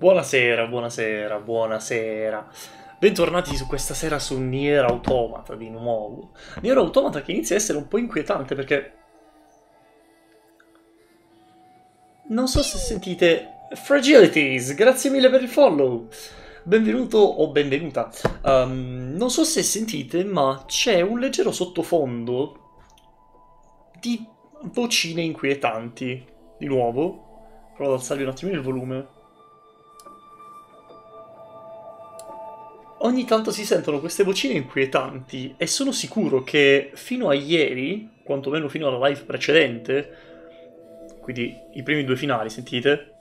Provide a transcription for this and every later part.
Buonasera, buonasera, buonasera. Bentornati su questa sera su Nier Automata di nuovo. Nier Automata che inizia a essere un po' inquietante perché... Non so se sentite... Fragilities, grazie mille per il follow. Benvenuto o benvenuta. Um, non so se sentite, ma c'è un leggero sottofondo di vocine inquietanti. Di nuovo. Provo ad alzarvi un attimino il volume. Ogni tanto si sentono queste vocine inquietanti e sono sicuro che fino a ieri, quantomeno fino alla live precedente, quindi i primi due finali, sentite?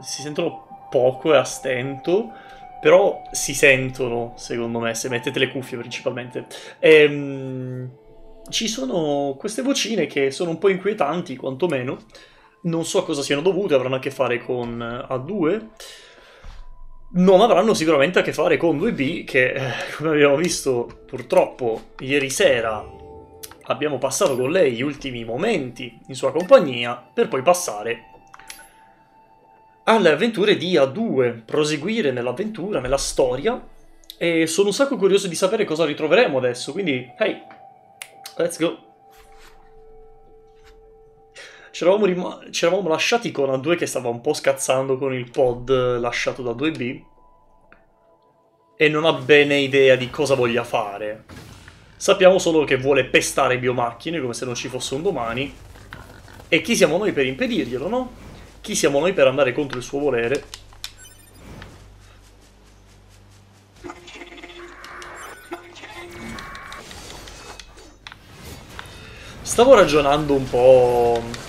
Si sentono poco e a stento, però si sentono, secondo me, se mettete le cuffie principalmente. Ehm, ci sono queste vocine che sono un po' inquietanti, quantomeno. Non so a cosa siano dovute, avranno a che fare con A2 non avranno sicuramente a che fare con 2B che, eh, come abbiamo visto purtroppo ieri sera, abbiamo passato con lei gli ultimi momenti in sua compagnia per poi passare alle avventure di A2, proseguire nell'avventura, nella storia e sono un sacco curioso di sapere cosa ritroveremo adesso, quindi hey, let's go! Ci eravamo, rim- ci lasciati con A2 che stava un po' scazzando con il pod lasciato da 2B e non ha bene idea di cosa voglia fare. Sappiamo solo che vuole pestare biomacchine come se non ci fosse un domani. E chi siamo noi per impedirglielo, no? Chi siamo noi per andare contro il suo volere? Stavo ragionando un po'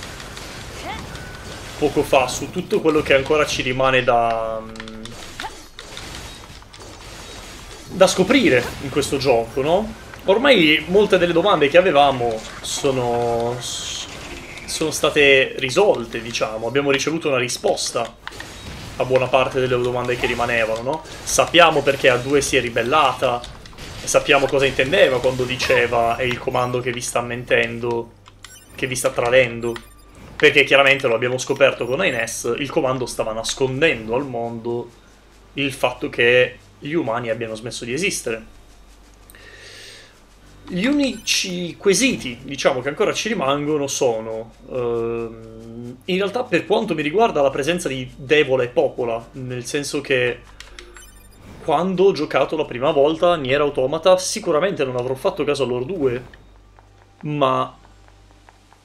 poco fa su tutto quello che ancora ci rimane da, da scoprire in questo gioco, no? Ormai molte delle domande che avevamo sono, sono state risolte, diciamo. Abbiamo ricevuto una risposta a buona parte delle domande che rimanevano, no? Sappiamo perché A2 si è ribellata, sappiamo cosa intendeva quando diceva è il comando che vi sta mentendo, che vi sta tradendo. Perché chiaramente lo abbiamo scoperto con Ines, il comando stava nascondendo al mondo il fatto che gli umani abbiano smesso di esistere. Gli unici quesiti, diciamo, che ancora ci rimangono sono, ehm, in realtà per quanto mi riguarda, la presenza di Devola e Popola, nel senso che quando ho giocato la prima volta Nier Automata sicuramente non avrò fatto caso a loro due, ma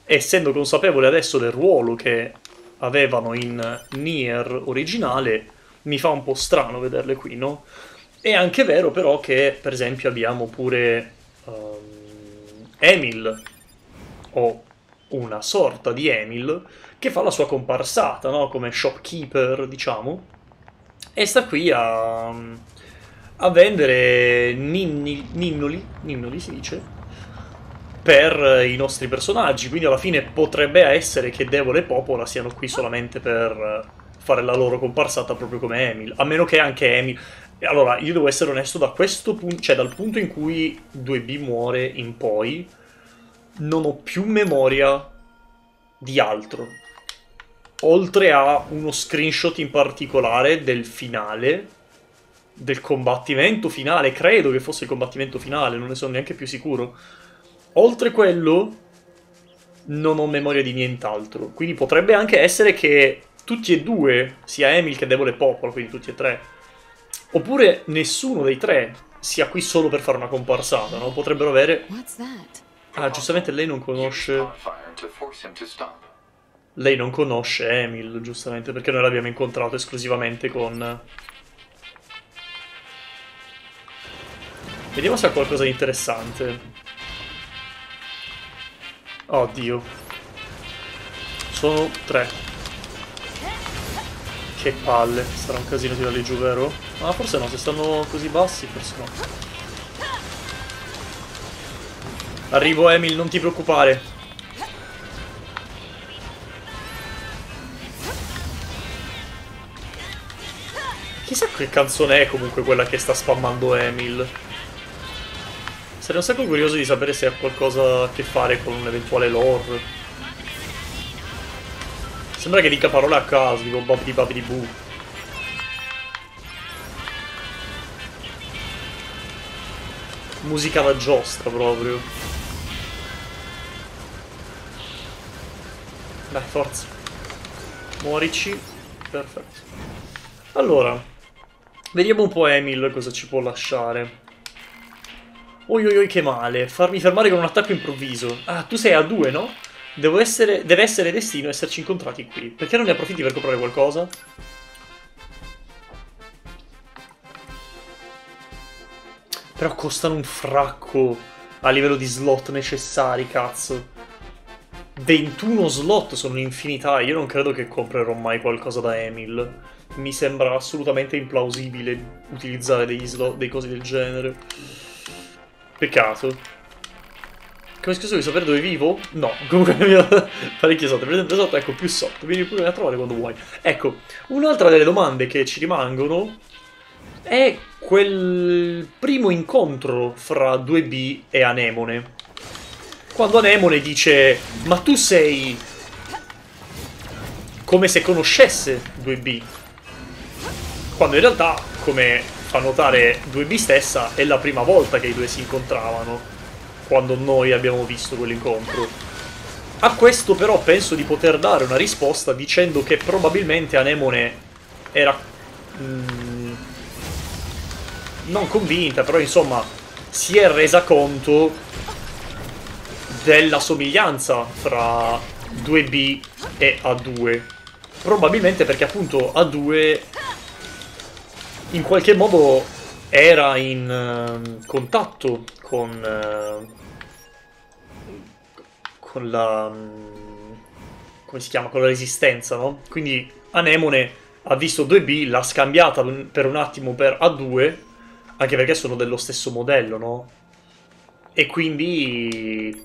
essendo consapevole adesso del ruolo che avevano in Nier originale, mi fa un po' strano vederle qui, no? È anche vero però che, per esempio, abbiamo pure um, Emil, o una sorta di Emil, che fa la sua comparsata, no? Come shopkeeper, diciamo, e sta qui a, a vendere ninnoli, ninnoli si dice, per i nostri personaggi. Quindi alla fine potrebbe essere che Devil e Popola siano qui solamente per fare la loro comparsata proprio come Emil. A meno che anche Emil... Allora, io devo essere onesto, da questo punto, cioè dal punto in cui 2B muore in poi, non ho più memoria di altro. Oltre a uno screenshot in particolare del finale, del combattimento finale, credo che fosse il combattimento finale, non ne sono neanche più sicuro. Oltre quello, non ho memoria di nient'altro. Quindi potrebbe anche essere che tutti e due, sia Emil che Devil e Popolo, quindi tutti e tre, oppure nessuno dei tre sia qui solo per fare una comparsata, no? Potrebbero avere... Ah, giustamente lei non conosce... Lei non conosce Emil, giustamente, perché noi l'abbiamo incontrato esclusivamente con... Vediamo se ha qualcosa di interessante. Oddio. Sono tre. Che palle, sarà un casino tirarli giù, vero? Ah, forse no, se stanno così bassi, forse no. Arrivo, Emil, non ti preoccupare. Chissà che canzone è comunque quella che sta spammando Emil. Sarei un sacco curioso di sapere se ha qualcosa a che fare con un eventuale lore. Sembra che dica parole a caso, tipo babidi babidi boo. Musica da giostra proprio. Dai, forza. Muorici. Perfetto. Allora, vediamo un po' Emil cosa ci può lasciare. Oi oi oi che male, farmi fermare con un attacco improvviso. Ah, tu sei a due, no? Essere, deve essere destino esserci incontrati qui. Perché non ne approfitti per comprare qualcosa? Però costano un fracco a livello di slot necessari, cazzo. 21 slot sono un'infinità, io non credo che comprerò mai qualcosa da Emil. Mi sembra assolutamente implausibile utilizzare dei, slot, dei cosi del genere. Peccato. Come scusa di sapere dove vivo? No, comunque mi ha parecchie sotto. Presente sotto, ecco, più sotto. Vieni pure a trovare quando vuoi. Ecco, un'altra delle domande che ci rimangono è quel primo incontro fra 2B e Anemone. Quando Anemone dice, ma tu sei come se conoscesse 2B. Quando in realtà, come fa notare 2B stessa, è la prima volta che i due si incontravano, quando noi abbiamo visto quell'incontro. A questo però penso di poter dare una risposta dicendo che probabilmente Anemone era... Mm, non convinta, però insomma si è resa conto della somiglianza fra 2B e A2. Probabilmente perché appunto A2 in qualche modo era in uh, contatto con, uh, con la... Um, come si chiama? Con la resistenza, no? Quindi Anemone ha visto 2B, l'ha scambiata per un attimo per A2, anche perché sono dello stesso modello, no? E quindi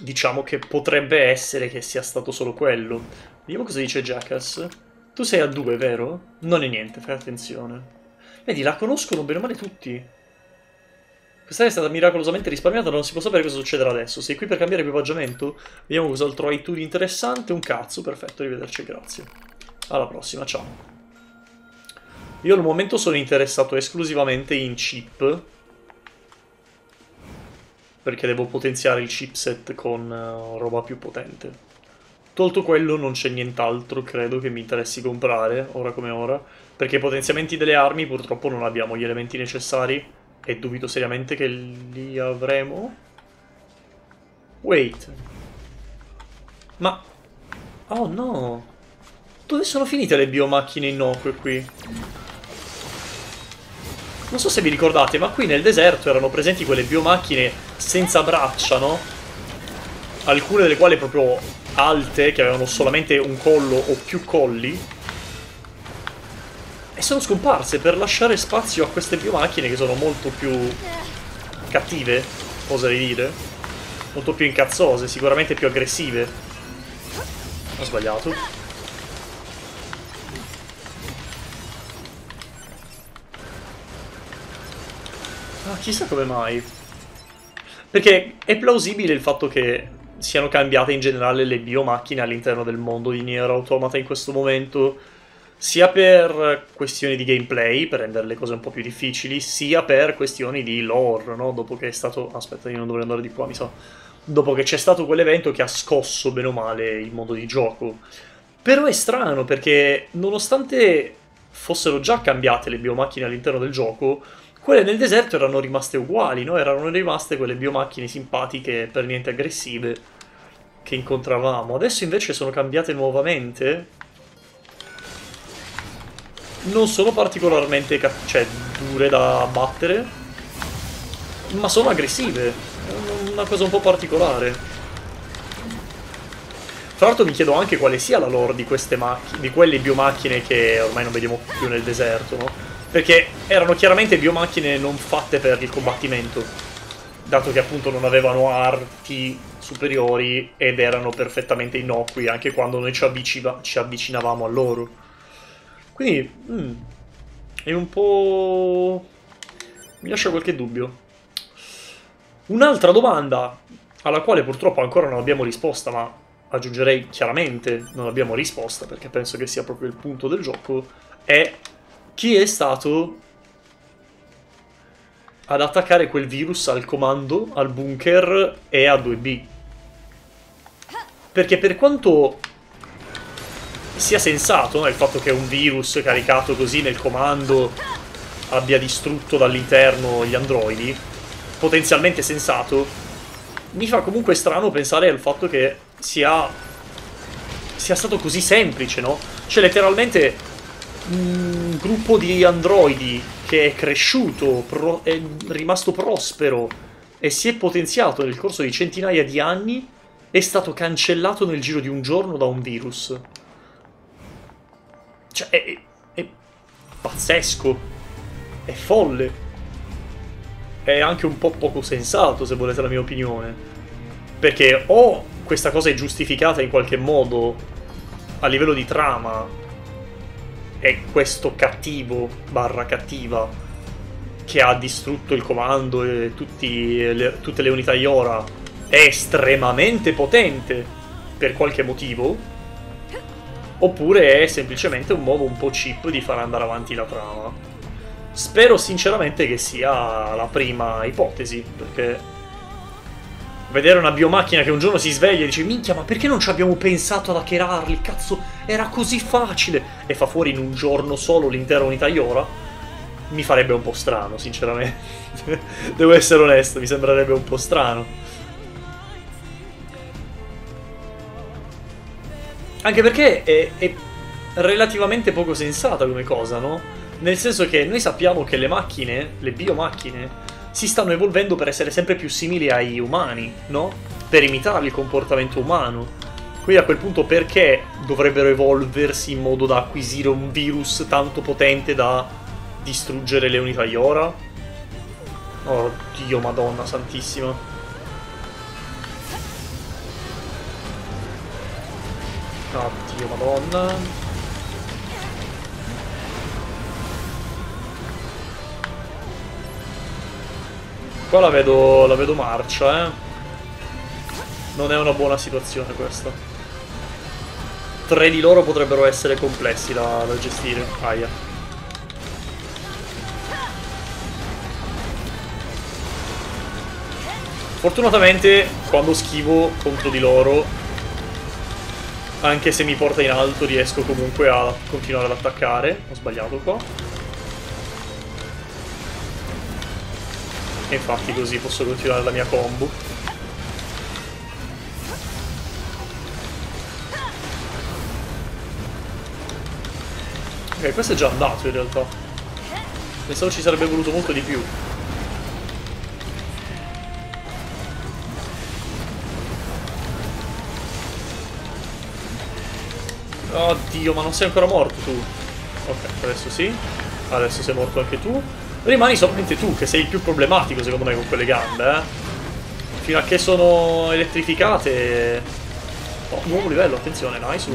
diciamo che potrebbe essere che sia stato solo quello. Vediamo cosa dice Jackass. Tu sei a 2, vero? Non è niente, fai attenzione. Vedi, la conoscono bene o male tutti. Questa è stata miracolosamente risparmiata, non si può sapere cosa succederà adesso. Sei qui per cambiare equipaggiamento? Vediamo cos'altro hai tu di interessante. Un cazzo, perfetto, arrivederci, grazie. Alla prossima, ciao. Io al momento sono interessato esclusivamente in chip. Perché devo potenziare il chipset con uh, roba più potente. Tolto quello non c'è nient'altro, credo, che mi interessi comprare, ora come ora. Perché i potenziamenti delle armi purtroppo non abbiamo gli elementi necessari e dubito seriamente che li avremo. Wait. Ma... Oh no. Dove sono finite le biomacchine innocue qui? Non so se vi ricordate, ma qui nel deserto erano presenti quelle biomacchine senza braccia, no? Alcune delle quali proprio alte, che avevano solamente un collo o più colli e sono scomparse per lasciare spazio a queste più macchine che sono molto più cattive, oserei dire. Molto più incazzose, sicuramente più aggressive. Ho sbagliato. Ah, chissà come mai. Perché è plausibile il fatto che siano cambiate in generale le biomacchine all'interno del mondo di Nier Automata in questo momento sia per questioni di gameplay, per rendere le cose un po' più difficili, sia per questioni di lore, no? Dopo che è stato... Aspetta, io non dovrei andare di qua, mi sa. Dopo che c'è stato quell'evento che ha scosso bene o male il modo di gioco. Però è strano perché nonostante fossero già cambiate le biomacchine all'interno del gioco, quelle nel deserto erano rimaste uguali, no? Erano rimaste quelle biomacchine simpatiche, per niente aggressive, che incontravamo. Adesso invece sono cambiate nuovamente non sono particolarmente cioè, dure da battere, ma sono aggressive. È una cosa un po' particolare. Tra l'altro mi chiedo anche quale sia la lore di queste macchine, di quelle biomacchine che ormai non vediamo più nel deserto, no? Perché erano chiaramente biomacchine non fatte per il combattimento, dato che appunto non avevano arti superiori ed erano perfettamente innocui anche quando noi ci, ci avvicinavamo a loro. Quindi mm, è un po'... mi lascia qualche dubbio. Un'altra domanda alla quale purtroppo ancora non abbiamo risposta, ma aggiungerei chiaramente non abbiamo risposta perché penso che sia proprio il punto del gioco, è chi è stato ad attaccare quel virus al comando, al bunker e a 2B. Perché per quanto sia sensato no, il fatto che un virus caricato così nel comando abbia distrutto dall'interno gli androidi, potenzialmente sensato, mi fa comunque strano pensare al fatto che sia, sia stato così semplice, no? Cioè letteralmente un gruppo di androidi che è cresciuto, pro, è rimasto prospero e si è potenziato nel corso di centinaia di anni è stato cancellato nel giro di un giorno da un virus. Cioè, è, è pazzesco. È folle. È anche un po' poco sensato, se volete la mia opinione. Perché o questa cosa è giustificata in qualche modo a livello di trama e questo cattivo barra cattiva che ha distrutto il comando e le, tutte le unità Iora è estremamente potente per qualche motivo oppure è semplicemente un modo un po' cheap di far andare avanti la trama. Spero sinceramente che sia la prima ipotesi, perché vedere una biomacchina che un giorno si sveglia e dice minchia ma perché non ci abbiamo pensato ad hackerarli, cazzo era così facile, e fa fuori in un giorno solo l'intera unità Iora, mi farebbe un po' strano sinceramente, devo essere onesto, mi sembrerebbe un po' strano. Anche perché è, è relativamente poco sensata come cosa, no? Nel senso che noi sappiamo che le macchine, le biomacchine, si stanno evolvendo per essere sempre più simili ai umani, no? Per imitare il comportamento umano. Quindi a quel punto perché dovrebbero evolversi in modo da acquisire un virus tanto potente da distruggere le unità Iora? Oh Dio, madonna santissima. Oddio, madonna. Qua la vedo, la vedo marcia, eh. Non è una buona situazione questa. Tre di loro potrebbero essere complessi da, da gestire. Aia. Fortunatamente, quando schivo contro di loro, anche se mi porta in alto riesco comunque a continuare ad attaccare. Ho sbagliato qua. E infatti così posso continuare la mia combo. Ok, questo è già andato in realtà. Pensavo ci sarebbe voluto molto di più. Oddio, ma non sei ancora morto tu. Ok, adesso sì. Adesso sei morto anche tu. Rimani solamente tu, che sei il più problematico secondo me con quelle gambe, eh. Fino a che sono elettrificate... Oh, nuovo livello, attenzione, nice.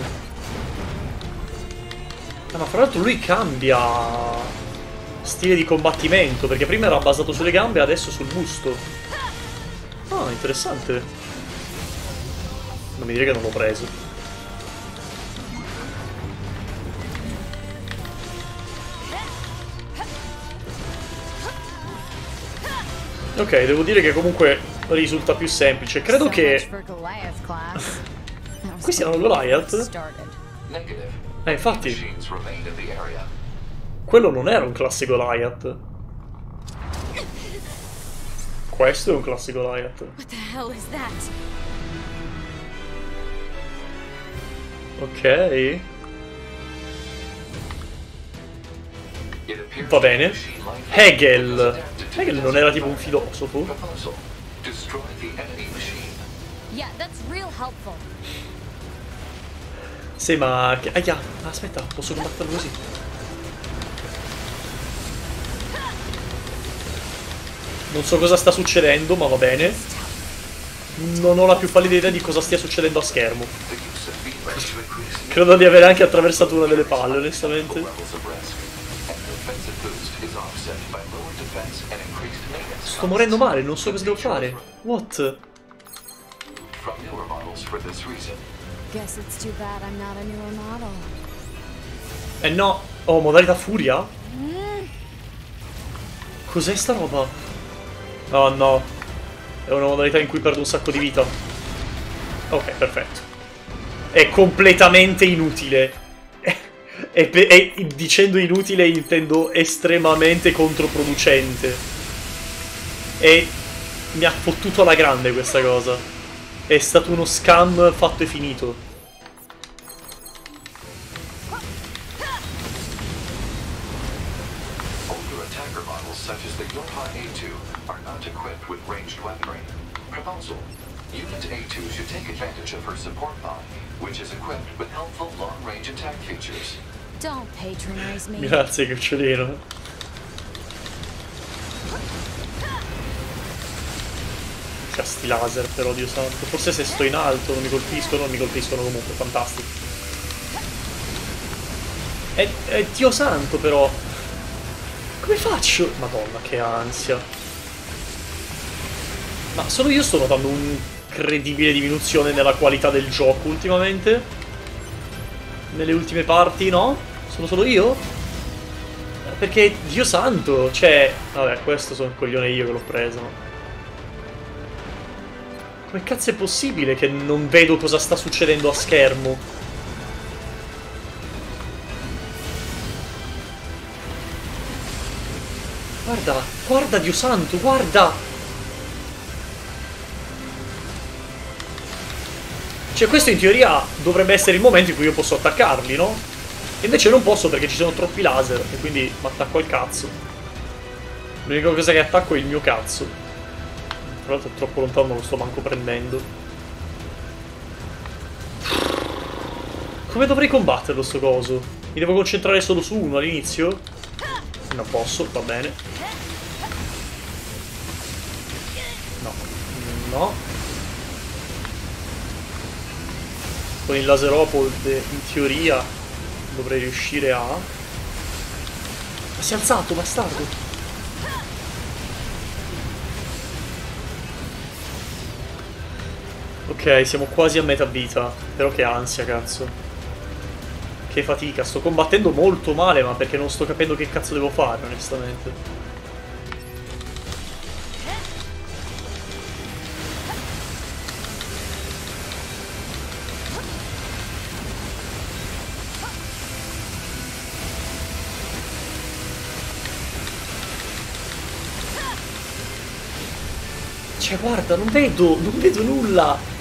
Ah, ma fra l'altro lui cambia stile di combattimento, perché prima era basato sulle gambe, adesso sul busto. Ah, interessante. Non mi dire che non l'ho preso. Ok, devo dire che comunque risulta più semplice. Credo che... Questi erano Goliath? Eh, infatti... Quello non era un classico Goliath. Questo è un classico Goliath. Ok. Va bene. Hegel. Hegel non era tipo un filosofo? Sì, ma... Aia, aspetta, posso combatterlo così. Non so cosa sta succedendo, ma va bene. Non ho la più pallida idea di cosa stia succedendo a schermo. Credo di aver anche attraversato una delle palle, onestamente. Sto morendo male, non so cosa devo fare. What? Eh no, oh, modalità furia? Cos'è sta roba? Oh no. È una modalità in cui perdo un sacco di vita. Ok, perfetto. È completamente inutile. e, e dicendo inutile intendo estremamente controproducente. E mi ha fottuto alla grande questa cosa. È stato uno scam fatto e finito. Unit A2 should take advantage of her support pod, which is equipped with helpful long-range attack features. Don't patronize me. Grazie, cucciolino. Casti laser però, Dio santo. Forse se sto in alto non mi colpiscono, non mi colpiscono comunque, fantastico. È, è Dio santo però. Come faccio? Madonna, che ansia. Ma solo io sto notando un'incredibile diminuzione nella qualità del gioco ultimamente? Nelle ultime parti, no? Sono solo io? Perché, Dio santo, cioè... Vabbè, questo sono il coglione io che l'ho preso. Come cazzo è possibile che non vedo cosa sta succedendo a schermo? Guarda, guarda Dio santo, guarda! Cioè questo in teoria dovrebbe essere il momento in cui io posso attaccarli, no? Invece non posso perché ci sono troppi laser e quindi mi attacco al cazzo. L'unica cosa che attacco è il mio cazzo. Tra l'altro è troppo lontano, non lo sto manco prendendo. Come dovrei combatterlo sto coso? Mi devo concentrare solo su uno all'inizio? Non posso, va bene. No. No. Con il laseropold in teoria dovrei riuscire a... Ma si è alzato, bastardo! Ok, siamo quasi a metà vita. Però che ansia, cazzo. Che fatica. Sto combattendo molto male, ma perché non sto capendo che cazzo devo fare, onestamente. Cioè, guarda, non vedo, non vedo nulla.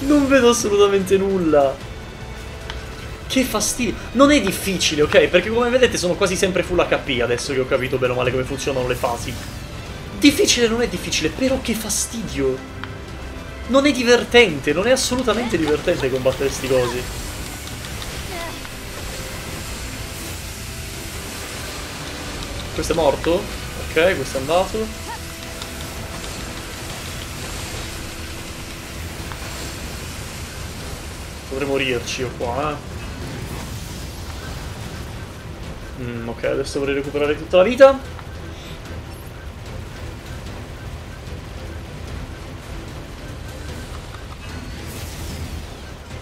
Non vedo assolutamente nulla. Che fastidio. Non è difficile, ok? Perché come vedete sono quasi sempre full HP adesso che ho capito bene o male come funzionano le fasi. Difficile non è difficile, però che fastidio. Non è divertente, non è assolutamente divertente combattere sti cosi. Questo è morto? Ok, questo è andato. Dovrei morirci io qua, eh. Mm, ok, adesso dovrei recuperare tutta la vita.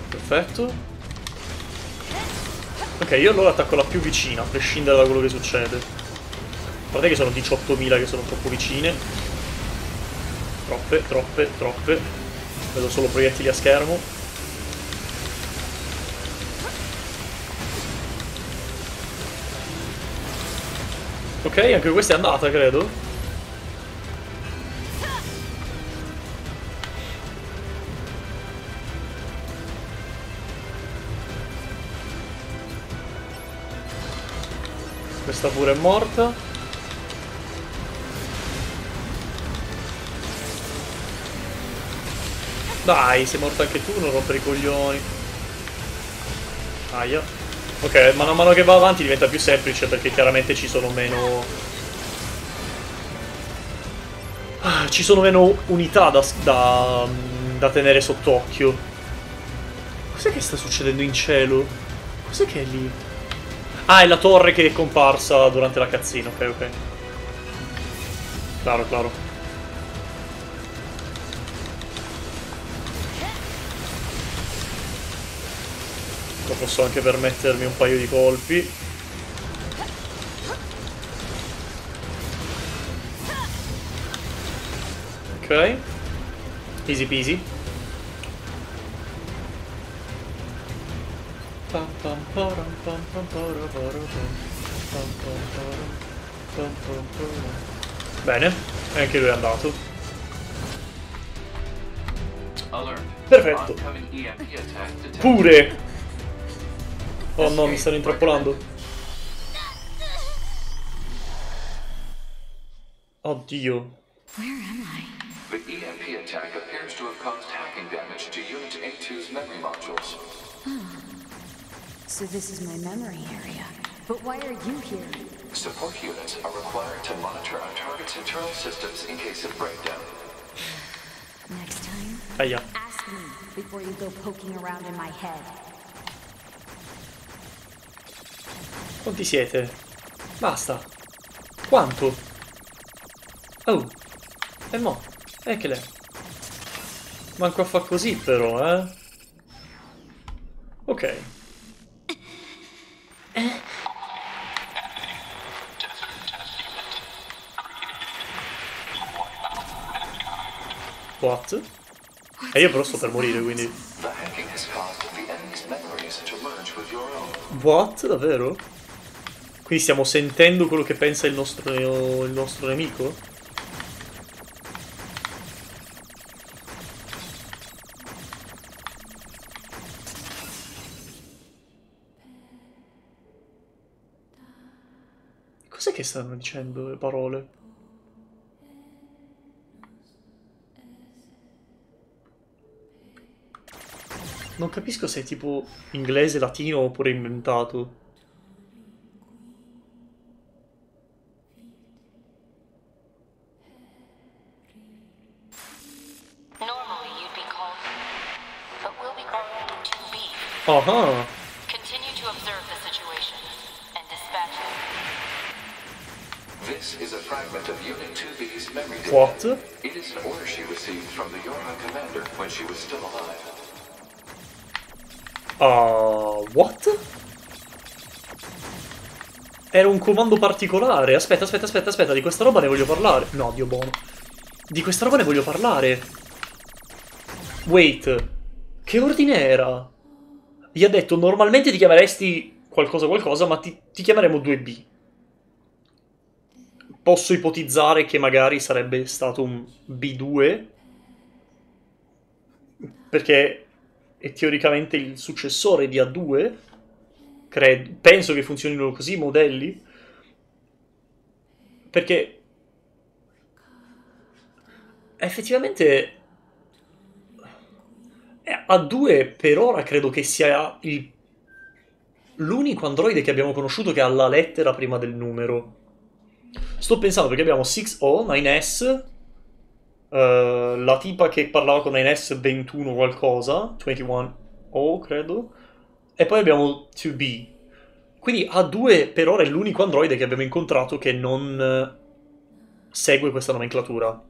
Perfetto. Ok, io allora attacco la più vicina, a prescindere da quello che succede. Guardate che sono 18.000 che sono troppo vicine. Troppe, troppe, troppe. Vedo solo proiettili a schermo. Ok, anche questa è andata, credo. Questa pure è morta. Dai, sei morto anche tu, non rompere i coglioni. Aia. Ok, mano a mano che va avanti diventa più semplice perché chiaramente ci sono meno... Ah, ci sono meno unità da, da, da tenere sott'occhio. Cos'è che sta succedendo in cielo? Cos'è che è lì? Ah, è la torre che è comparsa durante la cazzina, ok, ok. Claro, claro. Posso anche permettermi un paio di colpi. Ok. Easy peasy. Bene, e anche lui è andato. Perfetto. Pure! Oh no, mi stanno intrappolando. Oddio. Where am I? The EMP attack appears to have caused hacking damage to Unit A2's memory modules. So this is my memory area. But why are you here? Support units are required to monitor our target's internal systems in case of breakdown. Next time, Aia. ask me before you go poking around in my head. Quanti siete? Basta. Quanto? Oh. E mo. E che l'è? Manco a fa così però, eh. Ok. What? E io però sto per morire, quindi... The What? Davvero? Quindi stiamo sentendo quello che pensa il nostro, il nostro nemico? Cos'è che stanno dicendo le parole? Non capisco se è tipo inglese, latino oppure inventato. Normally you'd be called, but we'll be calling you 2B. Ah, Continue to observe the situation and dispatch them. This is a fragment of Unit 2B's memory what? It is an order she received from the Yorha commander when she was still alive. Ah, what? Era un comando particolare. Aspetta, aspetta, aspetta, aspetta, di questa roba ne voglio parlare. No, Dio buono. Di questa roba ne voglio parlare. Wait, che ordine era? Gli ha detto, normalmente ti chiameresti qualcosa qualcosa, ma ti, ti chiameremo 2B. Posso ipotizzare che magari sarebbe stato un B2? Perché è teoricamente il successore di A2. Credo, penso che funzionino così i modelli. Perché effettivamente eh, A2 per ora credo che sia il- l'unico androide che abbiamo conosciuto che ha la lettera prima del numero. Sto pensando perché abbiamo 6O, 9S, eh, la tipa che parlava con 9S 21 qualcosa, 21O credo, e poi abbiamo 2B. Quindi A2 per ora è l'unico androide che abbiamo incontrato che non eh, segue questa nomenclatura.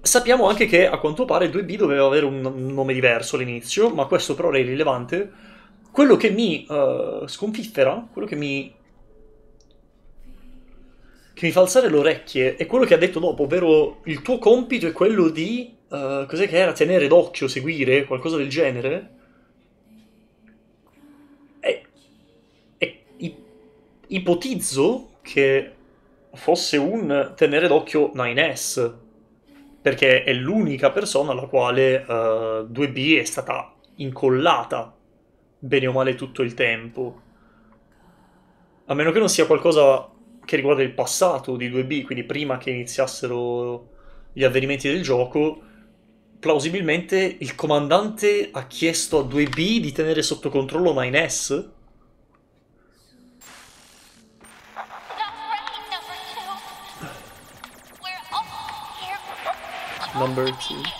Sappiamo anche che a quanto pare 2B doveva avere un nome diverso all'inizio, ma questo per ora è irrilevante. Quello che mi eh, sconfiffera, quello che mi che mi fa alzare le orecchie è quello che ha detto dopo, ovvero il tuo compito è quello di eh, cos'è che era? Tenere d'occhio, seguire, qualcosa del genere. E, e i- ipotizzo che fosse un tenere d'occhio 9S, perché è l'unica persona alla quale eh, 2B è stata incollata, bene o male tutto il tempo. A meno che non sia qualcosa che riguarda il passato di 2B, quindi prima che iniziassero gli avvenimenti del gioco, plausibilmente il comandante ha chiesto a 2B di tenere sotto controllo 9S? Number 2.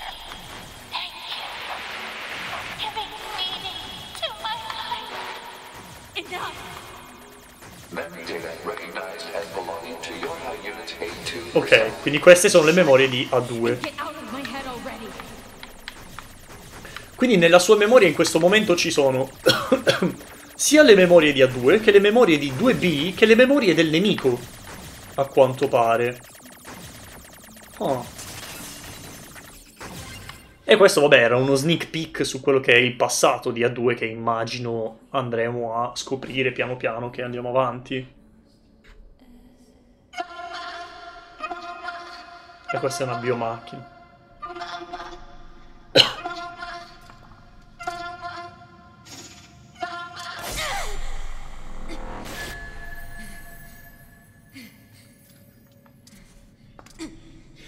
Ok, quindi queste sono le memorie di A2. Get out of my head already. Quindi nella sua memoria in questo momento ci sono sia le memorie di A2 che le memorie di 2B che le memorie del nemico, a quanto pare. Oh. E questo, vabbè, era uno sneak peek su quello che è il passato di A2 che immagino andremo a scoprire piano piano che andiamo avanti. E questa è una biomacchina.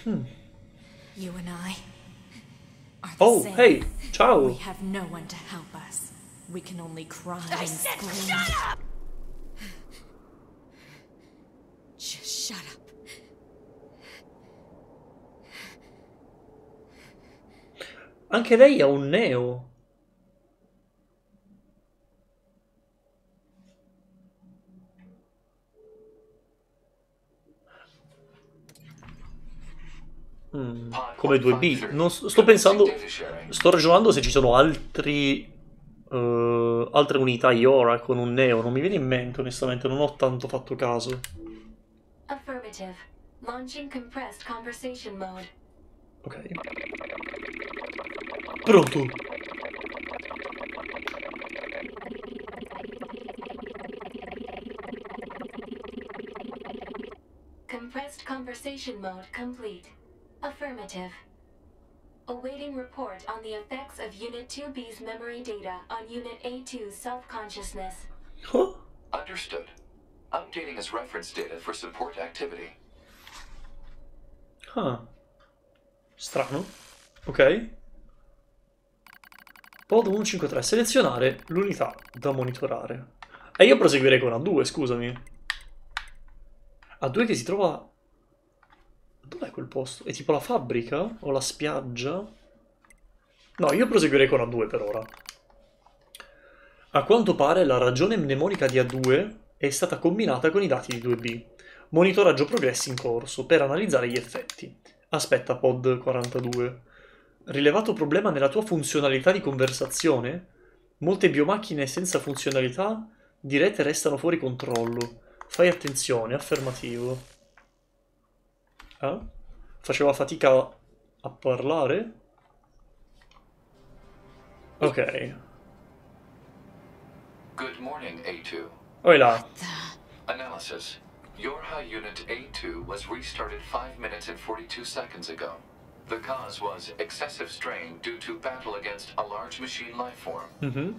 Hmm. You and I are the Oh, hey, ciao. We have no one to help us. We can only cry and scream. Shut up! Just shut up. Anche lei ha un neo. Mm, come 2B. Non s- sto pensando. Sto ragionando se ci sono altri. eh, altre unità Iora con un neo. Non mi viene in mente, onestamente. Non ho tanto fatto caso. Ok. Pronto. Compressed conversation mode complete. Affirmative. Awaiting report on the effects of Unit 2B's memory data on Unit A2's self-consciousness. Huh? Understood. Updating as reference data for support activity. Huh. Strano. Ok. Pod 153. Selezionare l'unità da monitorare. E io proseguirei con A2, scusami. A2 che si trova... Dov'è quel posto? È tipo la fabbrica? O la spiaggia? No, io proseguirei con A2 per ora. A quanto pare la ragione mnemonica di A2 è stata combinata con i dati di 2B. Monitoraggio progressi in corso per analizzare gli effetti. Aspetta, pod 42. Rilevato problema nella tua funzionalità di conversazione? Molte biomacchine senza funzionalità dirette restano fuori controllo. Fai attenzione, affermativo. Ah? Faceva fatica a parlare? Ok. Good morning, A2. Oi là. Analysis. Your high unit A2 was restarted 5 minutes and 42 seconds ago. The cause was excessive strain due to battle against a large machine life form. Mm-hmm.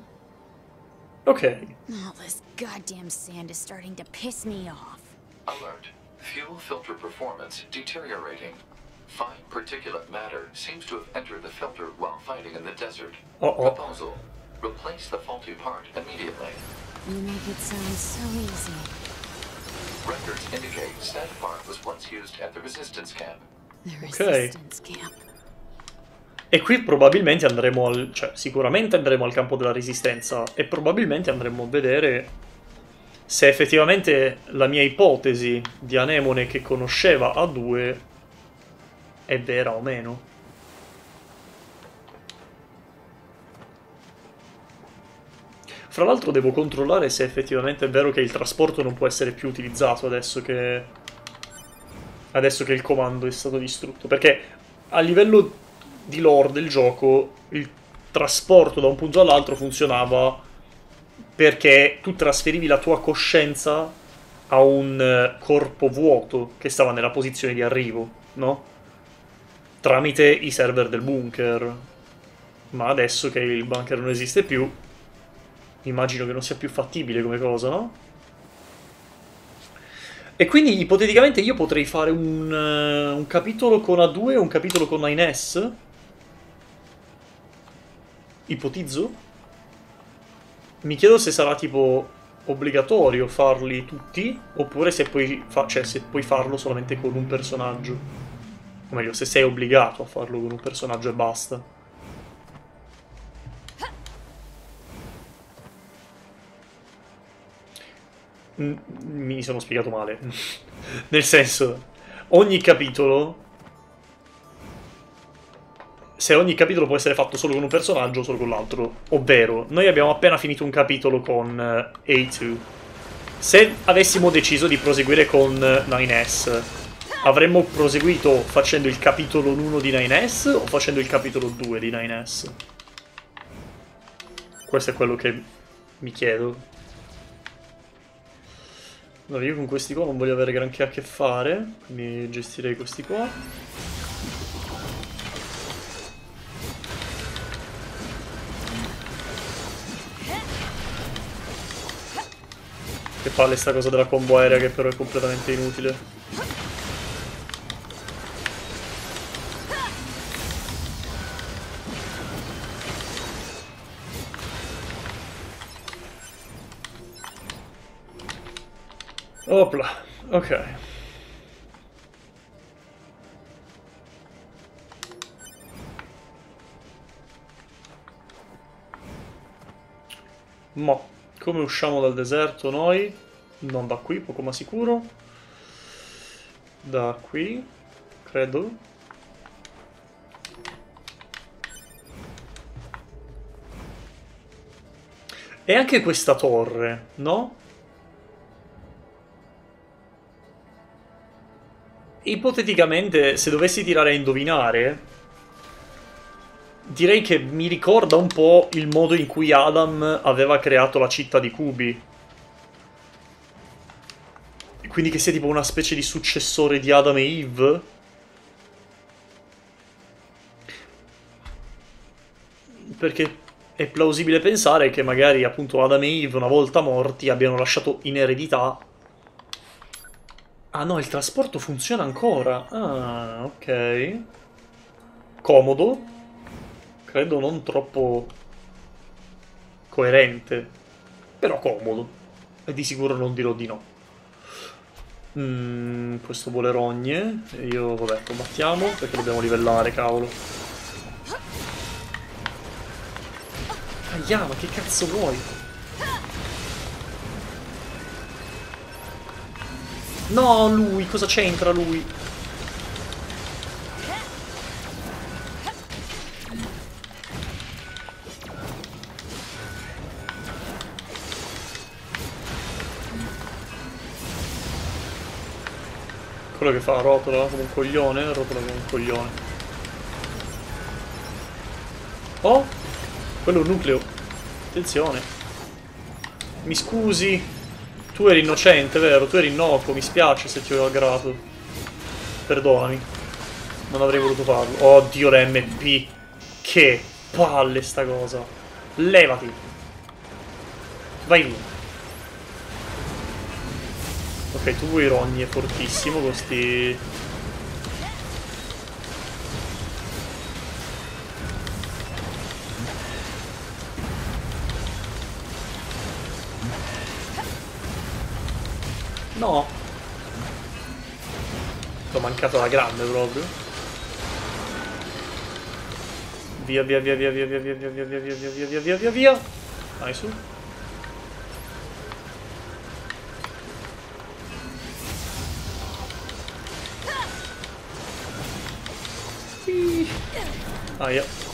Ok. All this goddamn sand is starting to piss me off. Alert. Fuel filter performance deteriorating. Fine particulate matter seems to have entered the filter while fighting in the desert. Uh-oh. Proposal. Replace the faulty part immediately. You make it sound so easy. Records indicate said part was once used at the resistance camp. Camp. E qui probabilmente andremo al... cioè sicuramente andremo al campo della resistenza e probabilmente andremo a vedere se effettivamente la mia ipotesi di Anemone che conosceva A2 è vera o meno. Fra l'altro devo controllare se effettivamente è vero che il trasporto non può essere più utilizzato adesso che... Adesso che il comando è stato distrutto. Perché a livello di lore del gioco il trasporto da un punto all'altro funzionava perché tu trasferivi la tua coscienza a un eh, corpo vuoto che stava nella posizione di arrivo, no? Tramite i server del bunker. Ma adesso che il bunker non esiste più, immagino che non sia più fattibile come cosa, no? E quindi ipoteticamente io potrei fare un, eh, un capitolo con A2 e un capitolo con 9S? Ipotizzo? Mi chiedo se sarà tipo obbligatorio farli tutti, oppure se puoi, cioè, se puoi farlo solamente con un personaggio. O meglio, se sei obbligato a farlo con un personaggio e basta. Mi sono spiegato male. Nel senso, ogni capitolo. Se ogni capitolo può essere fatto solo con un personaggio o solo con l'altro. Ovvero, noi abbiamo appena finito un capitolo con eh, A2. Se avessimo deciso di proseguire con eh, 9S, Avremmo proseguito facendo il capitolo 1 di 9S o facendo il capitolo 2 di 9S? Questo è quello che mi chiedo. Allora, io con questi qua non voglio avere granché a che fare, quindi gestirei questi qua. Che palle sta cosa della combo aerea che però è completamente inutile. Opla, ok. Mo, come usciamo dal deserto noi? Non da qui, poco ma sicuro. Da qui, credo. E anche questa torre, no? Ipoteticamente, se dovessi tirare a indovinare, direi che mi ricorda un po' il modo in cui Adam aveva creato la città di Kubi. Quindi che sia tipo una specie di successore di Adam e Eve. Perché è plausibile pensare che magari appunto Adam e Eve, una volta morti, abbiano lasciato in eredità Ah no, il trasporto funziona ancora. Ah, ok. Comodo. Credo non troppo coerente. Però comodo. E di sicuro non dirò di no. Mm, questo vuole rogne. Io, vabbè, combattiamo perché dobbiamo livellare, cavolo. Aia, ma che cazzo vuoi? No, lui, cosa c'entra lui? Quello che fa rotola come un coglione, rotola come un coglione. Oh, quello è un nucleo. Attenzione. Mi scusi. Tu eri innocente, vero? Tu eri innocuo, mi spiace se ti ho aggravato. Perdonami. Non avrei voluto farlo. Oddio, l'MP. Che palle sta cosa. Levati. Vai via. Ok, tu vuoi rogni, è fortissimo con No. T'ho mancato la grande proprio. Via via via via via via via via via via via via via via via via Vai su. Aia.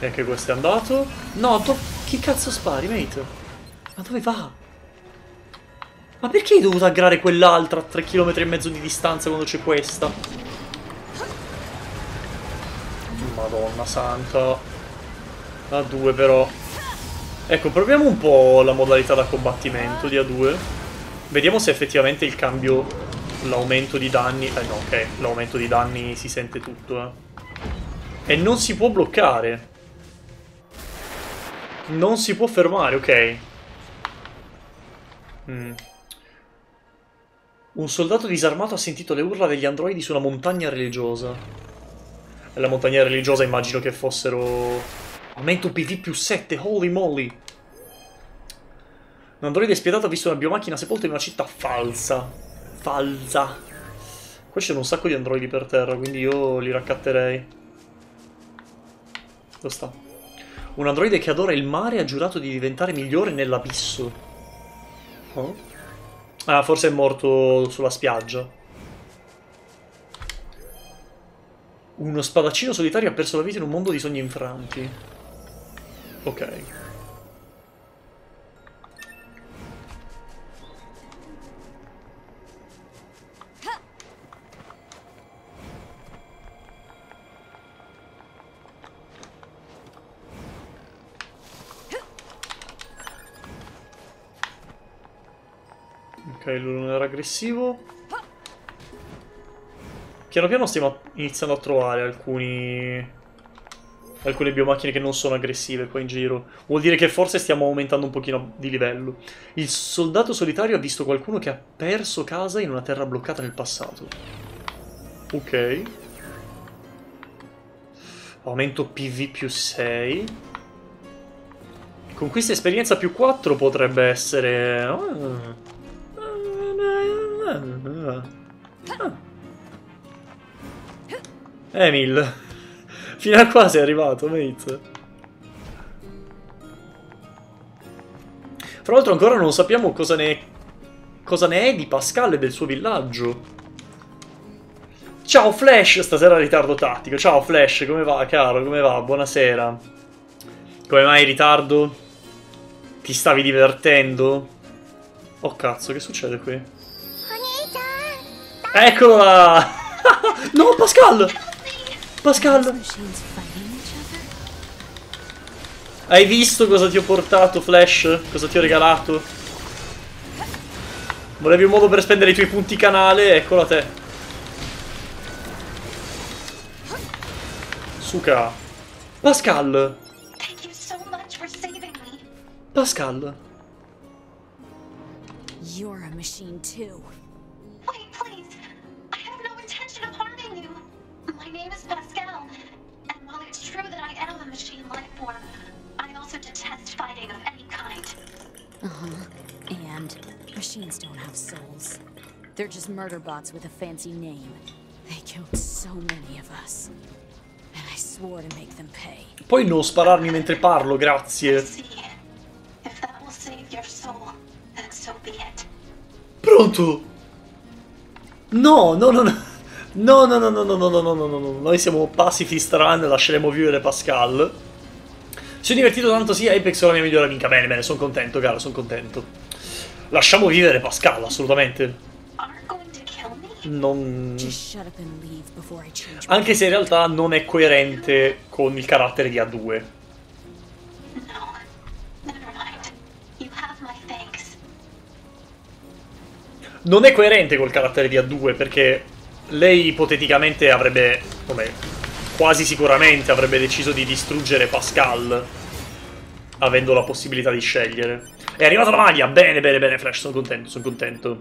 E anche questo è andato. No, chi cazzo spari, mate? Ma dove va? Ma perché hai dovuto aggrare quell'altra a 3 km e mezzo di distanza quando c'è questa? Madonna santa. A 2 però. Ecco, proviamo un po' la modalità da combattimento di A2. Vediamo se effettivamente il cambio, l'aumento di danni... Eh no, ok, l'aumento di danni si sente tutto, eh. E non si può bloccare. Non si può fermare, ok. Mm. Un soldato disarmato ha sentito le urla degli androidi su una montagna religiosa. La montagna religiosa immagino che fossero... Aumento PV più 7, holy moly! Un androide spietato ha visto una biomacchina sepolta in una città falsa. Falsa. Qua c'erano un sacco di androidi per terra, quindi io li raccatterei. Dove sta? Un androide che adora il mare ha giurato di diventare migliore nell'abisso. Oh. Ah, forse è morto sulla spiaggia. Uno spadaccino solitario ha perso la vita in un mondo di sogni infranti. Ok. Lui non era aggressivo. Piano piano stiamo iniziando a trovare alcuni... Alcune biomacchine che non sono aggressive qua in giro. Vuol dire che forse stiamo aumentando un pochino di livello. Il soldato solitario ha visto qualcuno che ha perso casa in una terra bloccata nel passato. Ok. Aumento PV più 6. Conquista esperienza più 4 potrebbe essere... Ah. Ah. Emil. Fino a qua sei arrivato, mate. Fra l'altro ancora non sappiamo cosa ne, cosa ne è di Pascal e del suo villaggio. Ciao Flash, stasera ritardo tattico. Ciao Flash, come va caro? Come va? Buonasera. Come mai ritardo? Ti stavi divertendo? Oh cazzo, che succede qui? Eccola! no, Pascal! Pascal! Hai visto cosa ti ho portato, Flash? Cosa ti ho regalato? Volevi un modo per spendere i tuoi punti canale? Eccolo a te. Suka. Pascal. Pascal. You're a machine too. Uh huh. And machines don't have souls. They're just murder bots with a fancy name. They killed so many of us. And I swore to make them pay. Puoi non spararmi mentre parlo, grazie. See, if that will save your soul, then so be it. Pronto? No, no, no, no. No, no, no, no, no, no, no, no, no, no, no. Noi siamo pacifist run, lasceremo vivere Pascal. Si è divertito tanto sia Apex o la mia migliore amica. Bene, bene, sono contento, caro, sono contento. Lasciamo vivere Pascal, assolutamente. Non... Anche se in realtà non è coerente con il carattere di A2. No. Never mind. You have my thanks. Non è coerente col carattere di A2 perché lei ipoteticamente avrebbe, come quasi sicuramente avrebbe deciso di distruggere Pascal avendo la possibilità di scegliere. È arrivata la maglia, bene bene bene Flash, sono contento, sono contento.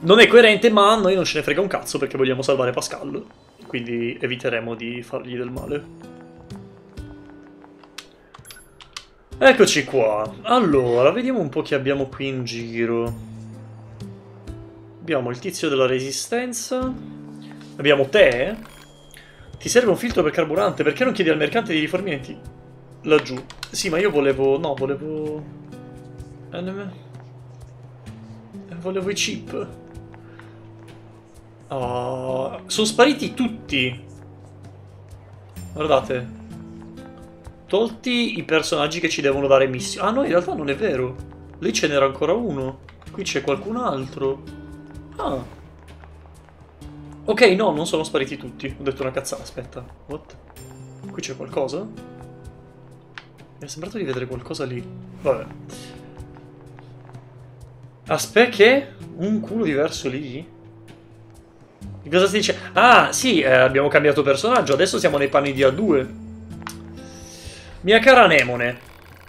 Non è coerente ma a noi non ce ne frega un cazzo perché vogliamo salvare Pascal, quindi eviteremo di fargli del male. Eccoci qua. Allora, vediamo un po' chi abbiamo qui in giro. Abbiamo il tizio della resistenza. Abbiamo te. Ti serve un filtro per carburante? Perché non chiedi al mercante di rifornimenti? Laggiù. Sì, ma io volevo... No, volevo... NM... Eh, Volevo i chip. Oh, sono spariti tutti. Guardate. Tolti i personaggi che ci devono dare missioni. Ah no, in realtà non è vero. Lì ce n'era ancora uno. Qui c'è qualcun altro. Ah. Ok, no, non sono spariti tutti. Ho detto una cazzata, aspetta. What? Qui c'è qualcosa? Mi è sembrato di vedere qualcosa lì. Vabbè. Aspetta che? Un culo diverso lì? Di cosa si dice? Ah, sì, eh, abbiamo cambiato personaggio. Adesso siamo nei panni di A2. Mia cara Anemone,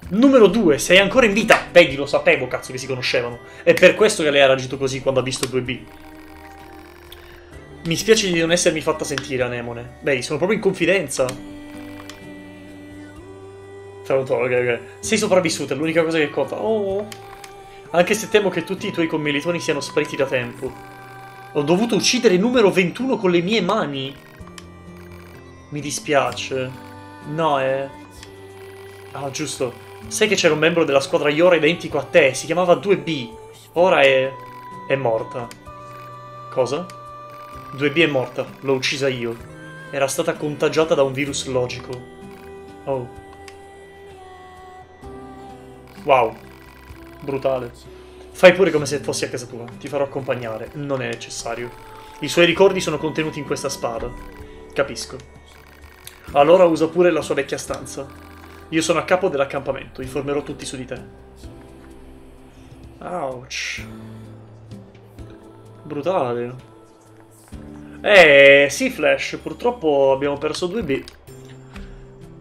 numero 2, sei ancora in vita. Vedi, lo sapevo, cazzo, che si conoscevano. È per questo che lei ha reagito così quando ha visto 2B. Mi spiace di non essermi fatta sentire, Anemone. Beh, sono proprio in confidenza. Saluto, ok, ok. Sei sopravvissuta, è l'unica cosa che conta. Oh. Anche se temo che tutti i tuoi commilitoni siano spariti da tempo. Ho dovuto uccidere il numero 21 con le mie mani. Mi dispiace. No, è... Ah, giusto. Sai che c'era un membro della squadra Iora identico a te, si chiamava 2B. Ora è... è morta. Cosa? 2B è morta, l'ho uccisa io. Era stata contagiata da un virus logico. Oh. Wow. Brutale. Fai pure come se fossi a casa tua, ti farò accompagnare, non è necessario. I suoi ricordi sono contenuti in questa spada. Capisco. Allora usa pure la sua vecchia stanza. Io sono a capo dell'accampamento, informerò tutti su di te. Ouch. Brutale. Eh, sì, Flash, purtroppo abbiamo perso 2B.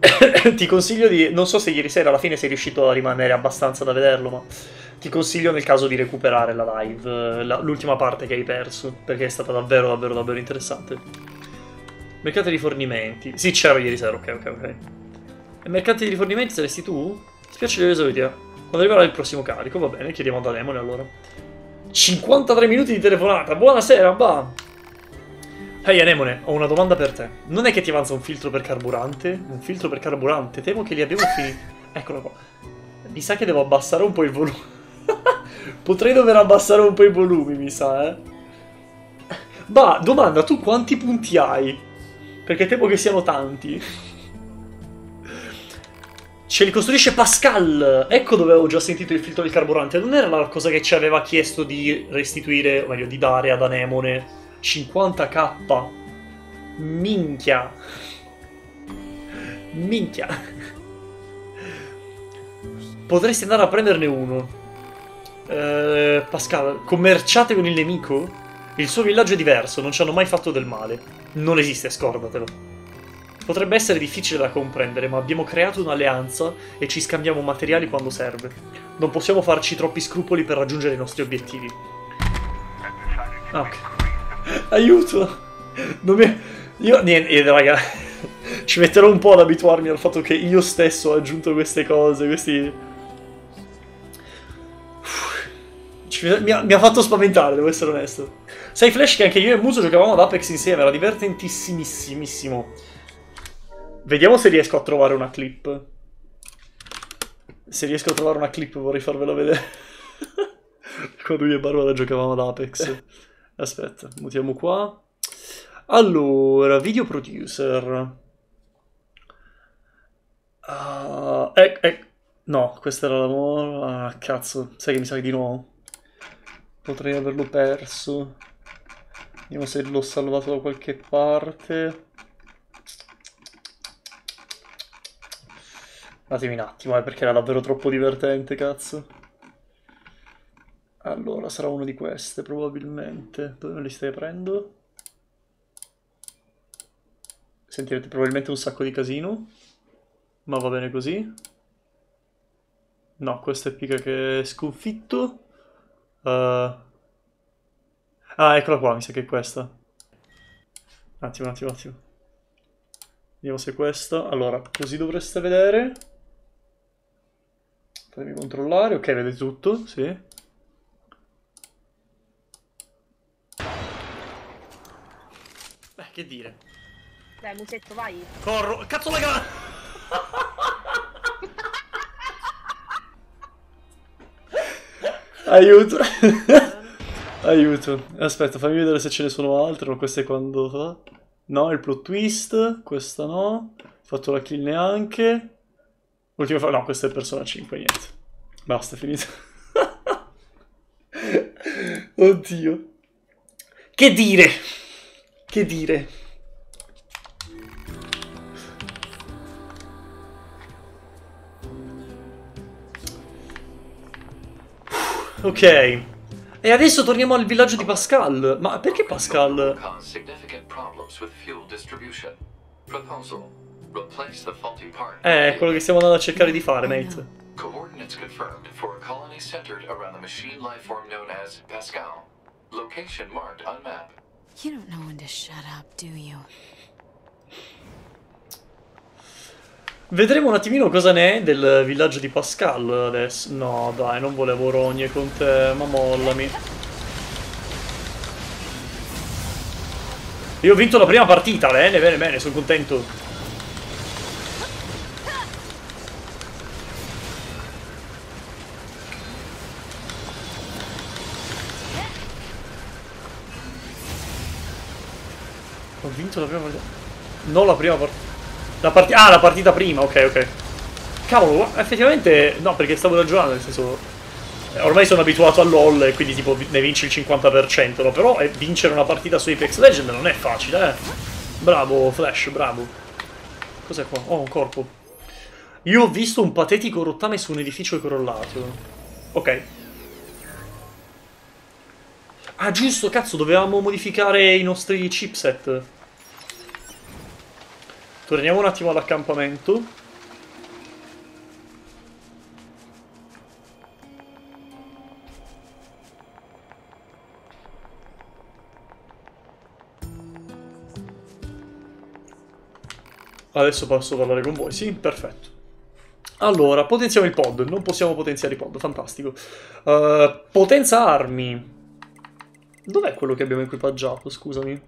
ti consiglio di... Non so se ieri sera alla fine sei riuscito a rimanere abbastanza da vederlo, ma ti consiglio nel caso di recuperare la live, la- l'ultima parte che hai perso, perché è stata davvero, davvero, davvero interessante. Mercati di rifornimenti. Sì, c'era ieri sera, ok, ok, ok. E di rifornimenti saresti tu? Spiace di esauriti. Quando arriverà il prossimo carico, va bene, chiediamo ad Anemone allora. 53 minuti di telefonata, buonasera, bah! Ehi Anemone, ho una domanda per te. Non è che ti avanza un filtro per carburante? Un filtro per carburante? Temo che li abbiamo finiti. Eccolo qua. Mi sa che devo abbassare un po' il volume. Potrei dover abbassare un po' i volumi, mi sa, eh. Bah, domanda, tu quanti punti hai? Perché temo che siano tanti. Ce li costruisce Pascal! Ecco dove avevo già sentito il filtro del carburante. Non era la cosa che ci aveva chiesto di restituire, o meglio, di dare ad Anemone 50k. Minchia. Minchia. Potresti andare a prenderne uno. Eh, Pascal, commerciate con il nemico? Il suo villaggio è diverso, non ci hanno mai fatto del male. Non esiste, scordatelo. Potrebbe essere difficile da comprendere, ma abbiamo creato un'alleanza e ci scambiamo materiali quando serve. Non possiamo farci troppi scrupoli per raggiungere i nostri obiettivi. Ok. Aiuto! Non mi... Io, niente, eh, raga, ci metterò un po' ad abituarmi al fatto che io stesso ho aggiunto queste cose, questi... Mi, ha, mi ha fatto spaventare, devo essere onesto. Sai Flash che anche io e Muso giocavamo ad Apex insieme, era divertentissimissimo. Vediamo se riesco a trovare una clip. Se riesco a trovare una clip vorrei farvela vedere. Quando io e Barbara giocavamo ad Apex. Aspetta, mutiamo qua. Allora, video producer. Ah, eh, eh, no, questa era la... Ah, cazzo, sai che mi sa di no. Potrei averlo perso. Vediamo se l'ho salvato da qualche parte. Datemi un attimo, eh, perché era davvero troppo divertente, cazzo. Allora, sarà uno di queste, probabilmente. Dove me li stai aprendo? Sentirete probabilmente un sacco di casino. Ma va bene così. No, questa è Pica che è sconfitto. Eh, Ah, eccola qua, mi sa che è questa. Un attimo, un attimo, un attimo. Vediamo se è questa. Allora, così dovreste vedere. Fatemi controllare. Ok, vedete tutto, sì. Che dire. Dai, musetto, vai. Corro. Cazzo la gara! Aiuto. Aiuto. Aspetta, fammi vedere se ce ne sono altre. È quando fa. No, il plot twist. Questa no. Ho fatto la kill neanche. Ultima fa... No, questa è persona 5, niente. Basta, è finito. Oddio. Che dire? Che dire? Ok. E adesso torniamo al villaggio di Pascal. Ma perché Pascal? Eh, è quello che stiamo andando a cercare di fare, mate. Coordinates confirmed for a colony centered around the machine life form known as Pascal. Location marked on map. You don't know when to shut up, do you? Vedremo un attimino cosa ne è del villaggio di Pascal adesso. No, dai, non volevo rogne con te, ma mollami. Io ho vinto la prima partita, bene, bene, bene, sono contento. Ho vinto la prima partita. Non la prima partita. La partita. Ah, la partita prima, ok, ok. Cavolo, effettivamente. No, perché stavo ragionando, nel senso. eh, Ormai sono abituato a LOL e quindi tipo ne vinci il 50%, no? Però eh, vincere una partita su Apex Legend non è facile, eh. Bravo, Flash, bravo. Cos'è qua? Oh, un corpo. Io ho visto un patetico rottame su un edificio crollato. Ok. Ah, giusto, cazzo, dovevamo modificare i nostri chipset. Torniamo un attimo all'accampamento. Adesso posso parlare con voi, sì? Perfetto. Allora, potenziamo il pod. Non possiamo potenziare i pod, fantastico. Uh, potenza armi. Dov'è quello che abbiamo equipaggiato, scusami?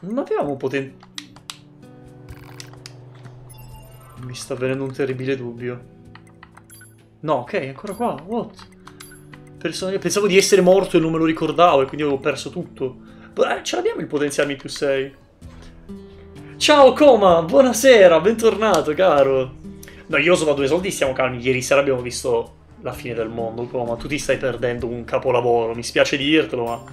Non avevamo potenza... Mi sta venendo un terribile dubbio. No, ok, ancora qua. What? Person Pensavo di essere morto e non me lo ricordavo e quindi avevo perso tutto. Eh, ce l'abbiamo il potenziarmi più 6. Ciao Coma, buonasera, bentornato caro. No, io sono a due soldi, stiamo calmi. Ieri sera abbiamo visto la fine del mondo, Coma. Tu ti stai perdendo un capolavoro, mi spiace dirtelo, ma...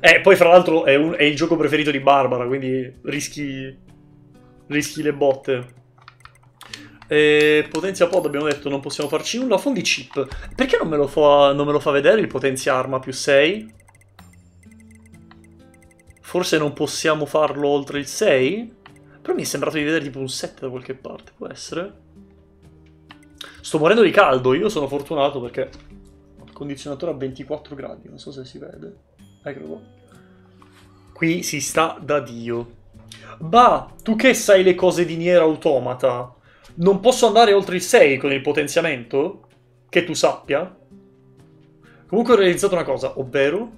Eh, poi fra l'altro è, è, il gioco preferito di Barbara, quindi rischi... rischi le botte. E potenzia pod abbiamo detto non possiamo farci nulla. Fondi chip. Perché non me lo fa, non me lo fa vedere il potenzia arma più 6? Forse non possiamo farlo oltre il 6? Però mi è sembrato di vedere tipo un 7 da qualche parte, può essere? Sto morendo di caldo, io sono fortunato perché il condizionatore a 24 gradi, non so se si vede. Eccolo qua. Qui si sta da Dio. Bah, tu che sai le cose di Nier Automata? Non posso andare oltre il 6 con il potenziamento? Che tu sappia? Comunque ho realizzato una cosa, ovvero...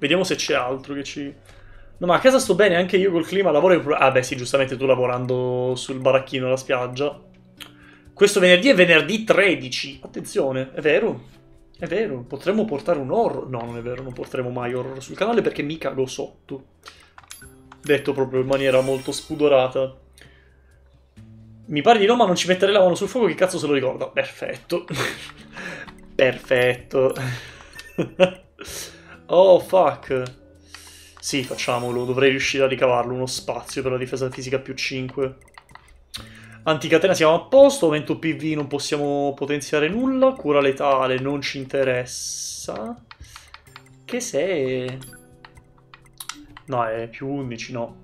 Vediamo se c'è altro che ci... No, ma a casa sto bene, anche io col clima lavoro... Ah beh sì, giustamente tu lavorando sul baracchino alla spiaggia. Questo venerdì è venerdì 13. Attenzione, è vero. È vero, potremmo portare un horror. No, non è vero, non porteremo mai horror sul canale perché mi cago sotto. Detto proprio in maniera molto spudorata. Mi pare di no, ma non ci metterei la mano sul fuoco, che cazzo se lo ricorda? Perfetto. Perfetto. oh, fuck. Sì, facciamolo, dovrei riuscire a ricavarlo, uno spazio per la difesa fisica più 5. Anticatena siamo a posto, aumento PV non possiamo potenziare nulla, cura letale non ci interessa. Che se... No, è più 11, no.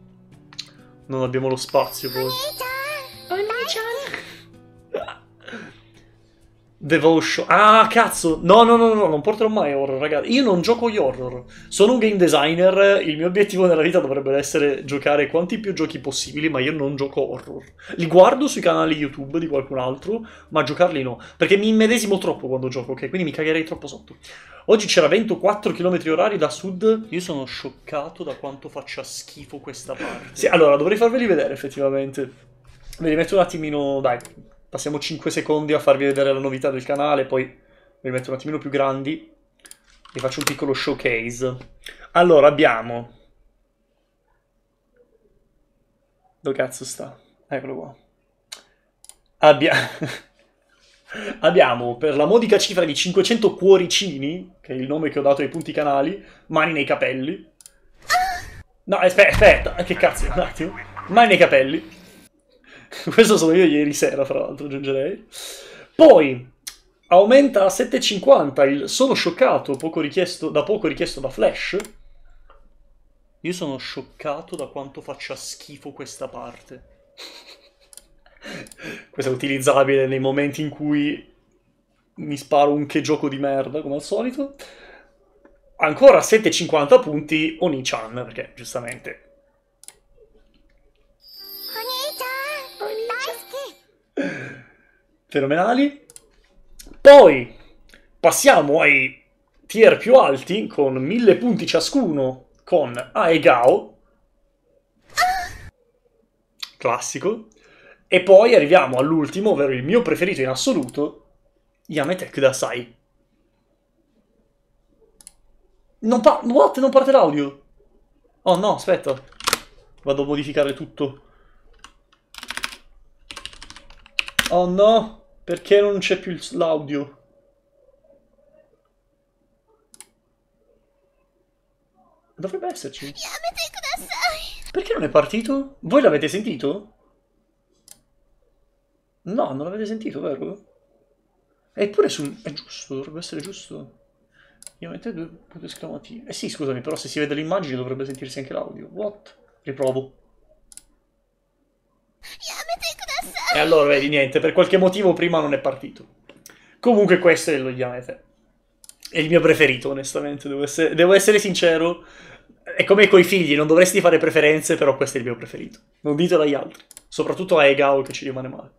Non abbiamo lo spazio poi. Devotion. Ah, cazzo! No, no, no, no, non porterò mai horror, ragazzi. Io non gioco gli horror. Sono un game designer. Il mio obiettivo nella vita dovrebbe essere giocare quanti più giochi possibili, ma io non gioco horror. Li guardo sui canali YouTube di qualcun altro, ma giocarli no. Perché mi immedesimo troppo quando gioco, ok? Quindi mi cagherei troppo sotto. Oggi c'era vento 4 km orari da sud. Io sono scioccato da quanto faccia schifo questa parte. Sì, allora, dovrei farveli vedere, effettivamente. Ve li metto un attimino... Dai, passiamo 5 secondi a farvi vedere la novità del canale, poi vi metto un attimino più grandi e faccio un piccolo showcase. Allora, abbiamo... Dove cazzo sta? Eccolo qua. Abbia... abbiamo per la modica cifra di 500 cuoricini, che è il nome che ho dato ai punti canali, mani nei capelli. No, aspetta, aspetta, che cazzo, un attimo. Mani nei capelli. Questo sono io ieri sera, fra l'altro, aggiungerei. Poi aumenta a 7,50 il sono scioccato poco richiesto, da poco richiesto da Flash. Io sono scioccato da quanto faccia schifo questa parte. Questa è utilizzabile nei momenti in cui mi sparo un che gioco di merda, come al solito. Ancora 7,50 punti Oni-chan, perché giustamente fenomenali. Poi passiamo ai tier più alti con 1000 punti ciascuno con Aegao. Classico. E poi arriviamo all'ultimo, ovvero il mio preferito in assoluto, Yametek Dasai. Non, pa What? non parte l'audio. Oh no, aspetta. Vado a modificare tutto. Oh no, perché non c'è più l'audio? Dovrebbe esserci. Perché non è partito? Voi l'avete sentito? No, non l'avete sentito, vero? Eppure su... è giusto, dovrebbe essere giusto. Io metto due punti esclamativi. Eh sì, scusami, però se si vede l'immagine dovrebbe sentirsi anche l'audio. What? Riprovo. E allora, vedi, niente, per qualche motivo prima non è partito. Comunque questo è lo Yamete. È il mio preferito, onestamente, devo essere, devo essere sincero. È come coi figli, non dovresti fare preferenze, però questo è il mio preferito. Non ditelo agli altri. Soprattutto a Egao che ci rimane male.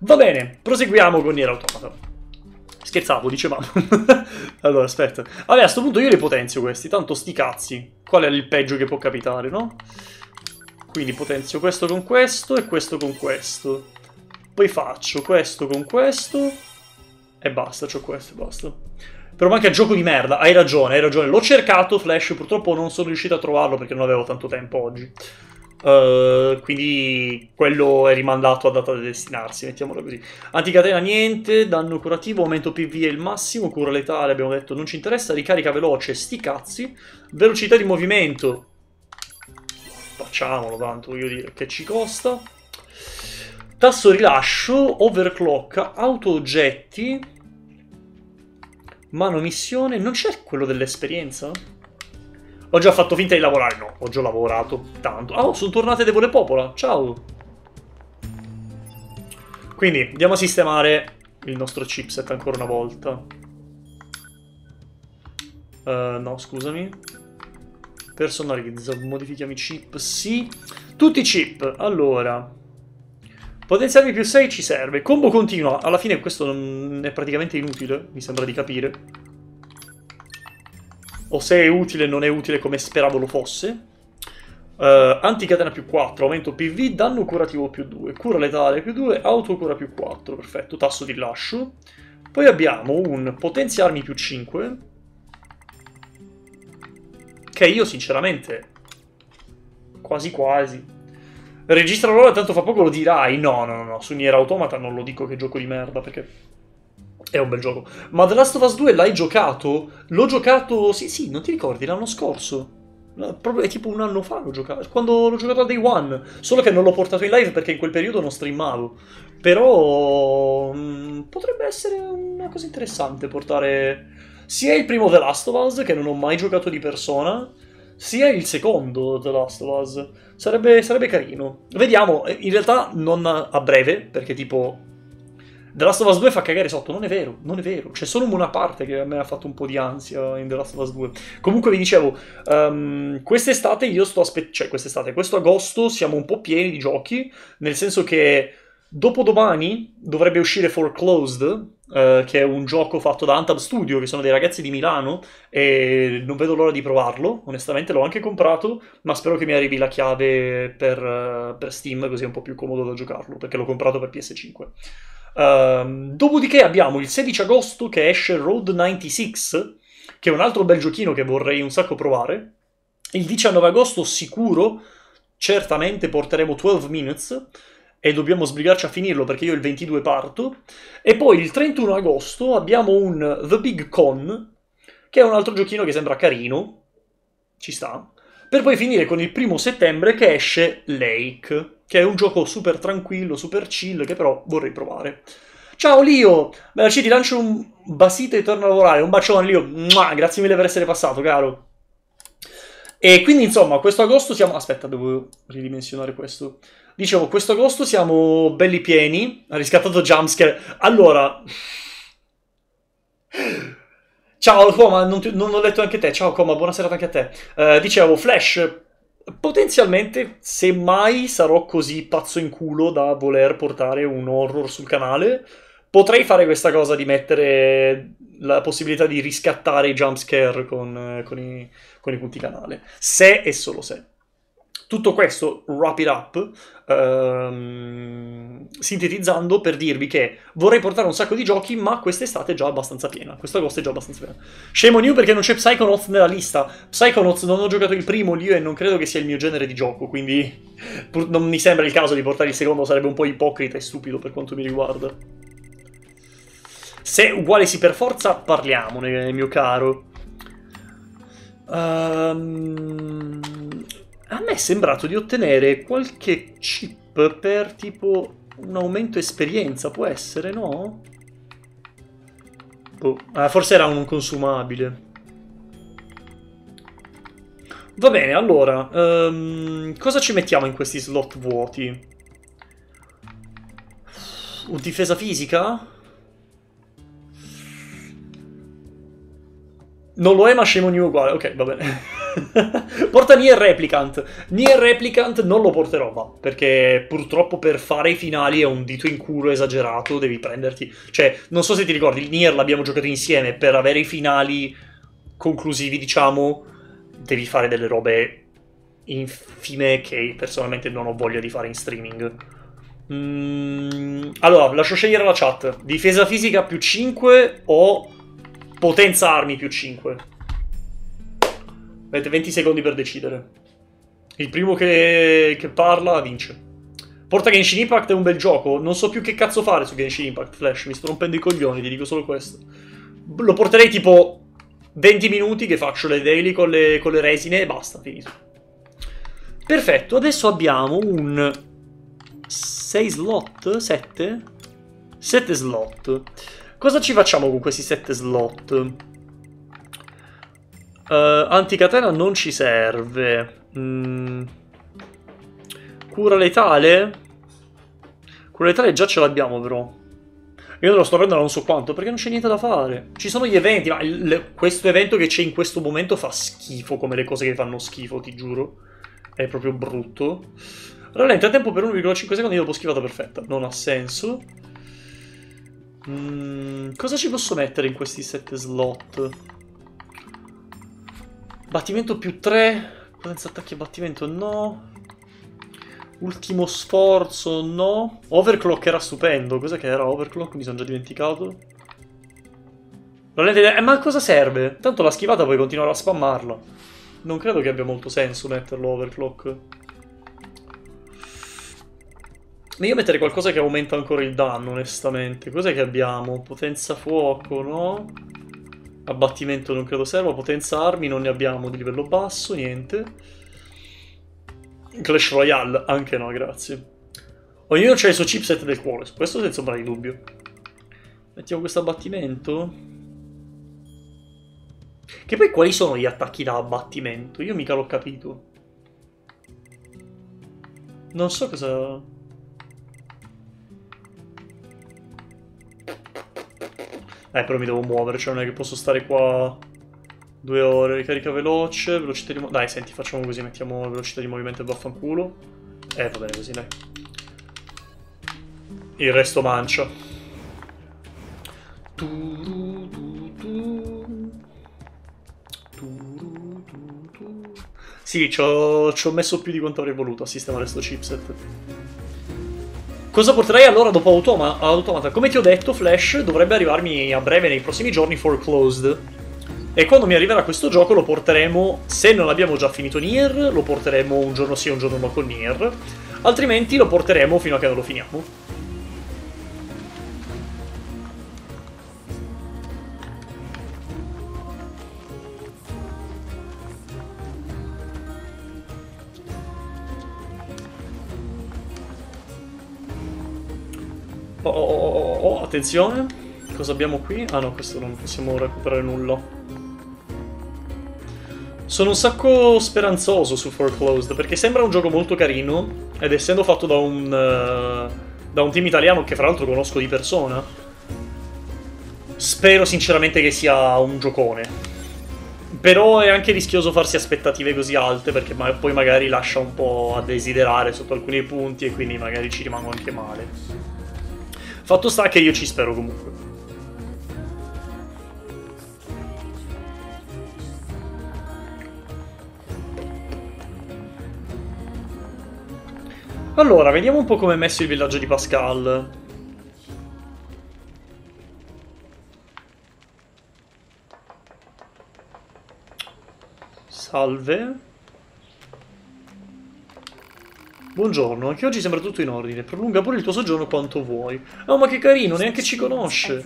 Va bene, proseguiamo con Nier Automata. Scherzavo, dicevamo. allora, aspetta. Vabbè, a questo punto io li potenzio questi, tanto sti cazzi. Qual è il peggio che può capitare, no? Quindi potenzio questo con questo e questo con questo. Poi faccio questo con questo e basta, c'ho questo e basta. Però manca gioco di merda, hai ragione, hai ragione. L'ho cercato Flash, purtroppo non sono riuscito a trovarlo perché non avevo tanto tempo oggi. Uh, quindi quello è rimandato a data da destinarsi, mettiamola così. Anticatena niente, danno curativo, aumento PV è il massimo, cura letale abbiamo detto non ci interessa, ricarica veloce, sti cazzi, velocità di movimento, facciamolo tanto voglio dire, che ci costa. Tasso rilascio, overclock, auto oggetti, manomissione, non c'è quello dell'esperienza? Ho già fatto finta di lavorare, no, ho già lavorato tanto. Ah, oh, sono tornate Devole Popola, ciao! Quindi, andiamo a sistemare il nostro chipset ancora una volta. Uh, no, scusami. Personalizza, modifichiamo i chip, sì. Tutti i chip, allora. Potenziarmi più 6 ci serve. Combo continua, alla fine questo è praticamente inutile, mi sembra di capire. O se è utile non è utile come speravo lo fosse. Uh, anticatena più 4, aumento PV, danno curativo più 2, cura letale più 2, autocura più 4, perfetto, tasso di rilascio. Poi abbiamo un potenziarmi più 5, che io sinceramente quasi quasi. Registra l'ora tanto fa poco lo dirai? No no no su Nier Automata non lo dico che gioco di merda perché è un bel gioco. Ma The Last of Us 2 l'hai giocato? l'ho giocato sì sì non ti ricordi l'anno scorso. Proprio è tipo un anno fa l'ho giocato quando l'ho giocato a Day One solo che non l'ho portato in live perché in quel periodo non streamavo. Però mh, mm, potrebbe essere una cosa interessante portare sia il primo The Last of Us, che non ho mai giocato di persona, sia il secondo The Last of Us. Sarebbe, sarebbe carino. Vediamo, in realtà non a breve, perché tipo... The Last of Us 2 fa cagare sotto, non è vero, non è vero. C'è solo una parte che a me ha fatto un po' di ansia in The Last of Us 2. Comunque vi dicevo, um, quest'estate io sto aspettando, cioè quest'estate, questo agosto siamo un po' pieni di giochi, nel senso che dopodomani dovrebbe uscire Foreclosed, Uh, che è un gioco fatto da Antab Studio, che sono dei ragazzi di Milano, e non vedo l'ora di provarlo. Onestamente l'ho anche comprato, ma spero che mi arrivi la chiave per, uh, per Steam, così è un po' più comodo da giocarlo, perché l'ho comprato per PS5. Uh, ehm, dopodiché abbiamo il 16 agosto che esce Road 96, che è un altro bel giochino che vorrei un sacco provare. Il 19 agosto sicuro, certamente porteremo 12 Minutes, e dobbiamo sbrigarci a finirlo perché io il 22 parto. E poi il 31 agosto abbiamo un The Big Con, che è un altro giochino che sembra carino, ci sta, per poi finire con il primo settembre che esce Lake, che è un gioco super tranquillo, super chill, che però vorrei provare. Ciao Lio! Ci ti lancio un basito e torno a lavorare. Un bacione Lio, Mua! grazie mille per essere passato, caro. E quindi insomma, questo agosto siamo... Aspetta, devo ridimensionare questo. Dicevo, questo agosto siamo belli pieni. Ha riscattato jumpscare. Allora... Ciao Coma, non, ti, non ho letto anche te. Ciao Coma, buona serata anche a te. Uh, dicevo, Flash, potenzialmente, se mai sarò così pazzo in culo da voler portare un horror sul canale, potrei fare questa cosa di mettere la possibilità di riscattare i jumpscare con, con, i, con i punti canale. Se e solo se. Tutto questo, wrap it up, ehm, sintetizzando per dirvi che vorrei portare un sacco di giochi, ma quest'estate è già abbastanza piena. Questo agosto è già abbastanza piena. Scemo new perché non c'è Psychonauts nella lista. Psychonauts non ho giocato il primo lì e non credo che sia il mio genere di gioco, quindi non mi sembra il caso di portare il secondo, sarebbe un po' ipocrita e stupido per quanto mi riguarda. Se uguale si per forza, parliamone, mio caro. Um, a me è sembrato di ottenere qualche chip per tipo un aumento esperienza, può essere, no? Boh, eh, forse era un consumabile. Va bene, allora, ehm, cosa ci mettiamo in questi slot vuoti? Un difesa fisica? Non lo è, ma Shemon uguale. Ok, va bene. Porta Nier Replicant. Nier Replicant non lo porterò, ma perché purtroppo per fare i finali è un dito in culo esagerato, devi prenderti... Cioè, non so se ti ricordi, il Nier l'abbiamo giocato insieme, per avere i finali conclusivi, diciamo, devi fare delle robe infime che personalmente non ho voglia di fare in streaming. Mm, allora, lascio scegliere la chat. Difesa fisica più 5 o Potenza armi più 5. Avete 20 secondi per decidere. Il primo che, che parla vince. Porta Genshin Impact è un bel gioco. Non so più che cazzo fare su Genshin Impact Flash. Mi sto rompendo i coglioni, ti dico solo questo. Lo porterei tipo 20 minuti che faccio le daily con le, con le resine e basta, finito. Perfetto, adesso abbiamo un 6 slot? 7? 7 slot. Cosa ci facciamo con questi 7 slot? Uh, anticatena non ci serve. Mm. Cura letale? Cura letale già ce l'abbiamo però. Io non lo sto prendendo non so quanto perché non c'è niente da fare. Ci sono gli eventi, ma il, questo evento che c'è in questo momento fa schifo come le cose che fanno schifo, ti giuro. È proprio brutto. Rallenta tempo per 1,5 secondi dopo schivata perfetta. Non ha senso. Mm, cosa ci posso mettere in questi 7 slot? Battimento più 3. Potenza attacchi e battimento no. Ultimo sforzo no. Overclock era stupendo. Cos'è che era Overclock? Mi sono già dimenticato. Eh, ma a cosa serve? Tanto la schivata puoi continuare a spammarla. Non credo che abbia molto senso metterlo Overclock. Io metterei qualcosa che aumenta ancora il danno, onestamente. Cos'è che abbiamo? Potenza fuoco, no? Abbattimento non credo serva. Potenza armi non ne abbiamo di livello basso, niente. Clash Royale, anche no, grazie. Ognuno c'ha il suo chipset del cuore, questo senza ombra dubbio. Mettiamo questo abbattimento. Che poi quali sono gli attacchi da abbattimento? Io mica l'ho capito. Non so cosa... Eh, però mi devo muovere, cioè non è che posso stare qua due ore. Ricarica veloce, velocità di movimento. Dai, senti, facciamo così, mettiamo velocità di movimento e vaffanculo. Eh, va bene così, dai. Il resto mancia. Sì, ci ho, ho messo più di quanto avrei voluto a sistemare sto chipset. Cosa porterei allora dopo Automa Automata? Come ti ho detto, Flash dovrebbe arrivarmi a breve nei prossimi giorni Foreclosed. E quando mi arriverà questo gioco lo porteremo, se non abbiamo già finito Nier, lo porteremo un giorno sì e un giorno no con Nier. Altrimenti lo porteremo fino a che non lo finiamo. Attenzione. Cosa abbiamo qui? Ah no, questo non possiamo recuperare nulla. Sono un sacco speranzoso su Foreclosed perché sembra un gioco molto carino ed essendo fatto da un, uh, da un team italiano che fra l'altro conosco di persona, spero sinceramente che sia un giocone. Però è anche rischioso farsi aspettative così alte perché ma poi magari lascia un po' a desiderare sotto alcuni punti e quindi magari ci rimango anche male. Fatto sta che io ci spero comunque. Allora, vediamo un po' come è messo il villaggio di Pascal. Salve. Buongiorno, anche oggi sembra tutto in ordine. Prolunga pure il tuo soggiorno quanto vuoi. Oh, ma che carino, neanche ci conosce.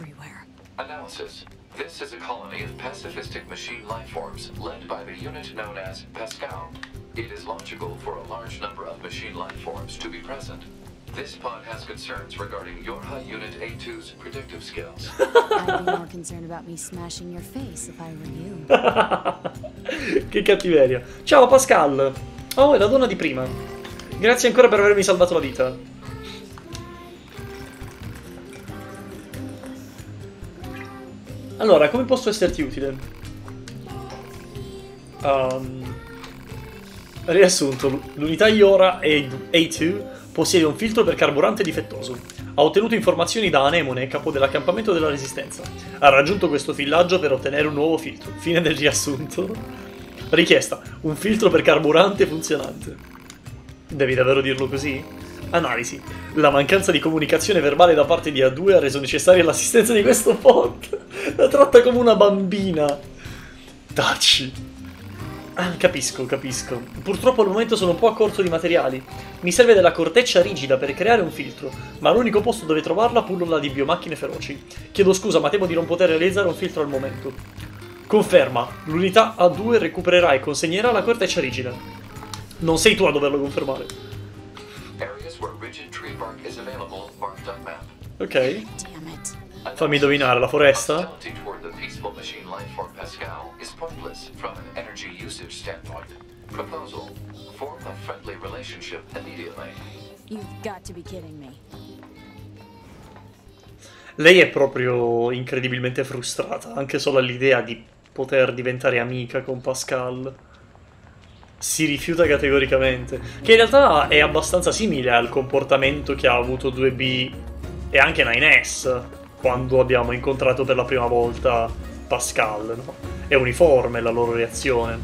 Analysis. This is a colony of pacifistic machine lifeforms led by the unit known as Pascal. It is logical for a large number of machine lifeforms to be present. This pod has concerns regarding Yorha Unit A2's predictive skills. I'd be more concerned about me smashing your face if I were you. che cattiveria. Ciao Pascal. Oh, è la donna di prima. Grazie ancora per avermi salvato la vita. Allora, come posso esserti utile? Um, riassunto, l'unità Iora A2 possiede un filtro per carburante difettoso. Ha ottenuto informazioni da Anemone, capo dell'accampamento della Resistenza. Ha raggiunto questo villaggio per ottenere un nuovo filtro. Fine del riassunto. Richiesta: un filtro per carburante funzionante. Devi davvero dirlo così? Analisi. La mancanza di comunicazione verbale da parte di A2 ha reso necessaria l'assistenza di questo bot. La tratta come una bambina. Taci. Ah, capisco, capisco. Purtroppo al momento sono un po' a corto di materiali. Mi serve della corteccia rigida per creare un filtro, ma l'unico posto dove trovarla pullula di biomacchine feroci. Chiedo scusa, ma temo di non poter realizzare un filtro al momento. Conferma, l'unità A2 recupererà e consegnerà la corteccia rigida. Non sei tu a doverlo confermare. Ok. Fammi indovinare, la foresta? Proposal: form a friendly relationship immediately. You've got to be kidding me. Lei è proprio incredibilmente frustrata, anche solo all'idea di poter diventare amica con Pascal. Si rifiuta categoricamente. Che in realtà è abbastanza simile al comportamento che ha avuto 2B e anche 9S quando abbiamo incontrato per la prima volta Pascal. No? È uniforme la loro reazione.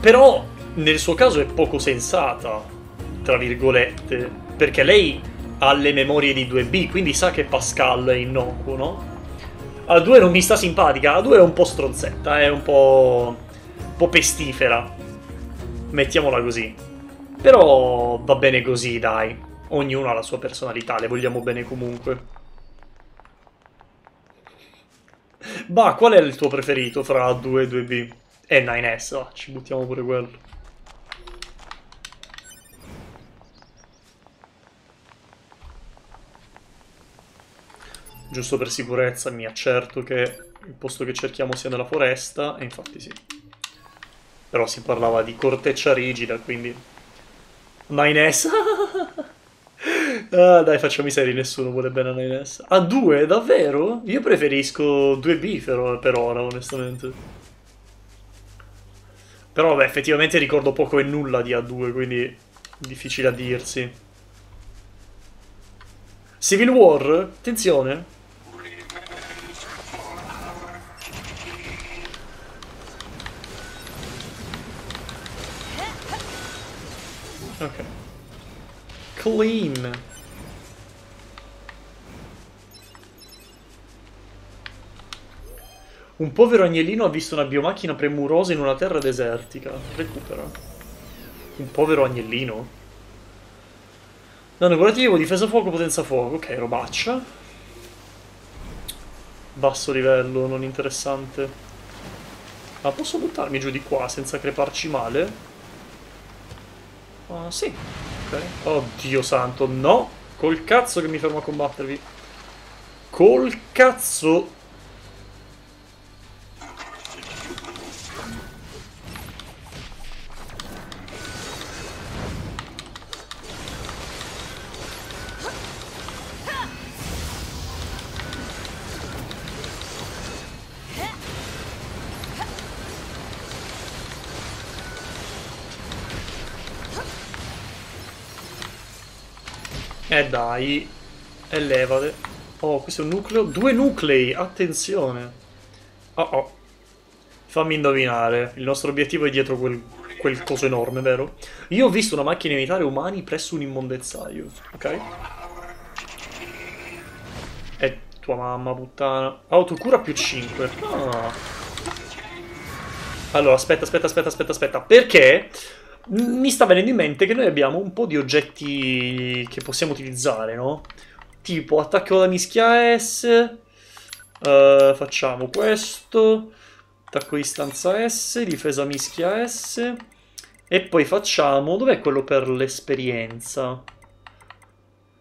Però nel suo caso è poco sensata, tra virgolette, perché lei ha le memorie di 2B, quindi sa che Pascal è innocuo, no? A 2 non mi sta simpatica, a 2 è un po' stronzetta, è un po'. Po' pestifera. Mettiamola così. Però va bene così, dai. Ognuno ha la sua personalità, le vogliamo bene comunque. Bah, qual è il tuo preferito fra 2 e 2B? E 9S, va, ci buttiamo pure quello. Giusto per sicurezza mi accerto che il posto che cerchiamo sia nella foresta, e infatti sì. Però si parlava di corteccia rigida, quindi... 9S! ah, dai, facciamo i seri, nessuno vuole bene a 9S. A 2, davvero? Io preferisco 2B per, per ora, onestamente. Però, vabbè, effettivamente ricordo poco e nulla di A2, quindi difficile a dirsi. Civil War? Attenzione. Clean. Un povero agnellino ha visto una biomacchina premurosa in una terra desertica. Recupera. Un povero agnellino? Danno curativo, difesa fuoco, potenza fuoco. Ok, robaccia. Basso livello, non interessante. Ma posso buttarmi giù di qua senza creparci male? Ah, sì. Ok. Oddio santo, no! Col cazzo che mi fermo a combattervi. Col cazzo! Eh dai, e levate. Oh, questo è un nucleo. Due nuclei, attenzione. Oh oh. Fammi indovinare. Il nostro obiettivo è dietro quel, quel coso enorme, vero? Io ho visto una macchina imitare umani presso un immondezzaio. Ok? È tua mamma, puttana. Autocura più 5. Ah. Allora, aspetta, aspetta, aspetta, aspetta, aspetta. Perché? Mi sta venendo in mente che noi abbiamo un po' di oggetti che possiamo utilizzare, no? Tipo attacco alla mischia S, uh, facciamo questo, attacco di stanza S, difesa mischia S, E poi facciamo... Dov'è quello per l'esperienza?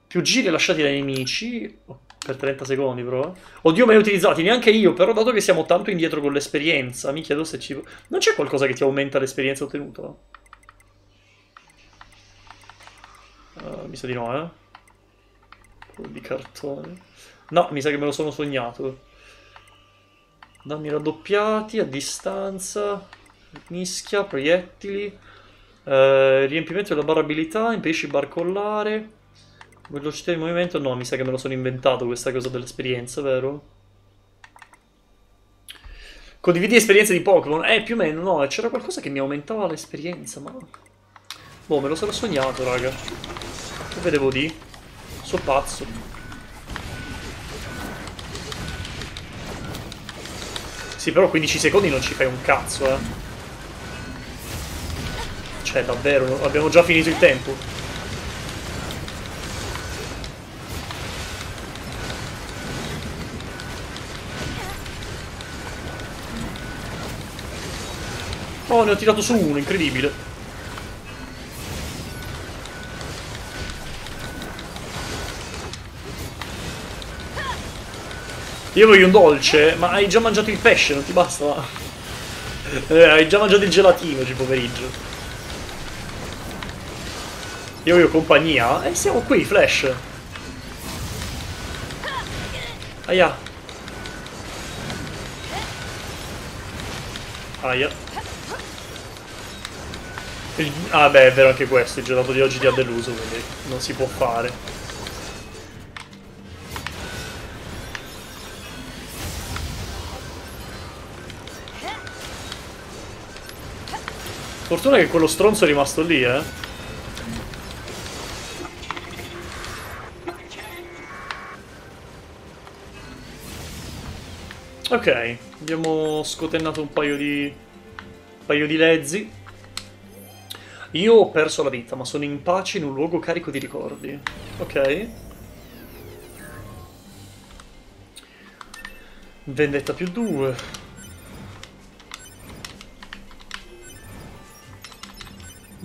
Più giri lasciati dai nemici... Oh, per 30 secondi, però. Oddio, mai utilizzati, neanche io, però dato che siamo tanto indietro con l'esperienza, mi chiedo se ci... Non c'è qualcosa che ti aumenta l'esperienza ottenuta? Uh, mi sa di no, eh? Quello di cartone. No, mi sa che me lo sono sognato. Danni raddoppiati a distanza. Mischia, proiettili. Uh, riempimento della barra abilità, impedisci barcollare. Velocità di movimento? No, mi sa che me lo sono inventato questa cosa dell'esperienza, vero? Condividi esperienze di Pokémon? Eh, più o meno, no, c'era qualcosa che mi aumentava l'esperienza, ma... Boh, me lo sarò sognato, raga. Che vedevo di? So pazzo. Sì, però 15 secondi non ci fai un cazzo, eh. Cioè, davvero, abbiamo già finito il tempo. Oh, ne ho tirato su uno, incredibile. Io voglio un dolce, ma hai già mangiato il pesce, non ti basta? Eh, hai già mangiato il gelatino oggi pomeriggio. Io voglio compagnia. E eh, siamo qui, Flash. Aia. Aia. Il... Ah beh, è vero anche questo, il gelato di oggi ti ha deluso, quindi non si può fare. Fortuna che quello stronzo è rimasto lì, eh. Ok, abbiamo scotennato un paio di... un paio di lezzi. Io ho perso la vita, ma sono in pace in un luogo carico di ricordi. Ok. Vendetta più due.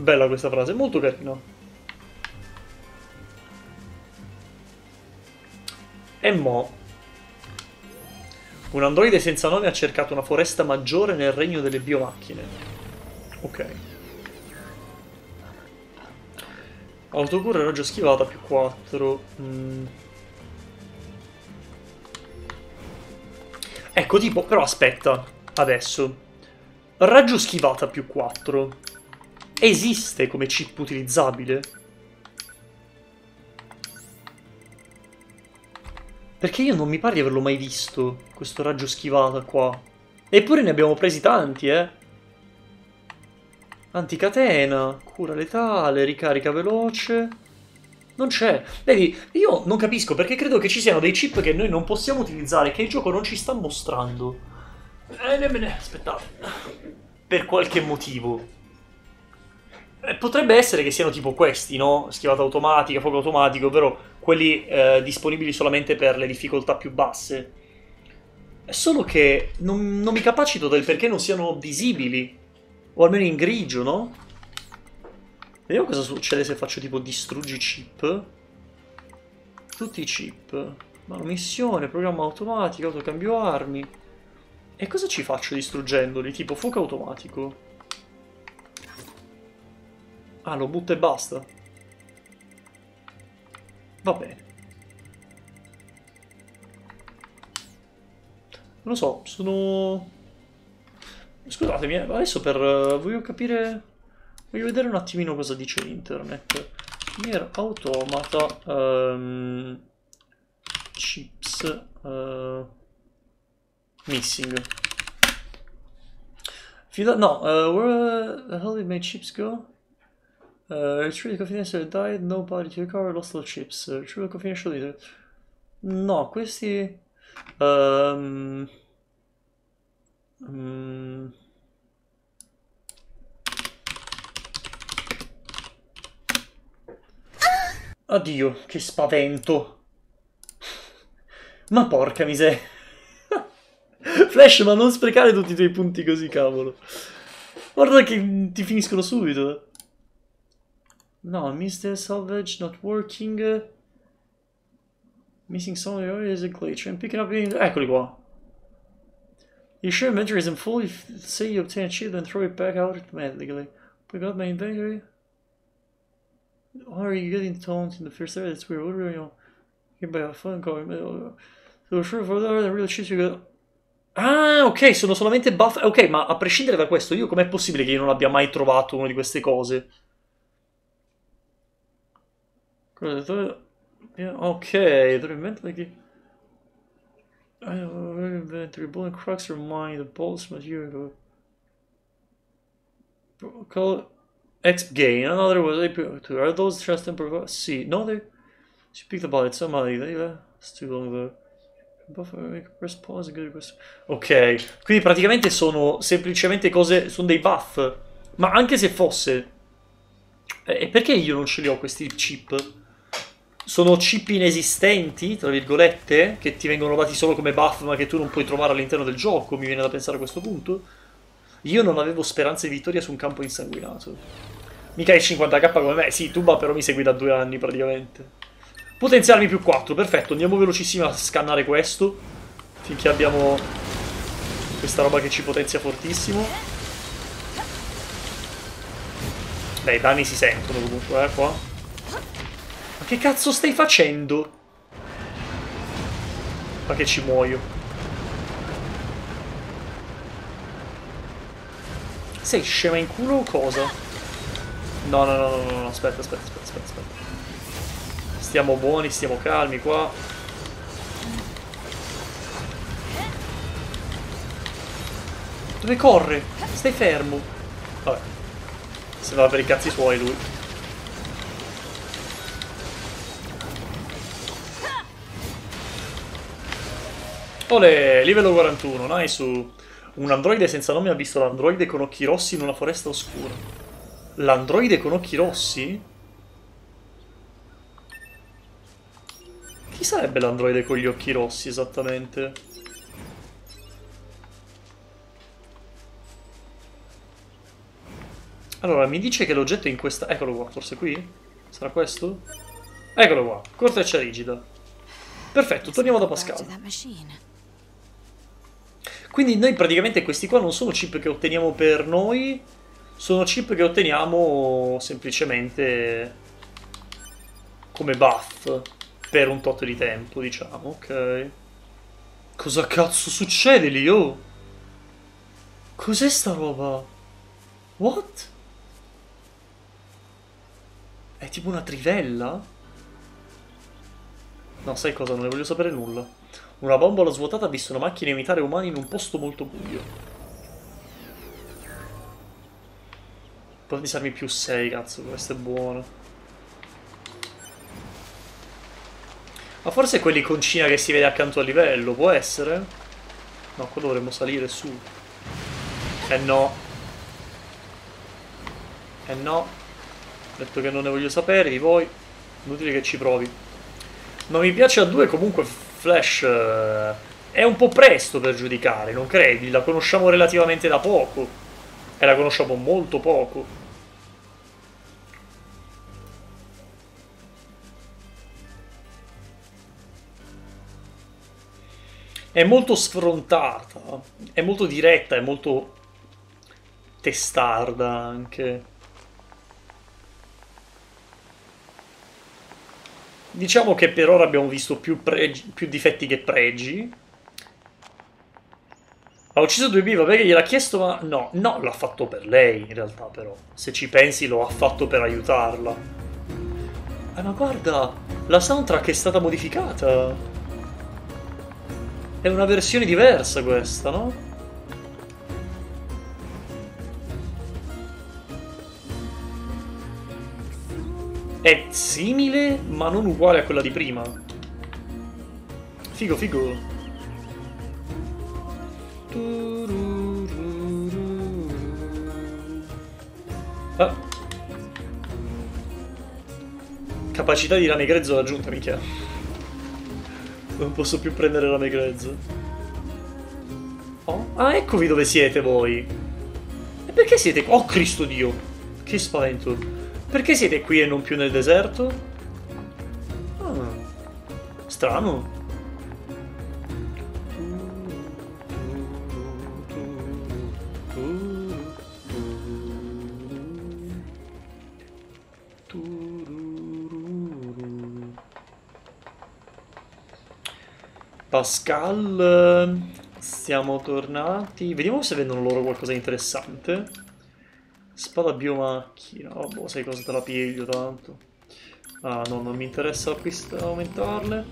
Bella questa frase, molto carina. E mo. Un androide senza nome ha cercato una foresta maggiore nel regno delle biomacchine. Ok. Autocura raggio schivata più 4. Mm. Ecco, tipo, però aspetta, adesso. Raggio schivata più 4. Esiste come chip utilizzabile? Perché io non mi pare di averlo mai visto, questo raggio schivata qua. Eppure ne abbiamo presi tanti, eh. Anticatena, cura letale, ricarica veloce. Non c'è. Vedi, io non capisco perché credo che ci siano dei chip che noi non possiamo utilizzare, che il gioco non ci sta mostrando. Eh, nemmeno... Aspettate. Per qualche motivo. Eh, potrebbe essere che siano tipo questi, no? Schivata automatica, fuoco automatico, ovvero quelli eh, disponibili solamente per le difficoltà più basse. Solo che non, non mi capacito del perché non siano visibili. O almeno in grigio, no? Vediamo cosa succede se faccio tipo distruggi chip. Tutti i chip. Manomissione, programma automatico, autocambio armi. E cosa ci faccio distruggendoli? Tipo fuoco automatico. Ah, lo butto e basta. Va bene. Non lo so, sono... Scusatemi, eh, adesso per... Uh, voglio capire... Voglio vedere un attimino cosa dice internet. Nier Automata... Um, chips... Uh, missing. Fida no, uh, where the hell did my chips go? Uh, really confidential, died, nobody to recover, lost all chips. Uh, truly confidential leader. No, questi... Um, um, Oddio, che spavento. Ma porca miseria. Flash, ma non sprecare tutti i tuoi punti così, cavolo. Guarda che ti finiscono subito. No, Mr. Salvage not working. Missing some areas a glitch. I'm picking up... Eccoli qua. You sure inventory isn't full? If, say you obtain a chip, then throw it back out automatically. Pick up my inventory. How are you getting toned in the first area? That's weird. What are you... Here by a phone call. So sure for the real chips you got... Ah, ok, sono solamente buff. Ok, ma a prescindere da questo, io com'è possibile che io non abbia mai trovato una di queste cose? Ok, like inventory bullet crux or mine the bolts material. Call X gain. Another was to are those trust and provide? See, no, they. She picked up it. Somebody they. It's too long though. Ok, quindi praticamente sono semplicemente cose, sono dei buff. Ma anche se fosse... E perché io non ce li ho questi chip? Sono chip inesistenti, tra virgolette, che ti vengono dati solo come buff ma che tu non puoi trovare all'interno del gioco, mi viene da pensare a questo punto. Io non avevo speranze di vittoria su un campo insanguinato. Mica hai 50k come me, sì, Tuba però mi segui da due anni praticamente. Potenziarmi più 4, perfetto, andiamo velocissimo a scannare questo. Finché abbiamo questa roba che ci potenzia fortissimo. Beh, i danni si sentono comunque, eh, qua. Che cazzo stai facendo? Ma che ci muoio. Sei scema in culo o cosa? No, no, no, no, no, aspetta, aspetta, aspetta, aspetta, aspetta. Stiamo buoni, stiamo calmi qua. Dove corre? Stai fermo. Vabbè. Se va per i cazzi suoi lui. Ole, livello 41, nice. Un androide senza nome ha visto l'androide con occhi rossi in una foresta oscura. L'androide con occhi rossi? Chi sarebbe l'androide con gli occhi rossi esattamente? Allora, mi dice che l'oggetto è in questa... Eccolo qua, forse qui? Sarà questo? Eccolo qua, corteccia rigida. Perfetto, torniamo da Pascal. Quindi noi praticamente questi qua non sono chip che otteniamo per noi, sono chip che otteniamo semplicemente come buff per un tot di tempo, diciamo, ok. Cosa cazzo succede lì, oh? Cos'è sta roba? What? È tipo una trivella? No, sai cosa? Non ne voglio sapere nulla. Una bombola svuotata ha visto una macchina imitare umani in un posto molto buio. Potenziarmi più 6, cazzo, questo è buono. Ma forse quell'iconcina che si vede accanto al livello, può essere? No, qua dovremmo salire su. Eh no. Eh no. Detto che non ne voglio sapere di voi. Inutile che ci provi. Non mi piace a due comunque Flash eh, è un po' presto per giudicare, non credi? La conosciamo relativamente da poco. E la conosciamo molto poco. è molto sfrontata, è molto diretta, è molto testarda anche. Diciamo che per ora abbiamo visto più, pregi, più difetti che pregi. Ha ucciso due b vabbè che gliel'ha chiesto, ma no, no, l'ha fatto per lei in realtà però. Se ci pensi lo ha fatto per aiutarla. Eh ma guarda, la soundtrack è stata modificata. È una versione diversa questa, no? È simile, ma non uguale a quella di prima. Figo, figo. Ah. Capacità di rame grezzo raggiunta, minchia. Non posso più prendere la grezzo. Oh. Ah, eccovi dove siete voi. E perché siete qua? Oh Cristo Dio! Che spavento! Perché siete qui e non più nel deserto? Ah, strano. Pascal, siamo tornati. Vediamo se vendono loro qualcosa di interessante. Spada biomacchina. Oh, boh, sai cosa te la piglio tanto. Ah, no, non mi interessa aumentarle.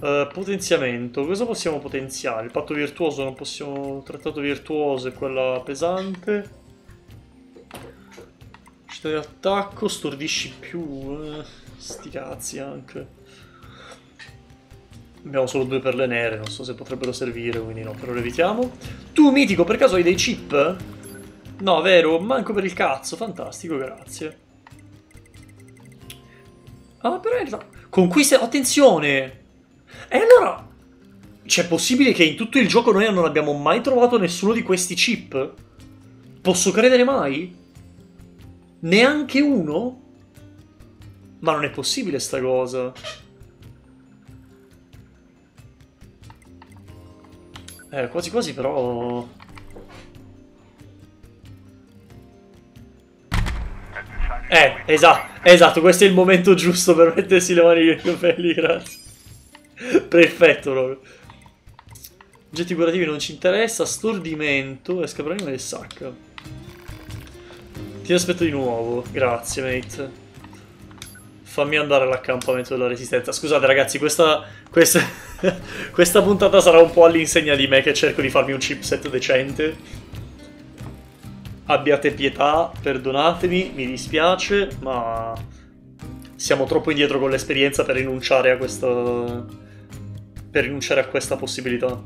Uh, potenziamento. Cosa possiamo potenziare? Il patto virtuoso non possiamo... Trattato virtuoso è quella pesante. Città di attacco, stordisci più. Eh, sti cazzi anche. Abbiamo solo due perle nere, non so se potrebbero servire, quindi no, però le evitiamo. Tu, mitico, per caso hai dei chip? No, vero? Manco per il cazzo, fantastico, grazie. Ah, però in realtà... Conquista... Attenzione! E allora... C'è possibile che in tutto il gioco noi non abbiamo mai trovato nessuno di questi chip? Posso credere mai? Neanche uno? Ma non è possibile sta cosa. Eh, quasi quasi però... Eh, esatto, esatto, questo è il momento giusto per mettersi le mani nei capelli, grazie. Perfetto proprio. Oggetti curativi non ci interessa, stordimento, esca prima del sacca. Ti aspetto di nuovo, grazie mate. Fammi andare all'accampamento della resistenza. Scusate ragazzi, questa, questa, questa puntata sarà un po' all'insegna di me che cerco di farmi un chipset decente. Abbiate pietà, perdonatemi, mi dispiace, ma siamo troppo indietro con l'esperienza per rinunciare a questa... per rinunciare a questa possibilità.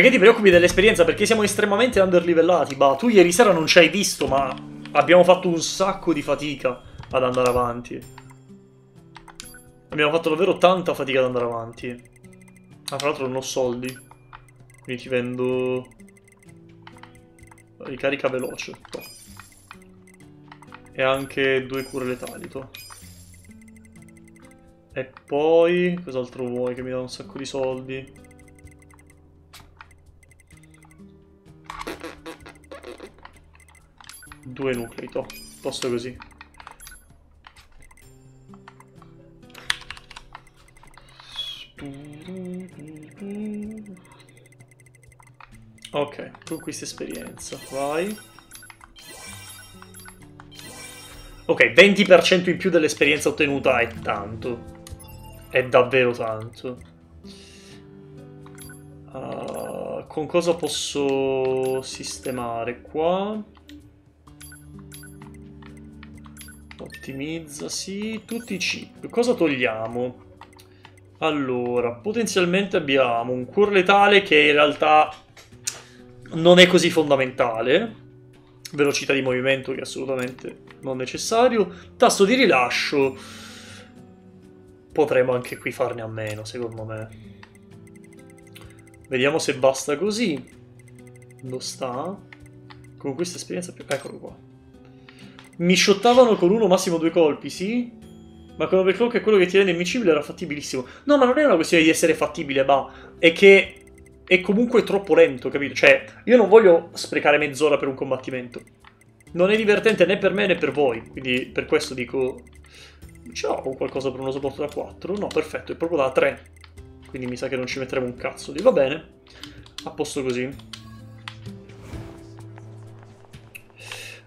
Perché ti preoccupi dell'esperienza? Perché siamo estremamente underlivellati. Bah, tu ieri sera non ci hai visto, ma abbiamo fatto un sacco di fatica ad andare avanti. Abbiamo fatto davvero tanta fatica ad andare avanti. Ah, tra l'altro non ho soldi. Quindi ti vendo... Ricarica veloce. To. E anche due cure letali, to. E poi... Cos'altro vuoi che mi dà un sacco di soldi? Due nuclei, to. Posto così. Ok, conquista esperienza, vai. Ok, 20% in più dell'esperienza ottenuta è tanto. È davvero tanto. Uh, con cosa posso sistemare qua? Ottimizza, sì, tutti i chip. Cosa togliamo? Allora, potenzialmente abbiamo un cure letale che in realtà non è così fondamentale. Velocità di movimento che è assolutamente non necessario. Tasto di rilascio. Potremmo anche qui farne a meno, secondo me. Vediamo se basta così. Dove sta? Con questa esperienza più... Eccolo qua. Mi shottavano con uno, massimo due colpi, sì? Ma con overclock è quello che ti rende invincibile era fattibilissimo. No, ma non è una questione di essere fattibile, ma è che è comunque troppo lento, capito? Cioè, io non voglio sprecare mezz'ora per un combattimento. Non è divertente né per me né per voi, quindi per questo dico... Ce l'ho qualcosa per uno supporto da 4? No, perfetto, è proprio da 3. Quindi mi sa che non ci metteremo un cazzo di... Va bene, a posto così.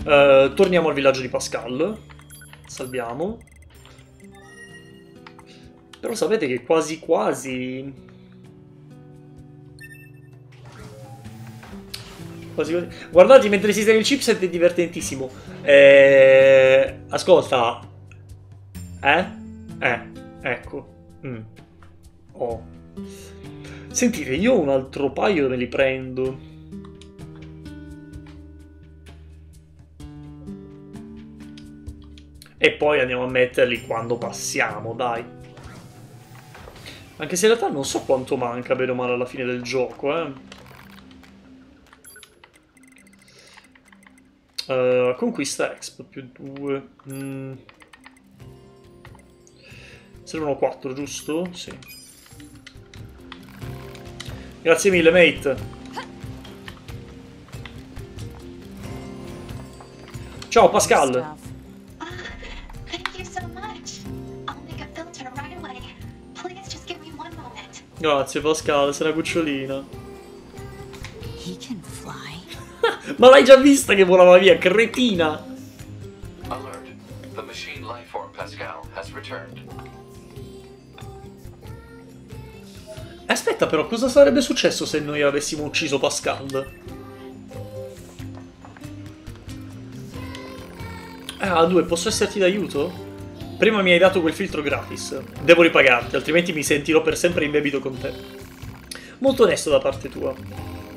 Uh, torniamo al villaggio di Pascal. Salviamo. Però sapete che quasi quasi... Quasi quasi... Guardate, mentre sistemi il chipset è divertentissimo. Eh... Ascolta. Eh? Eh, ecco. Mm. Oh. Sentite, io un altro paio me li prendo. E poi andiamo a metterli quando passiamo, dai. Anche se in realtà non so quanto manca, bene o male, alla fine del gioco, eh. Uh, conquista Expo più 2. Mm. Servono 4, giusto? Sì. Grazie mille, mate. Ciao, Pascal. Grazie, Pascal, sei una cucciolina. He can fly. Ma l'hai già vista che volava via, cretina? Alert. The machine lifeform Pascal has returned. Aspetta però, cosa sarebbe successo se noi avessimo ucciso Pascal? Ah, due, posso esserti d'aiuto? Prima mi hai dato quel filtro gratis. Devo ripagarti, altrimenti mi sentirò per sempre in debito con te. Molto onesto da parte tua.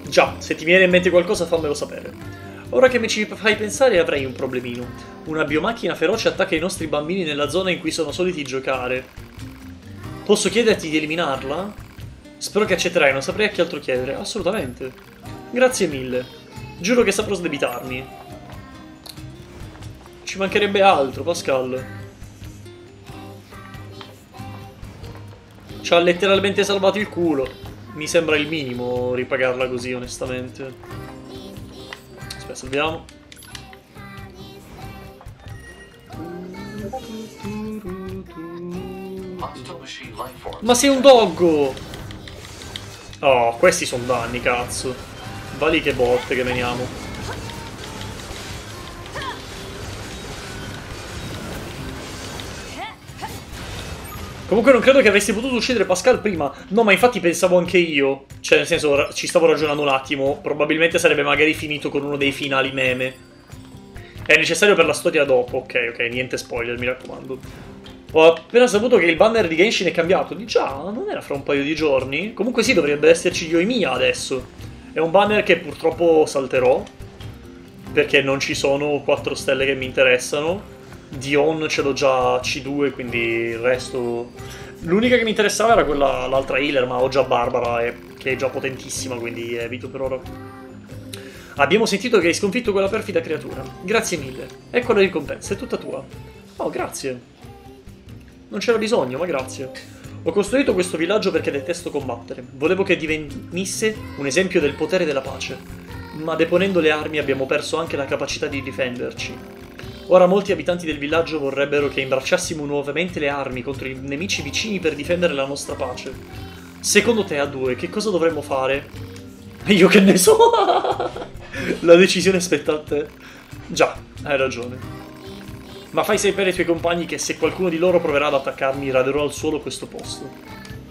Già, se ti viene in mente qualcosa fammelo sapere. Ora che mi ci fai pensare avrei un problemino. Una biomacchina feroce attacca i nostri bambini nella zona in cui sono soliti giocare. Posso chiederti di eliminarla? Spero che accetterai, non saprei a chi altro chiedere. Assolutamente. Grazie mille. Giuro che saprò sdebitarmi. Ci mancherebbe altro, Pascal. Ci ha letteralmente salvato il culo. Mi sembra il minimo ripagarla così, onestamente. Aspetta, salviamo. Ma sei un doggo! Oh, questi sono danni, cazzo. Va lì che botte che veniamo. Comunque non credo che avresti potuto uccidere Pascal prima. No, ma infatti pensavo anche io. Cioè, nel senso, ci stavo ragionando un attimo. Probabilmente sarebbe magari finito con uno dei finali meme. È necessario per la storia dopo. Ok, ok, niente spoiler, mi raccomando. Ho appena saputo che il banner di Genshin è cambiato. Di già, non era fra un paio di giorni? Comunque sì, dovrebbe esserci Yoimiya adesso. È un banner che purtroppo salterò. Perché non ci sono 4 stelle che mi interessano. Dion ce l'ho già C2, quindi il resto... L'unica che mi interessava era quella, l'altra healer, ma ho già Barbara, e- che è già potentissima, quindi evito per ora. Abbiamo sentito che hai sconfitto quella perfida creatura. Grazie mille. Ecco la ricompensa, è tutta tua. Oh, grazie. Non c'era bisogno, ma grazie. Ho costruito questo villaggio perché detesto combattere. Volevo che divenisse un esempio del potere della pace. Ma deponendo le armi abbiamo perso anche la capacità di difenderci. Ora molti abitanti del villaggio vorrebbero che imbracciassimo nuovamente le armi contro i nemici vicini per difendere la nostra pace. Secondo te, a due, che cosa dovremmo fare? Io che ne so! la decisione spetta a te. Già, hai ragione. Ma fai sapere ai tuoi compagni che se qualcuno di loro proverà ad attaccarmi, raderò al suolo questo posto.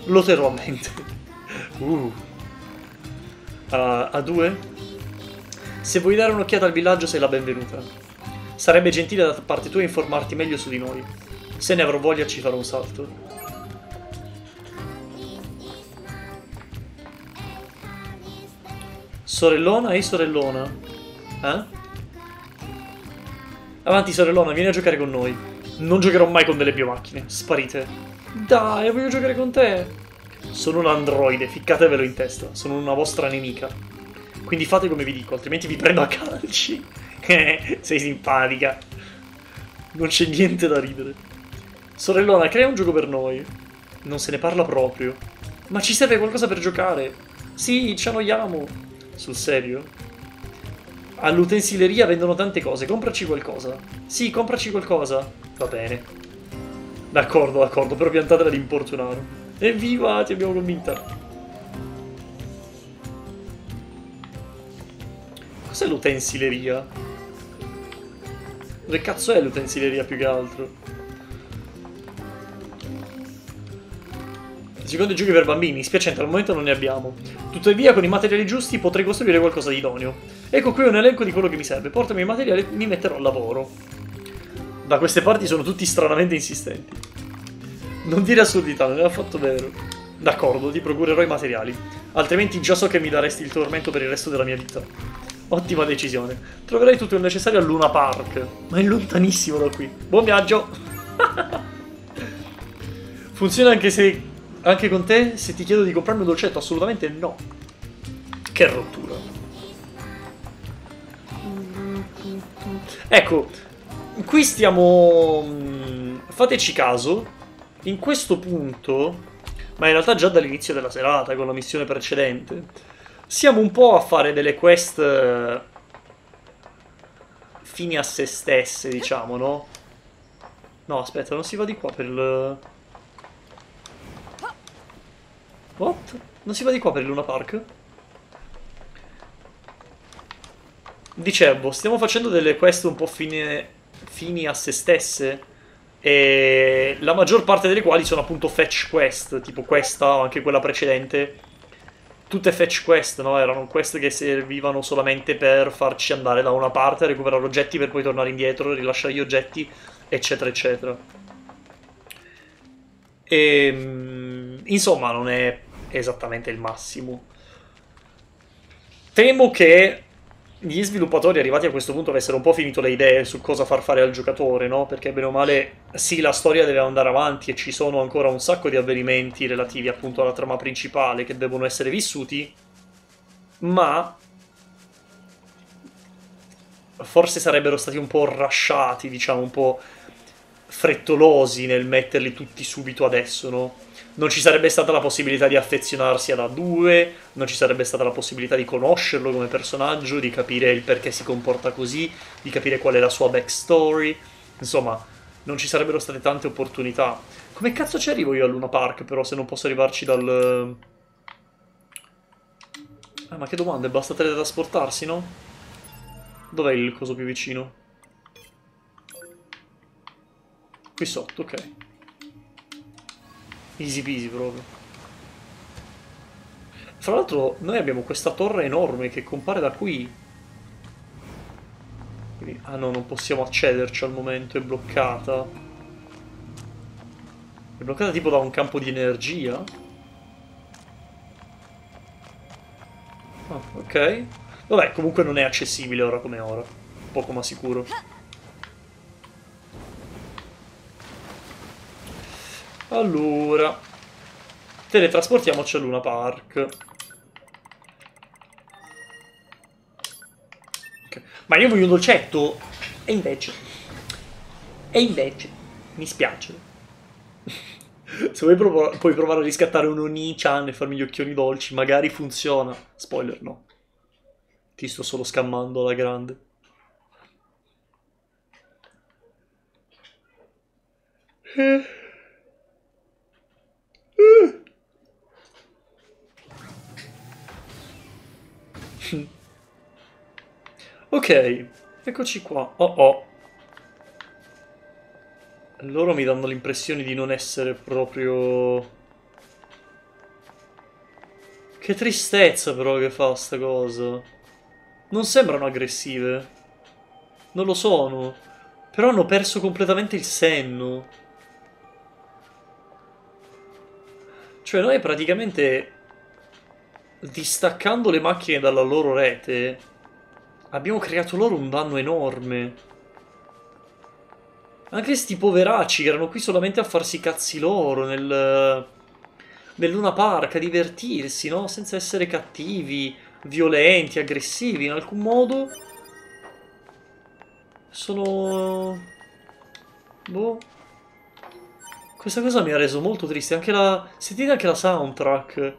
Lo terrò a mente. Uh. Ah, a due? Se vuoi dare un'occhiata al villaggio, sei la benvenuta. Sarebbe gentile da parte tua informarti meglio su di noi. Se ne avrò voglia ci farò un salto. Sorellona e sorellona. Eh? Avanti sorellona, vieni a giocare con noi. Non giocherò mai con delle biomacchine. Sparite. Dai, voglio giocare con te. Sono un androide, ficcatevelo in testa. Sono una vostra nemica. Quindi fate come vi dico, altrimenti vi prendo a calci. Eh, Sei simpatica. Non c'è niente da ridere. Sorellona, crea un gioco per noi. Non se ne parla proprio. Ma ci serve qualcosa per giocare. Sì, ci annoiamo. Sul serio? All'utensileria vendono tante cose, compraci qualcosa. Sì, compraci qualcosa. Va bene. D'accordo, d'accordo, però piantatela di importunare. Evviva, ti abbiamo convinta. Cos'è l'utensileria? Dove cazzo è l'utensileria più che altro? Secondo i giochi per bambini, spiacente, al momento non ne abbiamo. Tuttavia, con i materiali giusti potrei costruire qualcosa di idoneo. Ecco qui un elenco di quello che mi serve. Portami i materiali e mi metterò al lavoro. Da queste parti sono tutti stranamente insistenti. Non dire assurdità, non era affatto vero. D'accordo, ti procurerò i materiali. Altrimenti già so che mi daresti il tormento per il resto della mia vita. Ottima decisione. Troverai tutto il necessario a Luna Park. Ma è lontanissimo da qui. Buon viaggio! Funziona anche se... Anche con te? Se ti chiedo di comprarmi un dolcetto? Assolutamente no. Che rottura. Ecco, qui stiamo... mm, Fateci caso. In questo punto ma in realtà già dall'inizio della serata, con la missione precedente, siamo un po' a fare delle quest eh, fini a se stesse, diciamo, no? No, aspetta, non si va di qua per il... What? Non si va di qua per il Luna Park? Dicevo, stiamo facendo delle quest un po' fine- fini a se stesse e la maggior parte delle quali sono appunto fetch quest, tipo questa o anche quella precedente. Tutte fetch quest, no? Erano quest che servivano solamente per farci andare da una parte, recuperare oggetti per poi tornare indietro, rilasciare gli oggetti, eccetera, eccetera. E, mm, insomma, non è esattamente il massimo. Temo che gli sviluppatori arrivati a questo punto avessero un po' finito le idee su cosa far fare al giocatore, no? Perché bene o male, sì, la storia deve andare avanti e ci sono ancora un sacco di avvenimenti relativi appunto alla trama principale che devono essere vissuti, ma forse sarebbero stati un po' rasciati, diciamo, un po' frettolosi nel metterli tutti subito adesso, no? Non ci sarebbe stata la possibilità di affezionarsi ad A2, non ci sarebbe stata la possibilità di conoscerlo come personaggio, di capire il perché si comporta così, di capire qual è la sua backstory. Insomma, non ci sarebbero state tante opportunità. Come cazzo ci arrivo io a Luna Park, però, se non posso arrivarci dal... Ah, ma che domande? Basta teletrasportarsi, no? Dov'è il coso più vicino? Qui sotto, ok. Easy peasy proprio. Fra l'altro noi abbiamo questa torre enorme che compare da qui. Quindi- ah no, non possiamo accederci al momento, è bloccata. È bloccata tipo da un campo di energia. Ah, ok. Vabbè, comunque non è accessibile ora come ora. Poco ma sicuro. Allora, teletrasportiamoci a Luna Park. Ma io voglio un dolcetto. E invece. E invece. Mi spiace. Se vuoi prov- puoi provare a riscattare un Oni-chan e farmi gli occhioni dolci, magari funziona. Spoiler, no. Ti sto solo scammando alla grande. Ok, eccoci qua. Oh oh. Loro mi danno l'impressione di non essere proprio... Che tristezza però che fa sta cosa. Non sembrano aggressive. Non lo sono. Però hanno perso completamente il senno. Cioè noi praticamente distaccando le macchine dalla loro rete abbiamo creato loro un danno enorme. Anche sti poveracci che erano qui solamente a farsi cazzi loro nel nel Luna Park a divertirsi, no? Senza essere cattivi, violenti, aggressivi in alcun modo. Sono boh questa cosa mi ha reso molto triste. Anche la. Sentite anche la soundtrack.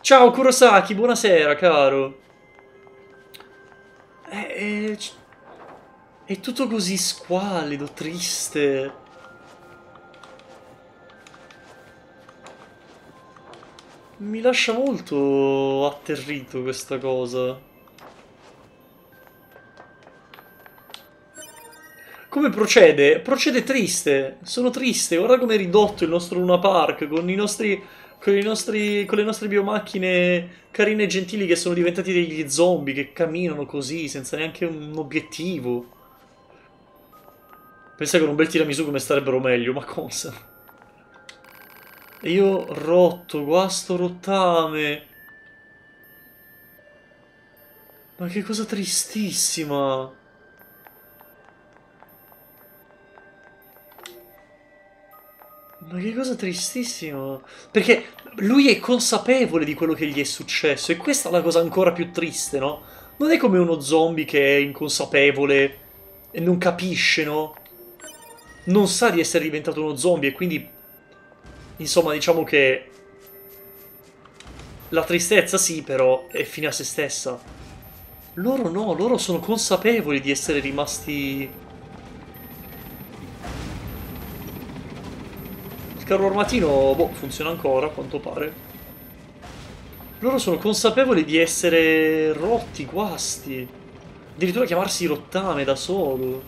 Ciao Kurosaki, buonasera, caro. È, è, è tutto così squallido, triste. Mi lascia molto atterrito questa cosa. Come procede? Procede triste. Sono triste. Guarda come è ridotto il nostro Luna Park con i nostri. Con, i nostri, con le nostre biomacchine carine e gentili che sono diventati degli zombie che camminano così senza neanche un obiettivo. Pensa con un bel tiramisù come starebbero meglio, ma cosa? Io rotto, guasto rottame. Ma che cosa tristissima. Ma che cosa tristissima. Perché lui è consapevole di quello che gli è successo. E questa è la cosa ancora più triste, no? Non è come uno zombie che è inconsapevole e non capisce, no? Non sa di essere diventato uno zombie e quindi... Insomma, diciamo che... La tristezza sì, però è fine a se stessa. Loro no, loro sono consapevoli di essere rimasti... Il carro armatino, boh, funziona ancora, a quanto pare. Loro sono consapevoli di essere rotti, guasti. Addirittura chiamarsi rottame da solo.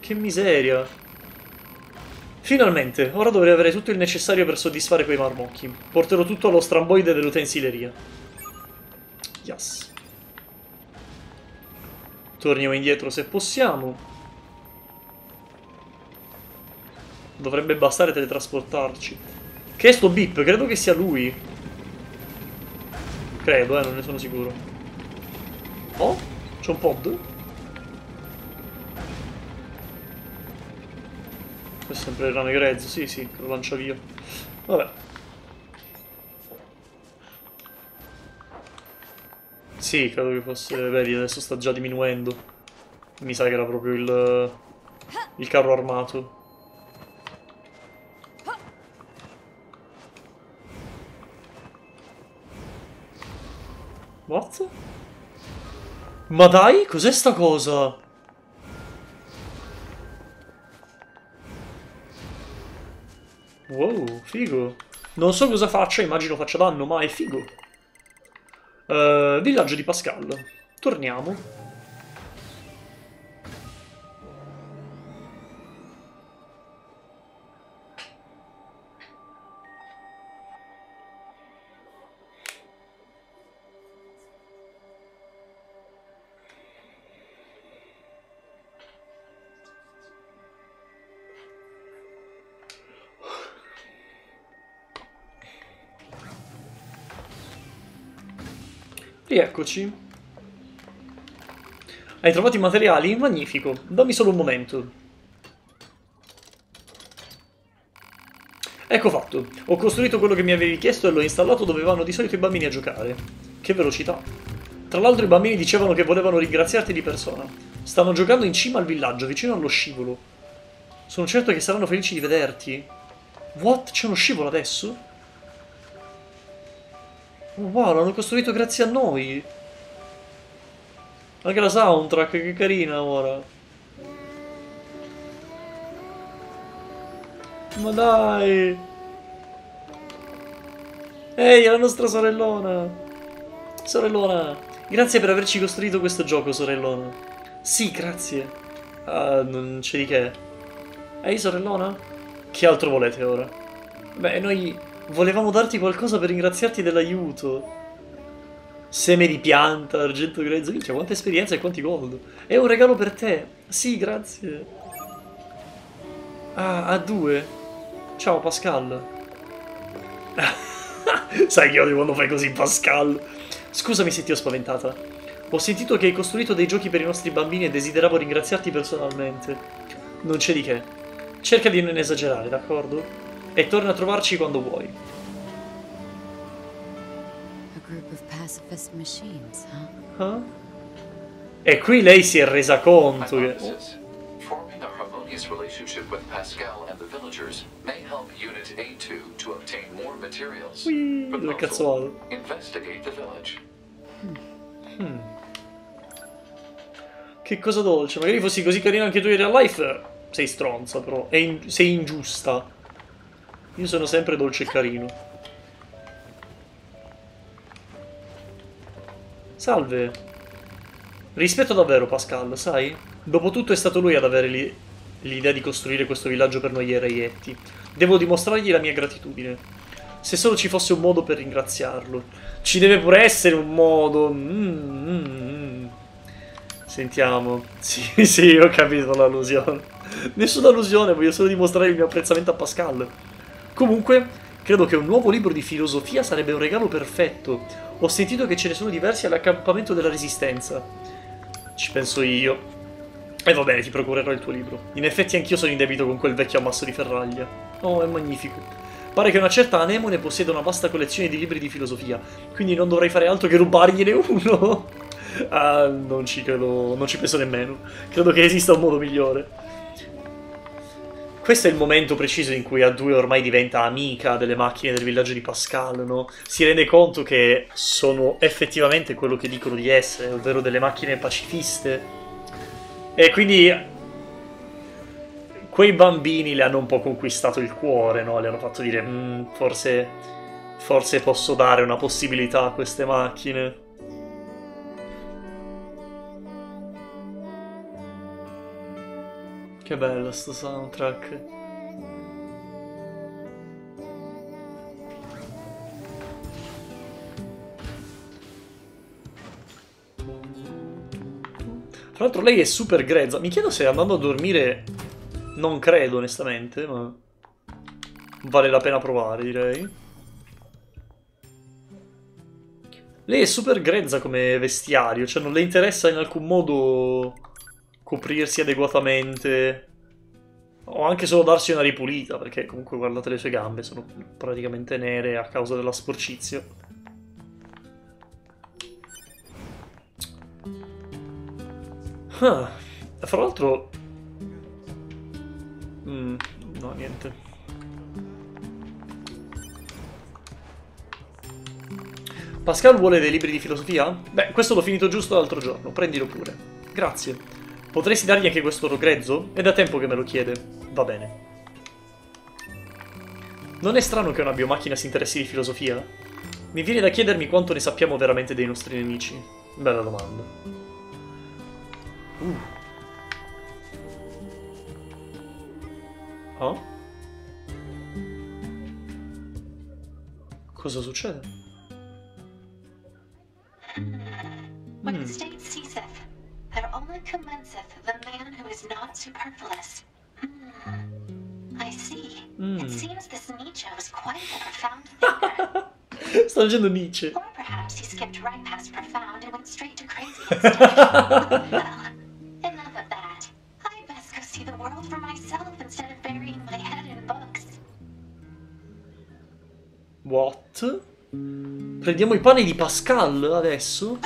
Che miseria. Finalmente, ora dovrei avere tutto il necessario per soddisfare quei marmocchi. Porterò tutto allo stramboide dell'utensileria. Yes. Torniamo indietro se possiamo. Dovrebbe bastare teletrasportarci. Che è sto beep? Credo che sia lui. Credo, eh, non ne sono sicuro. Oh? C'è un pod? Questo è sempre il rame grezzo, sì, sì, lo lancia via. Vabbè. Sì, credo che fosse... Vedi, adesso sta già diminuendo. Mi sa che era proprio il... Il carro armato. What? Ma dai, cos'è sta cosa? Wow, figo. Non so cosa faccia, immagino faccia danno, ma è figo. Uh, villaggio di Pascal. Torniamo. Rieccoci. Hai trovato i materiali? Magnifico. Dammi solo un momento. Ecco fatto. Ho costruito quello che mi avevi chiesto e l'ho installato dove vanno di solito i bambini a giocare. Che velocità. Tra l'altro i bambini dicevano che volevano ringraziarti di persona. Stanno giocando in cima al villaggio, vicino allo scivolo. Sono certo che saranno felici di vederti. What? C'è uno scivolo adesso? Oh, wow, l'hanno costruito grazie a noi. Anche la soundtrack, che carina ora. Ma dai. Ehi, è la nostra sorellona. Sorellona. Grazie per averci costruito questo gioco, sorellona. Sì, grazie. Ah, non c'è di che. Ehi, sorellona? Che altro volete ora? Beh, noi Volevamo darti qualcosa per ringraziarti dell'aiuto. Seme di pianta, argento grezzo. Cioè, quanta esperienza e quanti gold. È un regalo per te. Sì, grazie. Ah, a due. Ciao, Pascal. Sai che odio quando fai così, Pascal. Scusami se ti ho spaventata. Ho sentito che hai costruito dei giochi per i nostri bambini e desideravo ringraziarti personalmente. Non c'è di che. Cerca di non esagerare, d'accordo? E torna a trovarci quando vuoi. Huh? E qui lei si è resa conto che... Forming a harmonious relationship with Pascal and the villagers may help Unit A2 to obtain more materials. Ui, dove cazzo? Investigate the village. Hmm. Che cosa dolce, magari fossi così carino anche tu in real life. Sei stronza però, in sei ingiusta. Io sono sempre dolce e carino. Salve. Rispetto davvero Pascal, sai? Dopotutto è stato lui ad avere l'idea di costruire questo villaggio per noi reietti. Devo dimostrargli la mia gratitudine. Se solo ci fosse un modo per ringraziarlo. Ci deve pure essere un modo. Mm, mm, mm. Sentiamo. Sì, sì, ho capito l'allusione. Nessuna allusione, voglio solo dimostrare il mio apprezzamento a Pascal. Comunque, credo che un nuovo libro di filosofia sarebbe un regalo perfetto. Ho sentito che ce ne sono diversi all'accampamento della Resistenza. Ci penso io. E va bene, ti procurerò il tuo libro. In effetti anch'io sono in debito con quel vecchio ammasso di ferraglia. Oh, è magnifico. Pare che una certa anemone possieda una vasta collezione di libri di filosofia, quindi non dovrei fare altro che rubargliene uno. ah, non ci credo, non ci penso nemmeno. Credo che esista un modo migliore. Questo è il momento preciso in cui A2 ormai diventa amica delle macchine del villaggio di Pascal, no? Si rende conto che sono effettivamente quello che dicono di essere, ovvero delle macchine pacifiste e quindi quei bambini le hanno un po' conquistato il cuore, no? Le hanno fatto dire, "Mm, forse, forse posso dare una possibilità a queste macchine. Che bello sto soundtrack. Tra l'altro lei è super grezza. Mi chiedo se andando a dormire... Non credo, onestamente, ma... Vale la pena provare, direi. Lei è super grezza come vestiario, cioè non le interessa in alcun modo coprirsi adeguatamente. O anche solo darsi una ripulita, perché comunque guardate le sue gambe, sono praticamente nere a causa della sporcizia. Ah, fra l'altro... Mm, no, niente. Pascal vuole dei libri di filosofia? Beh, questo l'ho finito giusto l'altro giorno, prendilo pure. Grazie. Potresti dargli anche questo oro grezzo? È da tempo che me lo chiede. Va bene. Non è strano che una biomacchina si interessi di filosofia? Mi viene da chiedermi quanto ne sappiamo veramente dei nostri nemici. Bella domanda. Uh. Oh? Cosa succede? When there only commenceth the man who is not superfluous. Hmm. I see. Hmm. It seems this Nietzsche was quite a profound thinker. Sta leggendo Nietzsche. or perhaps he skipped right past profound and went straight to crazy instead. well, enough of that. I best go see the world for myself instead of burying my head in books. What? Prendiamo i panni di Pascal adesso?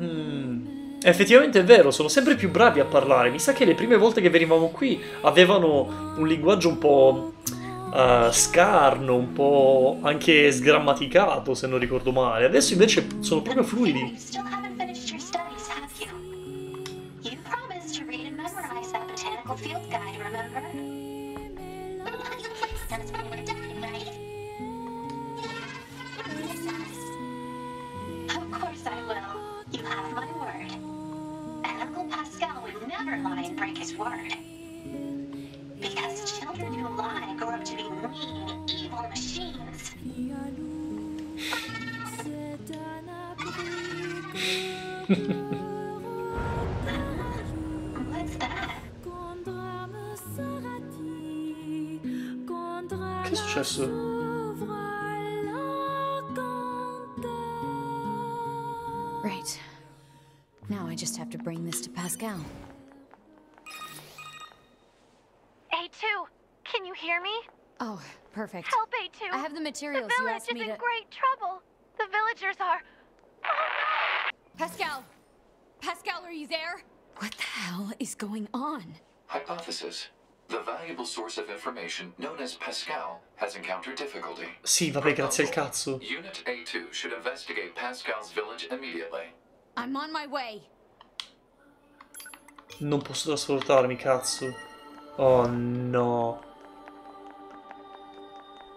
Mm. Effettivamente è vero, sono sempre più bravi a parlare. Mi sa che le prime volte che venivamo qui avevano un linguaggio un po' eh, scarno, un po' anche sgrammaticato, se non ricordo male. Adesso invece sono proprio fluidi. botanical field guide, remember? Pascal would never lie and break his word. Because children who lie grow up to be mean, evil machines. What's that? Che è successo? Right. Now I just have to bring this to Pascal. A2, can you hear me? Oh, perfect. Help A2. I have the the materials you village is in great trouble. The villagers are. Pascal! Pascal, are you there? What the hell is going on? Hypothesis. The valuable source of information known as Pascal has encountered difficulty. Sì, vabbè, grazie al cazzo. Unit A2 should investigate Pascal's village immediately. I'm on my way. Non posso trasportarmi, cazzo. Oh no.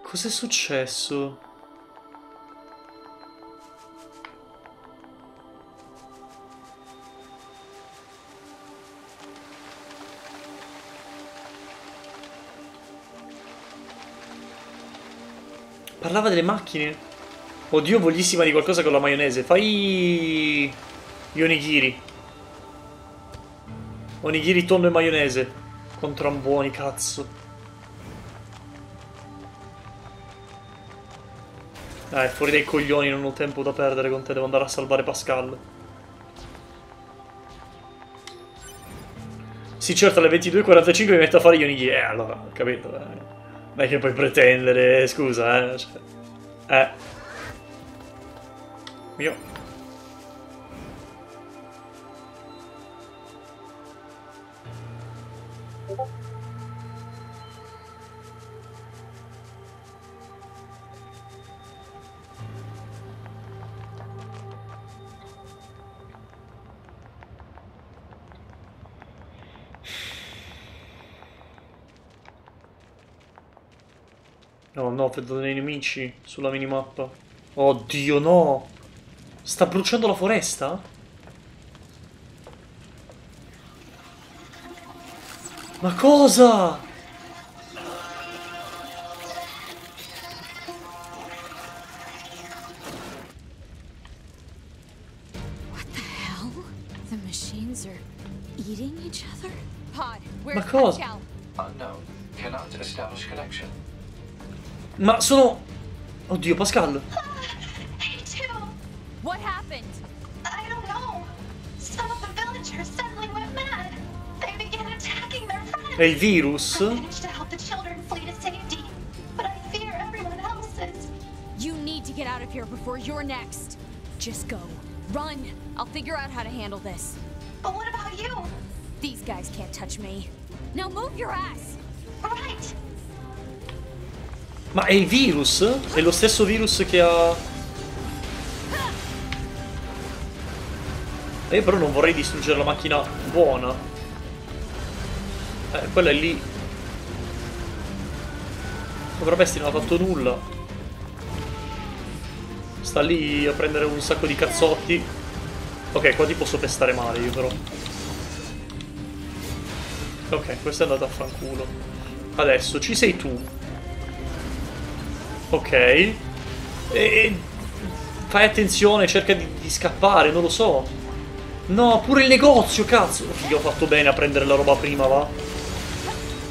Cos'è successo? Parlava delle macchine. Oddio, voglissima di qualcosa con la maionese. Fai... Gli onigiri. Onigiri, tonno e maionese. Quanto erano buoni, cazzo. Eh, fuori dai coglioni, non ho tempo da perdere con te, devo andare a salvare Pascal. Sì, certo, alle 22.45 mi metto a fare gli onigiri. Eh, allora, capito. Eh. Non è che puoi pretendere, scusa, eh. Cioè, eh. Mio. No, no, vedo dei nemici sulla minimappa. Oddio, no! Sta bruciando la foresta? Ma cosa? What the Ma sono... Oddio, Pascal. A2, What happened? I don't know. Some of the villagers suddenly went mad. They began attacking their friends. È il virus? I managed to help the children flee to safety, but I fear everyone else is. You need to get out of here before you're next. Just go. Run. I'll figure out how to handle this. But what about you? These guys can't touch me. Now move your ass. Right. Ma è il virus? È lo stesso virus che ha... E io però non vorrei distruggere la macchina buona. Eh, quella è lì. Povera bestia non ha fatto nulla. Sta lì a prendere un sacco di cazzotti. Ok, qua ti posso pestare male io però. Ok, questa è andata a fanculo. Adesso ci sei tu. Ok. E, e fai attenzione, cerca di, di scappare, non lo so. No, pure il negozio, cazzo. Figa, ho fatto bene a prendere la roba prima, va.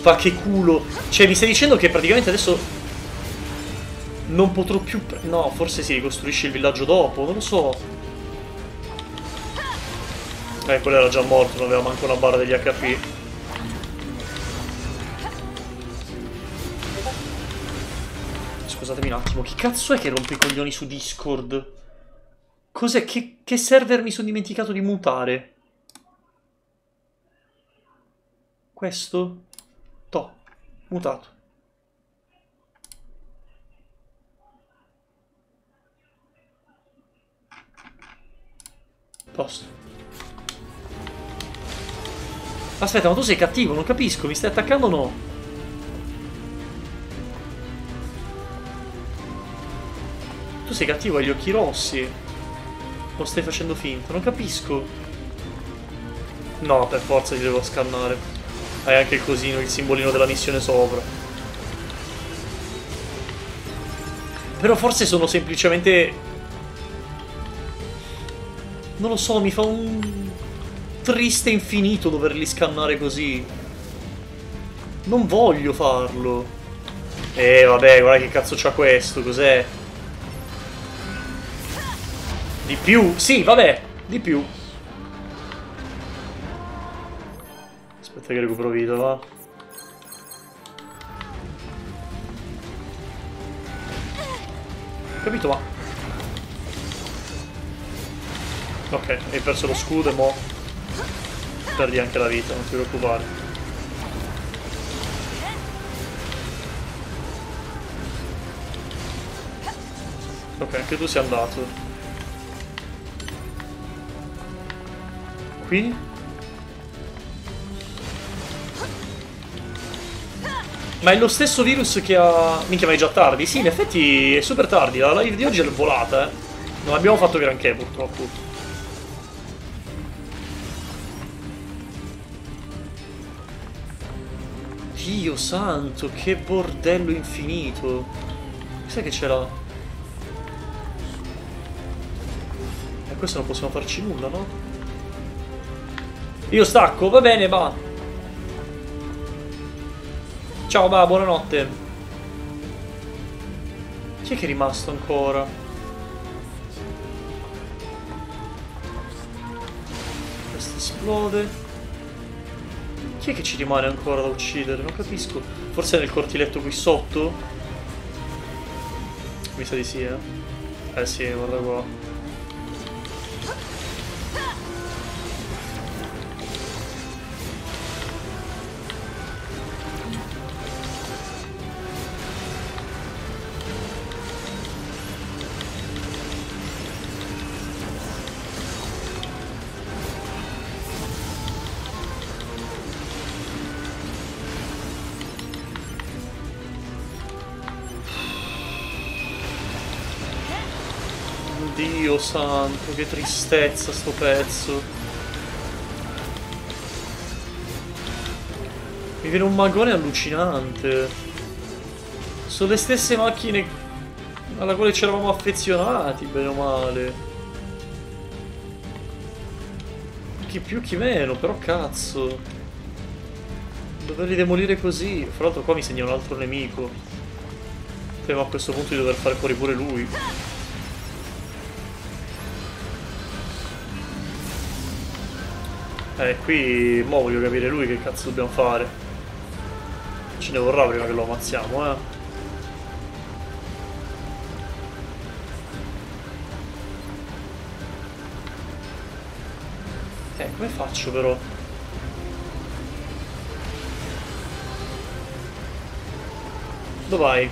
Fa che culo. Cioè, mi stai dicendo che praticamente adesso non potrò più... No, forse si ricostruisce il villaggio dopo, non lo so. Eh, quello era già morto, non aveva manco una barra degli HP. Scusatemi un attimo, chi cazzo è che rompe i coglioni su Discord? Cos'è? Che, che server mi sono dimenticato di mutare? Questo? To. Mutato. Posto. Aspetta, ma tu sei cattivo, non capisco, mi stai attaccando o no? Tu sei cattivo, hai gli occhi rossi. Lo stai facendo finta, non capisco. No, per forza ti devo scannare. Hai anche il cosino, il simbolino della missione sopra. Però forse sono semplicemente... Non lo so, mi fa un... Triste infinito doverli scannare così. Non voglio farlo. Eh, vabbè, guarda che cazzo c'ha questo, cos'è? Di più? Sì, vabbè, di più. Aspetta che recupero vita, va. Capito, ma... Ok, hai perso lo scudo e mo... Perdi anche la vita, non ti preoccupare. Ok, anche tu sei andato. Qui? Ma è lo stesso virus che ha... Minchia, ma è già tardi? Sì, in effetti è super tardi. La live di oggi è volata, eh. Non abbiamo fatto granché, purtroppo. Dio santo, che bordello infinito. Sai che c'era? E questo non possiamo farci nulla, no? Io stacco, va bene, va. Ciao, va, buonanotte. Chi è che è rimasto ancora? Questo esplode. Chi è che ci rimane ancora da uccidere? Non capisco. Forse è nel cortiletto qui sotto? Mi sa di sì, eh. Eh sì, guarda qua. Che tristezza sto pezzo. Mi viene un magone allucinante. Sono le stesse macchine alla quale ci eravamo affezionati, bene o male. Chi più chi meno, però cazzo. Doverli demolire così. Fra l'altro qua mi segna un altro nemico. Temo a questo punto di dover fare fuori pure lui. Eh, qui mo voglio capire lui che cazzo dobbiamo fare. Ce ne vorrà prima che lo ammazziamo, eh. Eh, come faccio però? Dove?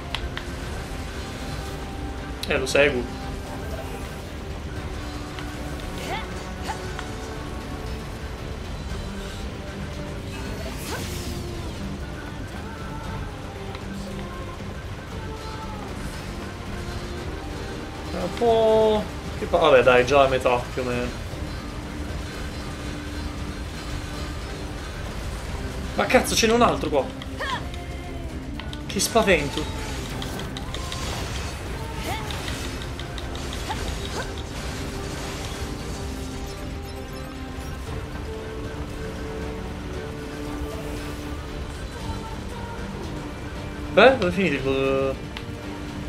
Eh, lo seguo. Po'... Che pa- Vabbè dai, già a metà più o meno. Ma cazzo, ce n'è un altro qua. Che spavento. Beh, dove è finito il,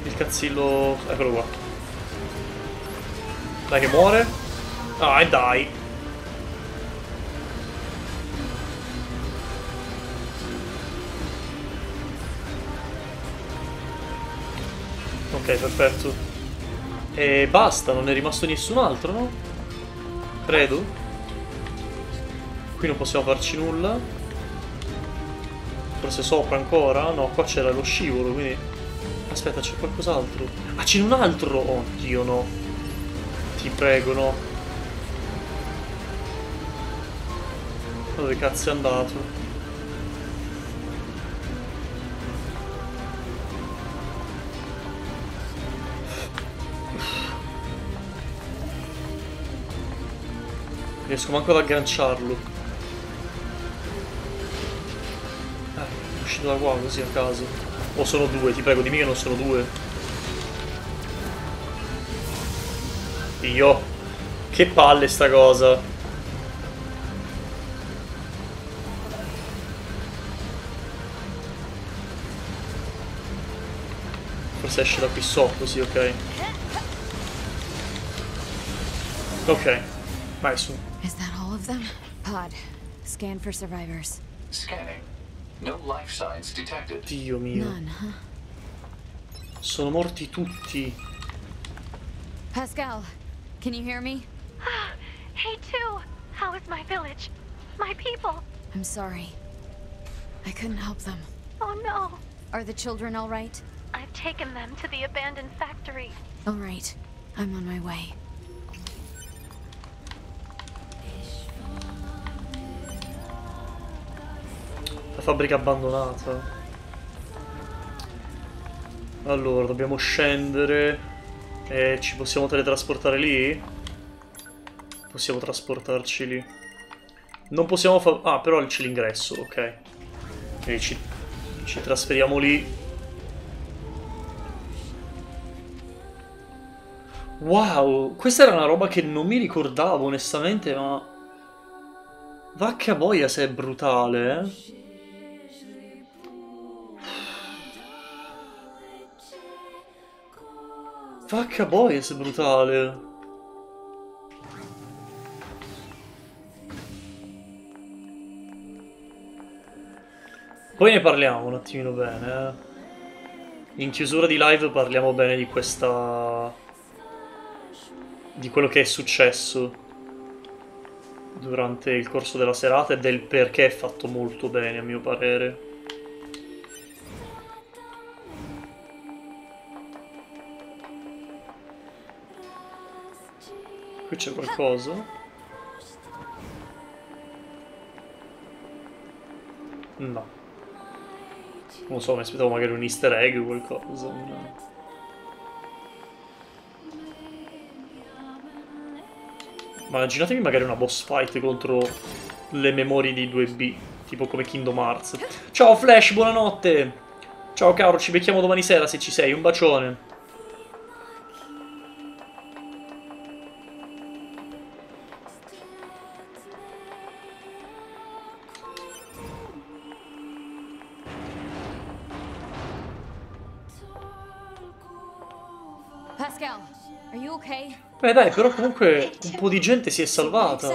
il cazzillo? Eccolo qua. Dai che muore. Ah, e dai. Ok, perfetto. E basta, non è rimasto nessun altro, no? Credo. Qui non possiamo farci nulla. Forse sopra ancora? No, qua c'era lo scivolo, quindi... Aspetta, c'è qualcos'altro. Ah, c'è un altro! Oddio, no. Ti prego, no. Dove cazzo è andato? Riesco manco ad agganciarlo. Eh, è uscito da qua così a caso. O sono due, ti prego, dimmi che non sono due. Dio. Che palle sta cosa. Forse esce da qui sotto, sì, ok. Ok, vai su. Is that all of them? Pod, scan for survivors. Scanning. No life signs detected. Dio mio. None, huh? Sono morti tutti. Pascal, can you hear me? Hey, too. How is my village? My people? I'm sorry. I couldn't help them. Oh no. Are the children all right? I've taken them to the abandoned factory. All right. I'm on my way. La fabbrica abbandonata. Allora, dobbiamo scendere. E ci possiamo teletrasportare lì? Possiamo trasportarci lì. Non possiamo fare... Ah, però c'è l'ingresso, ok. Quindi ci, ci trasferiamo lì. Wow, questa era una roba che non mi ricordavo onestamente, ma... Vacca boia se è brutale, eh. Vacca boia se brutale. Poi ne parliamo un attimino bene, eh. In chiusura di live parliamo bene di questa... di quello che è successo durante il corso della serata e del perché è fatto molto bene, a mio parere. Qui c'è qualcosa? No. Non so, mi aspettavo magari un easter egg o qualcosa. No. Ma immaginatevi magari una boss fight contro le memorie di 2B, tipo come Kingdom Hearts. Ciao Flash, buonanotte! Ciao caro, ci becchiamo domani sera se ci sei, un bacione. Beh dai, però comunque un po' di gente si è salvata.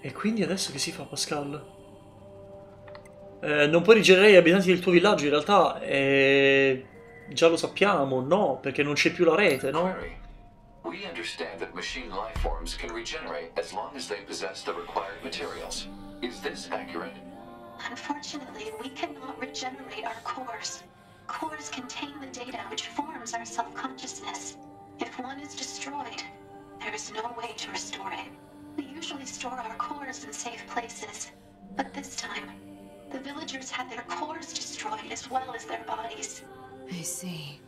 E quindi adesso che si fa Pascal? Eh, non puoi rigenerare gli abitanti del tuo villaggio, in realtà eh, già lo sappiamo, no, perché non c'è più la rete, no? Query. We understand that machine life forms can regenerate as long as they possess the required materials. Is this accurate? Unfortunately, we cannot regenerate our cores. Cores contain the data which forms our self-consciousness. If one is destroyed, there is no way to restore it. We usually store our cores in safe places, but this time, the villagers had their cores destroyed as well as their bodies. I see.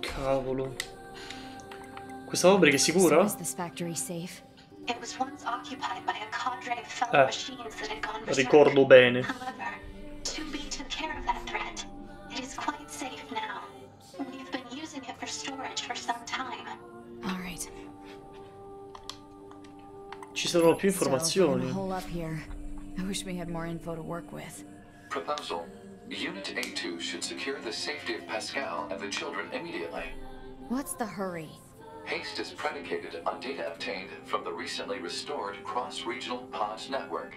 Cavolo. Questa fabbrica è sicura? Eh, ricordo bene. However, 2B took care of that threat. It is quite safe now. We've been using it for storage for some time. All right. Ci servono più informazioni. I wish we had more info to work with. Proposal. Unit A2 should secure the safety of Pascal and the children immediately. What's the hurry? Haste is predicated on data obtained from the recently restored cross-regional pod network.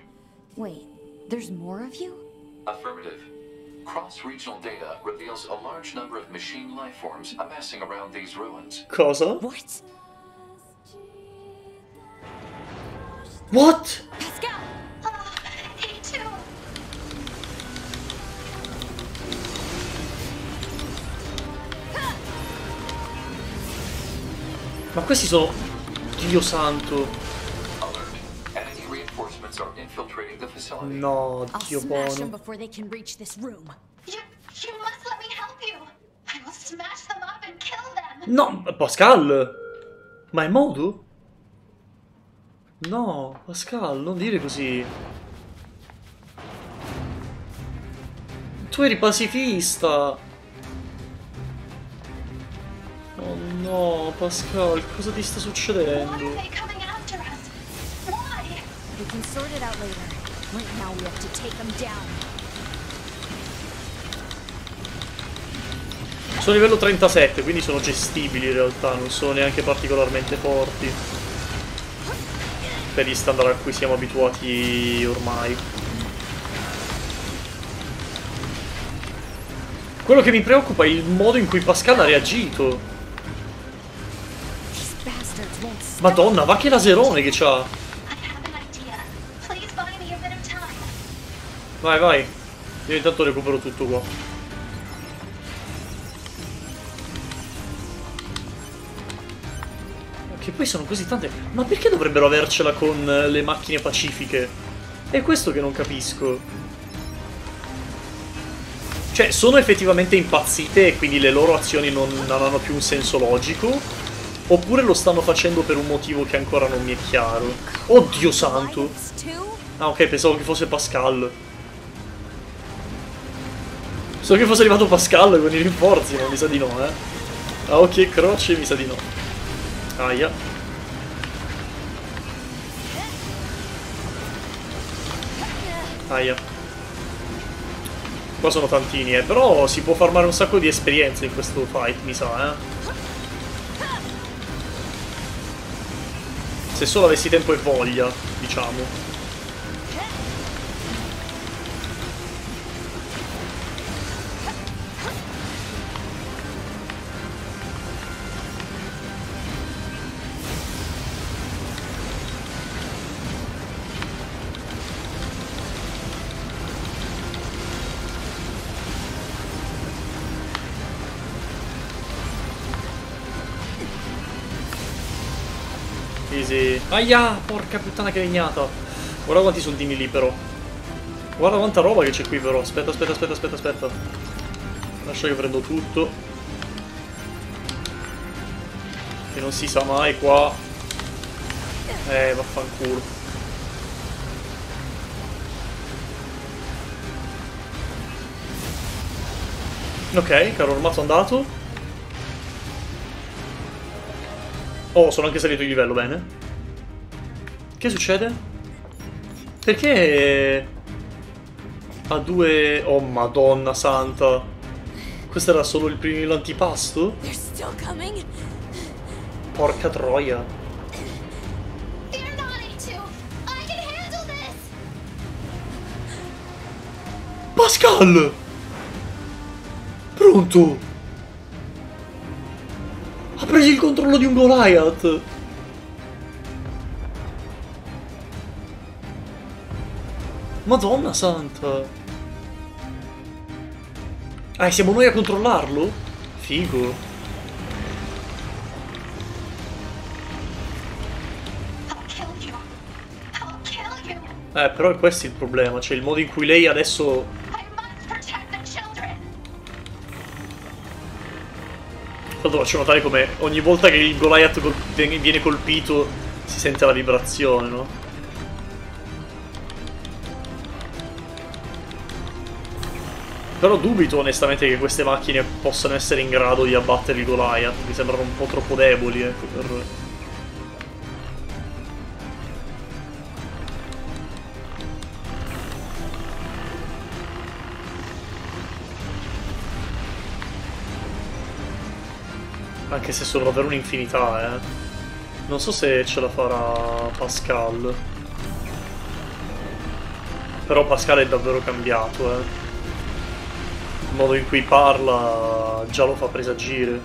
Wait, there's more of you? Affirmative. Cross-regional data reveals a large number of machine life forms amassing around these ruins. Cosa? What? What? Pascal! Ma questi sono... Dio santo. No, Dio buono. No, Pascal! Ma è modo? No, Pascal, non dire così. Tu eri pacifista. Oh no, Pascal, cosa ti sta succedendo? are they coming after us? Why? We can sort it out later. Right now we have to take them down. Sono livello 37, quindi sono gestibili in realtà, non sono neanche particolarmente forti. Per gli standard a cui siamo abituati ormai. Quello che mi preoccupa è il modo in cui Pascal ha reagito. Madonna, va che laserone che c'ha. Vai, vai. Io intanto recupero tutto qua. Che poi sono così tante. Ma perché dovrebbero avercela con le macchine pacifiche? È questo che non capisco. Cioè, sono effettivamente impazzite e quindi le loro azioni non, non hanno più un senso logico. Oppure lo stanno facendo per un motivo che ancora non mi è chiaro. Oddio santo! Ah ok, pensavo che fosse Pascal. So che fosse arrivato Pascal con i rinforzi, ma mi sa di no, eh. Ah ok, croce, mi sa di no. Aia. Aia. Qua sono tantini, eh. Però si può farmare un sacco di esperienza in questo fight, mi sa, eh. Se solo avessi tempo e voglia, diciamo. Aia, porca puttana che legnata. Guarda quanti soldini lì però. Guarda quanta roba che c'è qui però. Aspetta, aspetta, aspetta, aspetta, aspetta. Lascia che prendo tutto. Che non si sa mai qua. Eh, vaffanculo. Ok, caro armato andato. Oh, sono anche salito di livello, bene. Che succede? Perché... Ha due... Oh, madonna santa. Questo era solo il primo l'antipasto? Coming? Porca troia. Fear not, A2. I can handle this. Pascal! Pronto? Ha preso il controllo di un Goliath! Madonna santa! Ah, siamo noi a controllarlo? Figo. Eh, però è questo il problema, cioè il modo in cui lei adesso. Tanto faccio notare come ogni volta che il Goliath viene colpito si sente la vibrazione, no? Però dubito onestamente che queste macchine possano essere in grado di abbattere il Goliath. Mi sembrano un po' troppo deboli, ecco, per... Anche se sono davvero un'infinità, eh. Non so se ce la farà Pascal. Però Pascal è davvero cambiato, eh. Il modo in cui parla già lo fa presagire.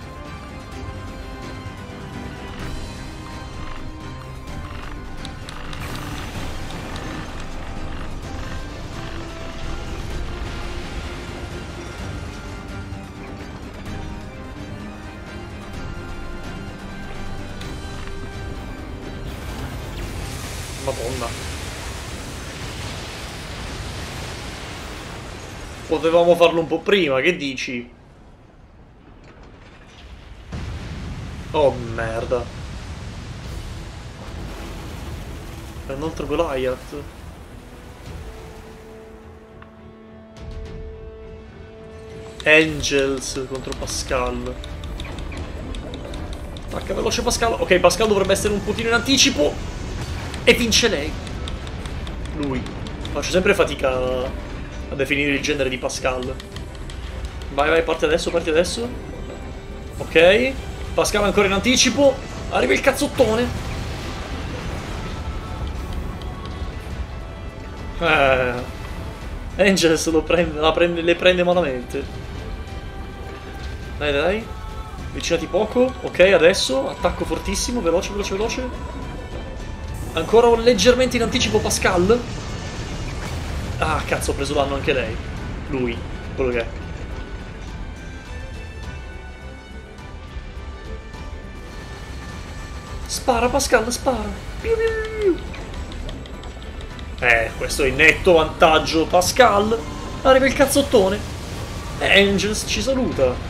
Potevamo farlo un po' prima, che dici? Oh merda. È un altro Goliath. Angels contro Pascal. Attacca veloce Pascal. Ok, Pascal dovrebbe essere un pochino in anticipo. E vince lei. Lui. Faccio sempre fatica a definire il genere di Pascal. Vai, vai, parte adesso, parte adesso. Ok. Pascal ancora in anticipo. Arriva il cazzottone. Eh. Angels prende, prende, le prende malamente. Dai, dai. Vicinati poco. Ok, adesso. Attacco fortissimo. Veloce, veloce, veloce. Ancora leggermente in anticipo Pascal. Ah, cazzo, ho preso danno anche lei. Lui, quello che è. Spara, Pascal, spara. Eh, questo è in netto vantaggio. Pascal. Arriva il cazzottone. Angels ci saluta.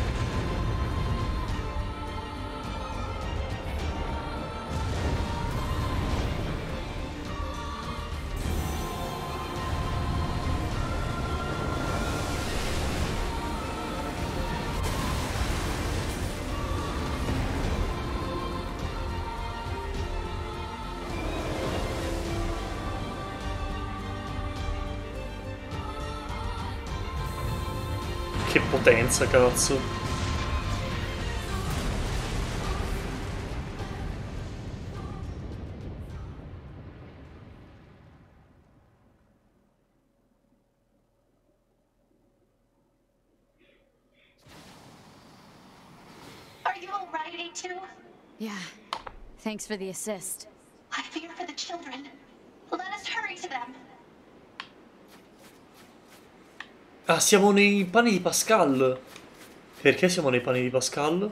Che potenza, cazzo. Are you alright, A2? Yeah. Thanks for the assist. I fear for the children. Let us hurry to them. Ah, siamo nei panni di Pascal. Perché siamo nei panni di Pascal?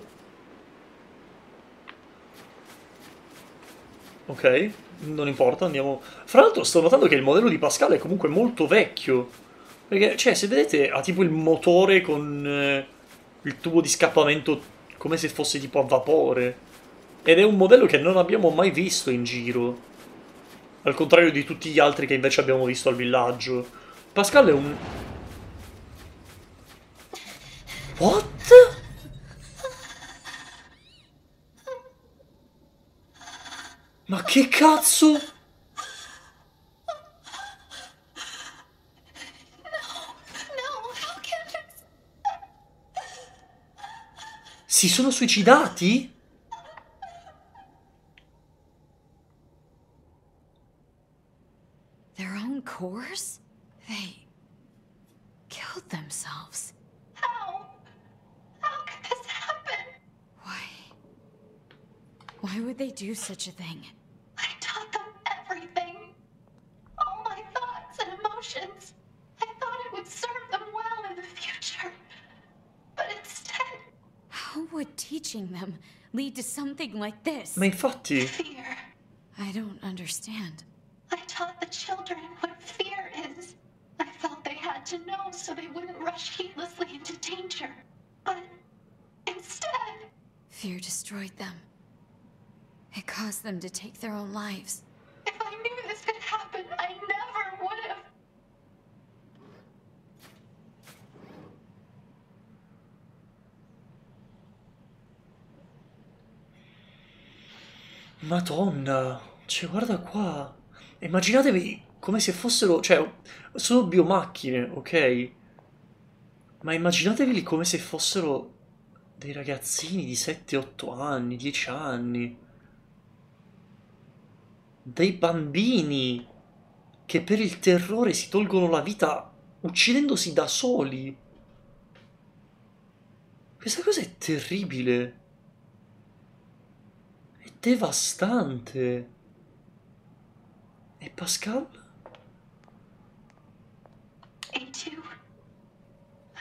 Ok, non importa, andiamo... Fra l'altro sto notando che il modello di Pascal è comunque molto vecchio. Perché, cioè, se vedete, ha tipo il motore con eh, il tubo di scappamento come se fosse tipo a vapore. Ed è un modello che non abbiamo mai visto in giro. Al contrario di tutti gli altri che invece abbiamo visto al villaggio. Pascal è un... What? Ma che cazzo? Si sono suicidati? Their own cores? They killed themselves. Why would they do such a thing? I taught them everything. All my thoughts and emotions. I thought it would serve them well in the future. But instead, How would teaching them lead to something like this? Ma infatti... fear. I don't understand. I taught the children what fear is. I felt they had to know so they wouldn't rush heedlessly into danger. But instead, Fear destroyed them. It caused them to take their own lives. if I knew this could happen, I never would have. Madonna, cioè guarda qua. Immaginatevi come se fossero, cioè, sono biomacchine, ok? Ma immaginatevi come se fossero dei ragazzini di 7-8 anni, 10 anni. Dei bambini che per il terrore si tolgono la vita uccidendosi da soli. Questa cosa è terribile. È devastante. E Pascal? A2,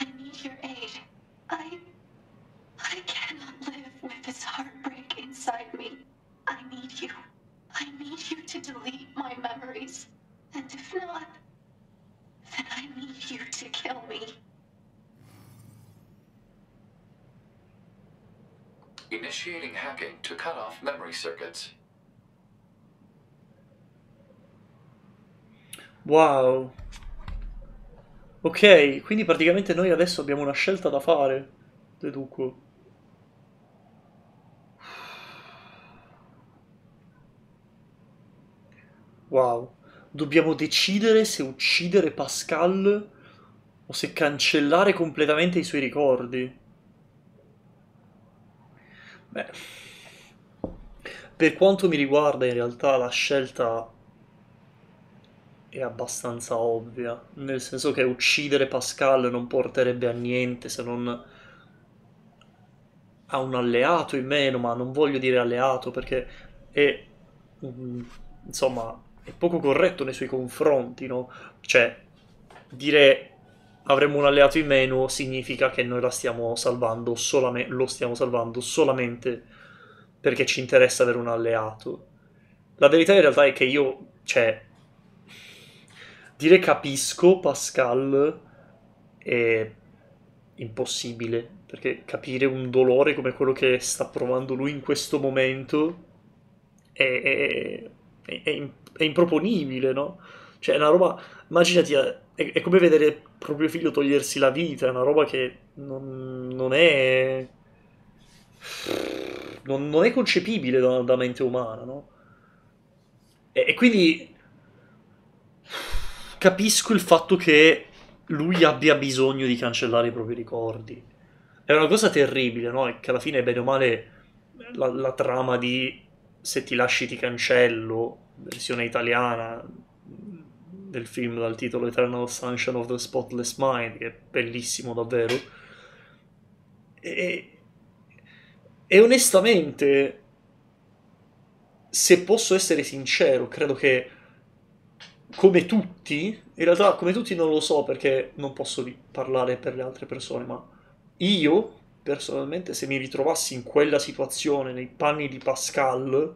I need your aid. I. I cannot live with this heartbreak inside me. I need you. I need you to delete my memories. And if not, then I need you to kill me. Initiating hacking to cut off memory circuits. Wow. Ok, quindi praticamente noi adesso abbiamo una scelta da fare, deduco. Wow. Dobbiamo decidere se uccidere Pascal o se cancellare completamente i suoi ricordi. Beh, per quanto mi riguarda, in realtà la scelta è abbastanza ovvia, nel senso che uccidere Pascal non porterebbe a niente se non a un alleato in meno, ma non voglio dire alleato perché è, mm, insomma, è poco corretto nei suoi confronti, no? Cioè, dire avremo un alleato in meno significa che noi la stiamo salvando solamente, lo stiamo salvando solamente perché ci interessa avere un alleato. La verità in realtà è che io, cioè, dire capisco Pascal è impossibile, perché capire un dolore come quello che sta provando lui in questo momento è, è- è- è im- è improponibile, no? Cioè, è una roba, immaginati, è, è come vedere proprio figlio togliersi la vita, è una roba che non, non è... Non, non è concepibile da, da mente umana, no? E, e quindi capisco il fatto che lui abbia bisogno di cancellare i propri ricordi. È una cosa terribile, no? Che alla fine, bene o male, la, la trama di se ti lasci ti cancello, versione italiana del film dal titolo Eternal Sunshine of the Spotless Mind, che è bellissimo davvero. E, e onestamente, se posso essere sincero, credo che come tutti, in realtà come tutti non lo so perché non posso parlare per le altre persone, ma io personalmente se mi ritrovassi in quella situazione, nei panni di Pascal,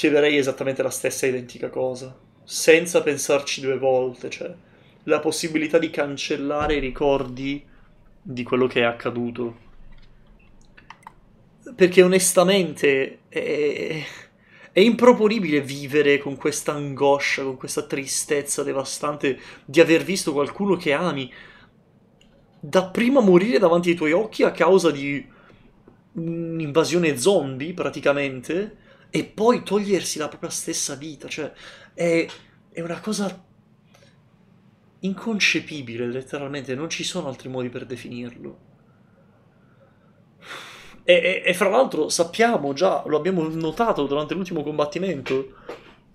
chiederei esattamente la stessa identica cosa, senza pensarci due volte, cioè la possibilità di cancellare i ricordi di quello che è accaduto. Perché onestamente è è improponibile vivere con questa angoscia, con questa tristezza devastante di aver visto qualcuno che ami dapprima morire davanti ai tuoi occhi a causa di un'invasione zombie praticamente e poi togliersi la propria stessa vita. Cioè, è, è una cosa inconcepibile, letteralmente, non ci sono altri modi per definirlo. E, e, e, fra l'altro sappiamo già, lo abbiamo notato durante l'ultimo combattimento,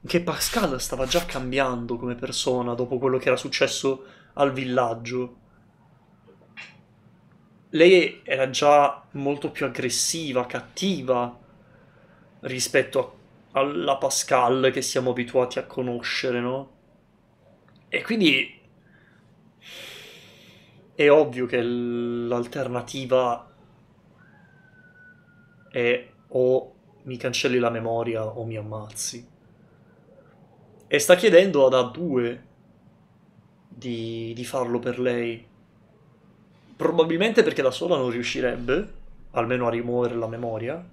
che Pascal stava già cambiando come persona dopo quello che era successo al villaggio. Lei era già molto più aggressiva, cattiva rispetto a, alla Pascal che siamo abituati a conoscere, no? E quindi è ovvio che l'alternativa è o mi cancelli la memoria o mi ammazzi. E sta chiedendo ad A2 di, di farlo per lei. Probabilmente perché da sola non riuscirebbe, almeno a rimuovere la memoria,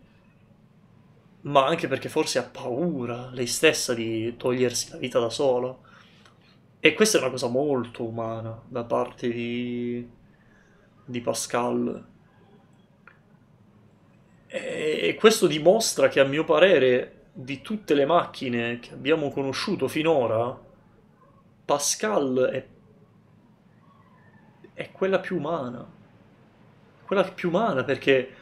ma anche perché forse ha paura lei stessa di togliersi la vita da sola. E questa è una cosa molto umana da parte di, di Pascal. E questo dimostra che a mio parere di tutte le macchine che abbiamo conosciuto finora, Pascal è, è quella più umana. Quella più umana perché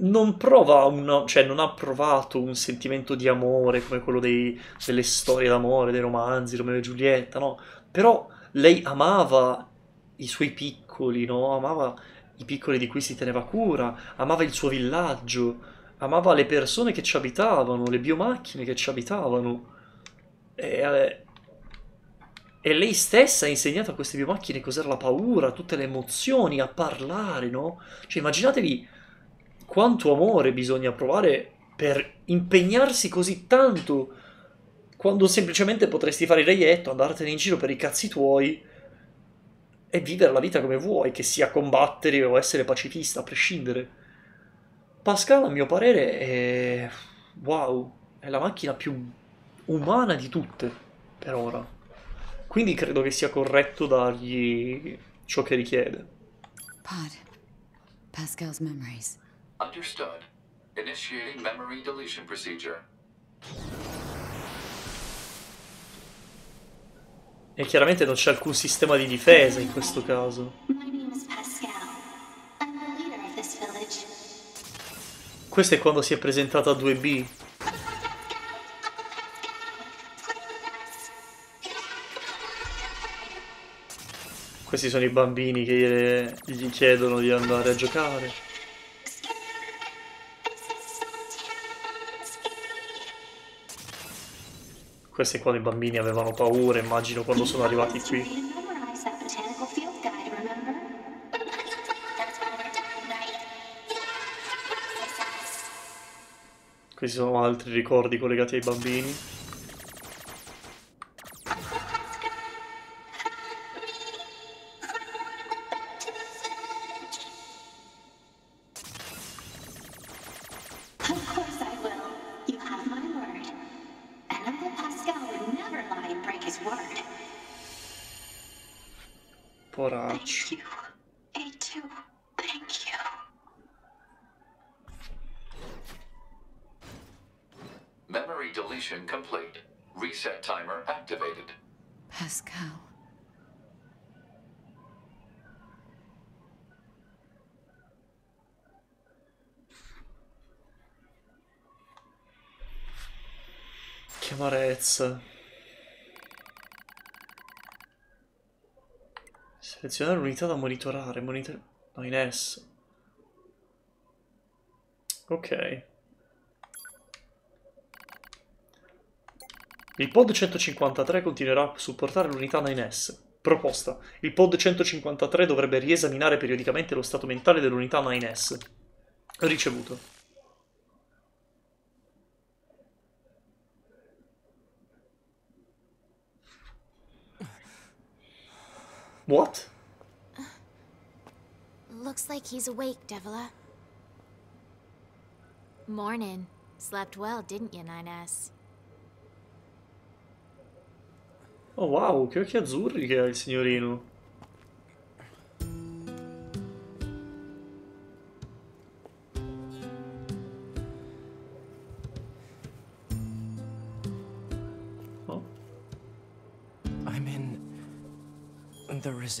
non prova una, cioè non ha provato un sentimento di amore come quello dei, delle storie d'amore, dei romanzi, Romeo e Giulietta, no? Però lei amava i suoi piccoli, no? Amava i piccoli di cui si teneva cura, amava il suo villaggio, amava le persone che ci abitavano, le biomacchine che ci abitavano. E, eh, e lei stessa ha insegnato a queste biomacchine cos'era la paura, tutte le emozioni, a parlare, no? Cioè immaginatevi quanto amore bisogna provare per impegnarsi così tanto quando semplicemente potresti fare il reietto, andartene in giro per i cazzi tuoi e vivere la vita come vuoi, che sia combattere o essere pacifista, a prescindere. Pascal, a mio parere, è... wow, è la macchina più umana di tutte, per ora. Quindi credo che sia corretto dargli ciò che richiede. Pod. Pascal's memories. Understood. Initiating memory deletion procedure. E chiaramente non c'è alcun sistema di difesa in questo caso. Questo è quando si è presentata a 2B. Questi sono i bambini che gli chiedono di andare a giocare. Questo è quando i bambini avevano paura, immagino, quando sono arrivati qui. Questi sono altri ricordi collegati ai bambini. Amarezza. Selezionare l'unità da monitorare. Monitor... No, in S. Ok. Il pod 153 continuerà a supportare l'unità 9S. Proposta. Il pod 153 dovrebbe riesaminare periodicamente lo stato mentale dell'unità 9S. Ricevuto. What? Looks like he's awake, Devila. Morning. Slept well, didn't you, 9S? Oh wow, che occhi azzurri che ha il signorino.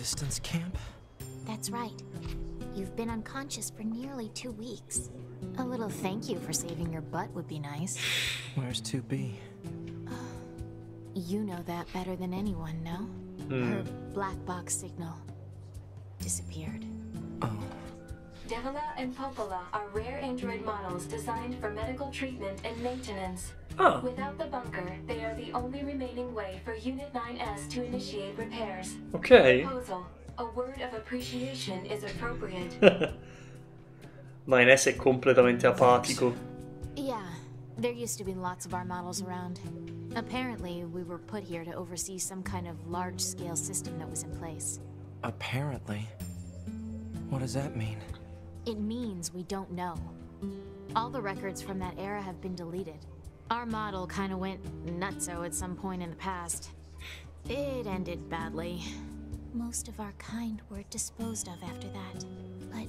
Resistance camp? That's right. You've been unconscious for nearly two weeks. A little thank you for saving your butt would be nice. Where's 2B? You know that better than anyone, no? Hmm. Her black box signal disappeared. Oh, Devila and Popola are rare android models designed for medical treatment and maintenance. Ah, Without the bunker, they are the only remaining way for Unit 9S to initiate repairs. ok. Proposal. A word of appreciation is appropriate. Ma Ines è completamente apatico. Yeah, there used to be lots of our models around. Apparently, we were put here to oversee some kind of large scale system that was in place. apparently. What does that mean? It means we don't know. All the records from that era have been deleted. Our model kinda went nutso at some point in the past. It ended badly. Most of our kind were disposed of after that. But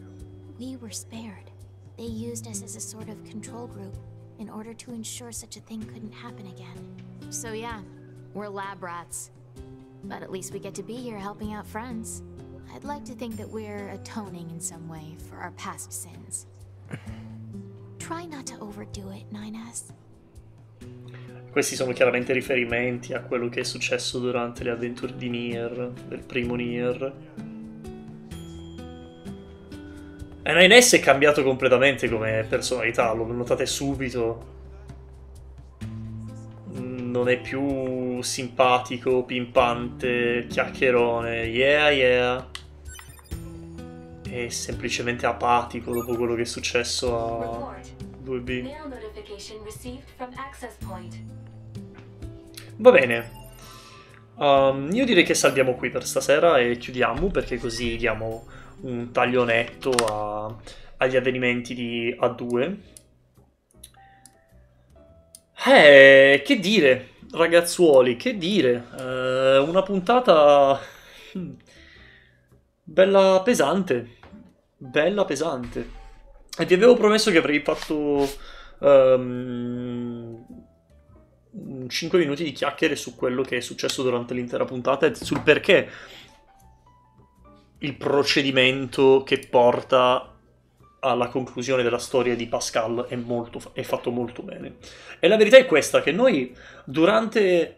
we were spared. They used us as a sort of control group in order to ensure such a thing couldn't happen again. So yeah, we're lab rats. But at least we get to be here helping out friends. I'd like to think that we're atoning in some way for our past sins. Try not to overdo it, 9S. Questi sono chiaramente riferimenti a quello che è successo durante le avventure di Nier, del primo Nier. E 9S è cambiato completamente come personalità, lo notate subito. Non è più simpatico, pimpante, chiacchierone, yeah yeah. È semplicemente apatico dopo quello che è successo a Report. 2B. Va bene. Um, io direi che salviamo qui per stasera e chiudiamo perché così diamo un taglio netto a- agli avvenimenti di A2. Eh, che dire, ragazzuoli, che dire. Eh, una puntata hmm, bella pesante. Bella pesante. E vi avevo promesso che avrei fatto ehm, 5 minuti di chiacchiere su quello che è successo durante l'intera puntata e sul perché il procedimento che porta alla conclusione della storia di Pascal è, molto, è fatto molto bene. E la verità è questa, che noi durante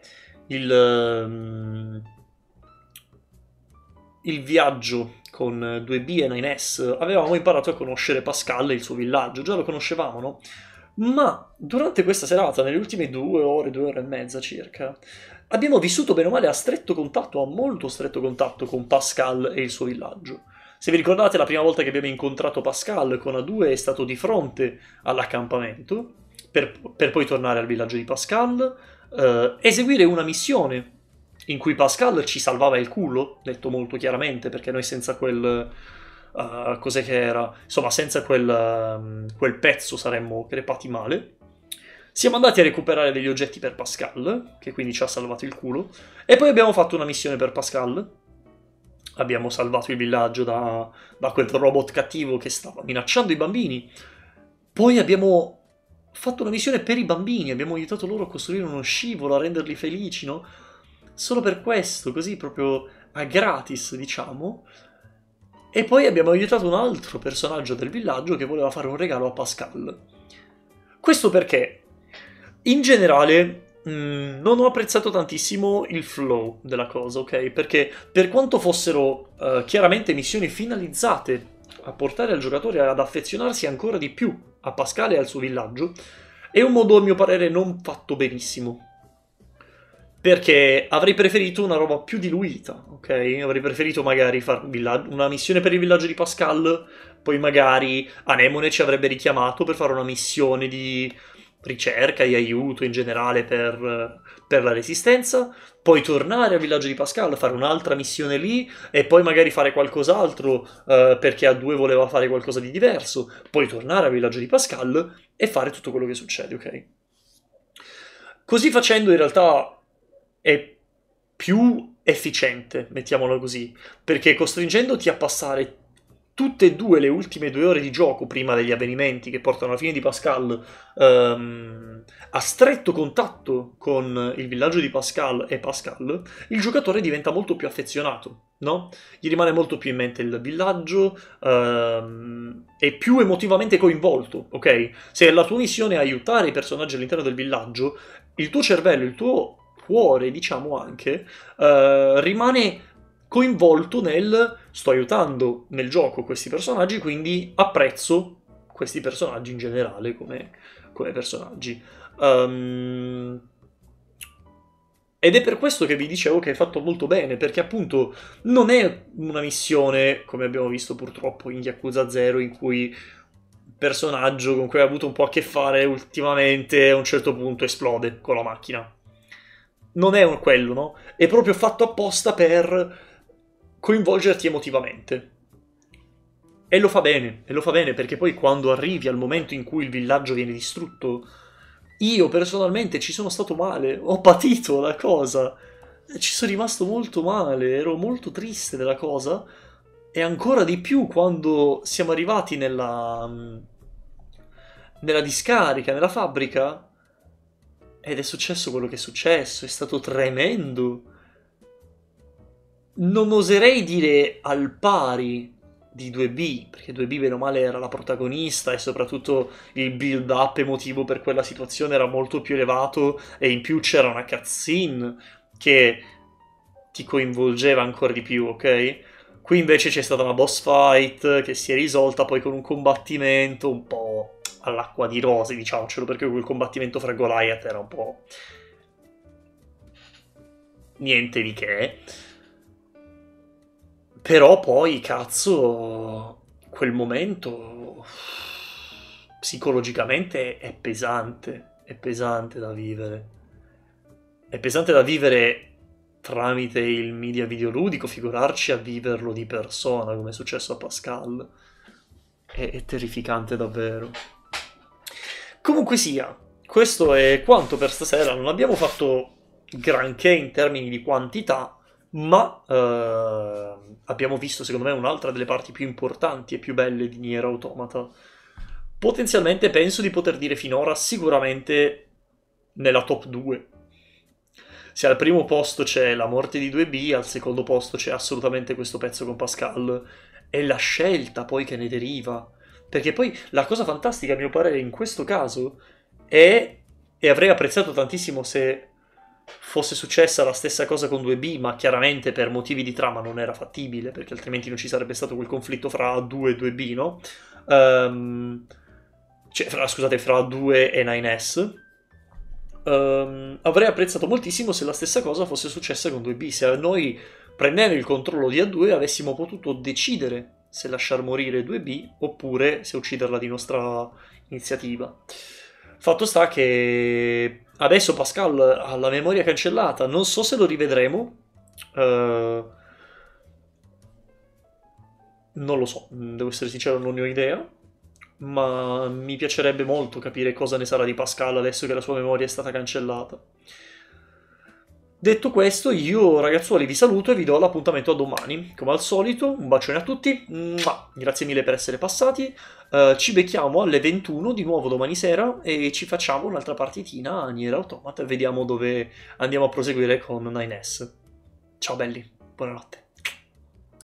il, ehm, il viaggio con 2B e 9S avevamo imparato a conoscere Pascal e il suo villaggio, già lo conoscevamo, no? Ma durante questa serata, nelle ultime due ore, due ore e mezza circa, abbiamo vissuto bene o male a stretto contatto, a molto stretto contatto con Pascal e il suo villaggio. Se vi ricordate, la prima volta che abbiamo incontrato Pascal con A2 è stato di fronte all'accampamento, per, per poi tornare al villaggio di Pascal, eh, eseguire una missione in cui Pascal ci salvava il culo, detto molto chiaramente, perché noi senza quel... Uh, cos'è che era? Insomma, senza quel, um, quel pezzo saremmo crepati male. Siamo andati a recuperare degli oggetti per Pascal, che quindi ci ha salvato il culo. E poi abbiamo fatto una missione per Pascal. Abbiamo salvato il villaggio da, da quel robot cattivo che stava minacciando i bambini. Poi abbiamo fatto una missione per i bambini, abbiamo aiutato loro a costruire uno scivolo, a renderli felici, no? solo per questo, così proprio a gratis, diciamo. E poi abbiamo aiutato un altro personaggio del villaggio che voleva fare un regalo a Pascal. Questo perché, in generale, mm, non ho apprezzato tantissimo il flow della cosa, ok? Perché per quanto fossero uh, chiaramente missioni finalizzate a portare il giocatore ad affezionarsi ancora di più a Pascal e al suo villaggio, è un modo, a mio parere, non fatto benissimo. Perché avrei preferito una roba più diluita, ok? Avrei preferito magari fare una missione per il villaggio di Pascal, poi magari Anemone ci avrebbe richiamato per fare una missione di ricerca, di aiuto in generale per, per la resistenza, poi tornare al villaggio di Pascal, fare un'altra missione lì e poi magari fare qualcos'altro eh, perché a due voleva fare qualcosa di diverso, poi tornare al villaggio di Pascal e fare tutto quello che succede, ok? Così facendo in realtà è più efficiente, mettiamolo così, perché costringendoti a passare tutte e due le ultime due ore di gioco prima degli avvenimenti che portano alla fine di Pascal um, a stretto contatto con il villaggio di Pascal e Pascal, il giocatore diventa molto più affezionato, no? Gli rimane molto più in mente il villaggio, um, è più emotivamente coinvolto, ok? Se la tua missione è aiutare i personaggi all'interno del villaggio, il tuo cervello, il tuo cuore, diciamo anche, uh, rimane coinvolto nel sto aiutando nel gioco questi personaggi, quindi apprezzo questi personaggi in generale come, come personaggi. Um, ed è per questo che vi dicevo che è fatto molto bene, perché appunto non è una missione, come abbiamo visto purtroppo in Yakuza 0, in cui il personaggio con cui ha avuto un po' a che fare ultimamente a un certo punto esplode con la macchina. Non è quello, no? È proprio fatto apposta per coinvolgerti emotivamente. E lo fa bene, e lo fa bene perché poi quando arrivi al momento in cui il villaggio viene distrutto, io personalmente ci sono stato male, ho patito la cosa, ci sono rimasto molto male, ero molto triste della cosa e ancora di più quando siamo arrivati nella, nella discarica, nella fabbrica ed è successo quello che è successo, è stato tremendo non oserei dire al pari di 2B, perché 2B bene o male era la protagonista e soprattutto il build up emotivo per quella situazione era molto più elevato e in più c'era una cutscene che ti coinvolgeva ancora di più, ok? Qui invece c'è stata una boss fight che si è risolta poi con un combattimento un po' all'acqua di rose, diciamocelo, perché quel combattimento fra Goliath era un po' niente di che. Però poi, cazzo, quel momento psicologicamente è pesante, è pesante da vivere. È pesante da vivere tramite il media videoludico, figurarci a viverlo di persona, come è successo a Pascal. È, è terrificante davvero. Comunque sia, questo è quanto per stasera. Non abbiamo fatto granché in termini di quantità, ma eh, abbiamo visto secondo me un'altra delle parti più importanti e più belle di Nier Automata. Potenzialmente penso di poter dire finora sicuramente nella top 2. Se al primo posto c'è la morte di 2B, al secondo posto c'è assolutamente questo pezzo con Pascal e la scelta poi che ne deriva. Perché poi la cosa fantastica a mio parere in questo caso è, e avrei apprezzato tantissimo se fosse successa la stessa cosa con 2B, ma chiaramente per motivi di trama non era fattibile, perché altrimenti non ci sarebbe stato quel conflitto fra 2 e 2B, no? Um, cioè, fra, scusate, fra 2 e 9S. Um, ehm, avrei apprezzato moltissimo se la stessa cosa fosse successa con 2B, se noi prendendo il controllo di A2 avessimo potuto decidere se lasciar morire 2B oppure se ucciderla di nostra iniziativa. Fatto sta che Adesso Pascal ha la memoria cancellata, non so se lo rivedremo. Uh, non lo so, devo essere sincero, non ne ho idea. Ma mi piacerebbe molto capire cosa ne sarà di Pascal adesso che la sua memoria è stata cancellata. Detto questo, io ragazzuoli vi saluto e vi do l'appuntamento a domani. Come al solito, un bacione a tutti, grazie mille per essere passati, uh, ci becchiamo alle 21 di nuovo domani sera e ci facciamo un'altra partitina a Nier Automata e vediamo dove andiamo a proseguire con 9S. Ciao belli, buonanotte.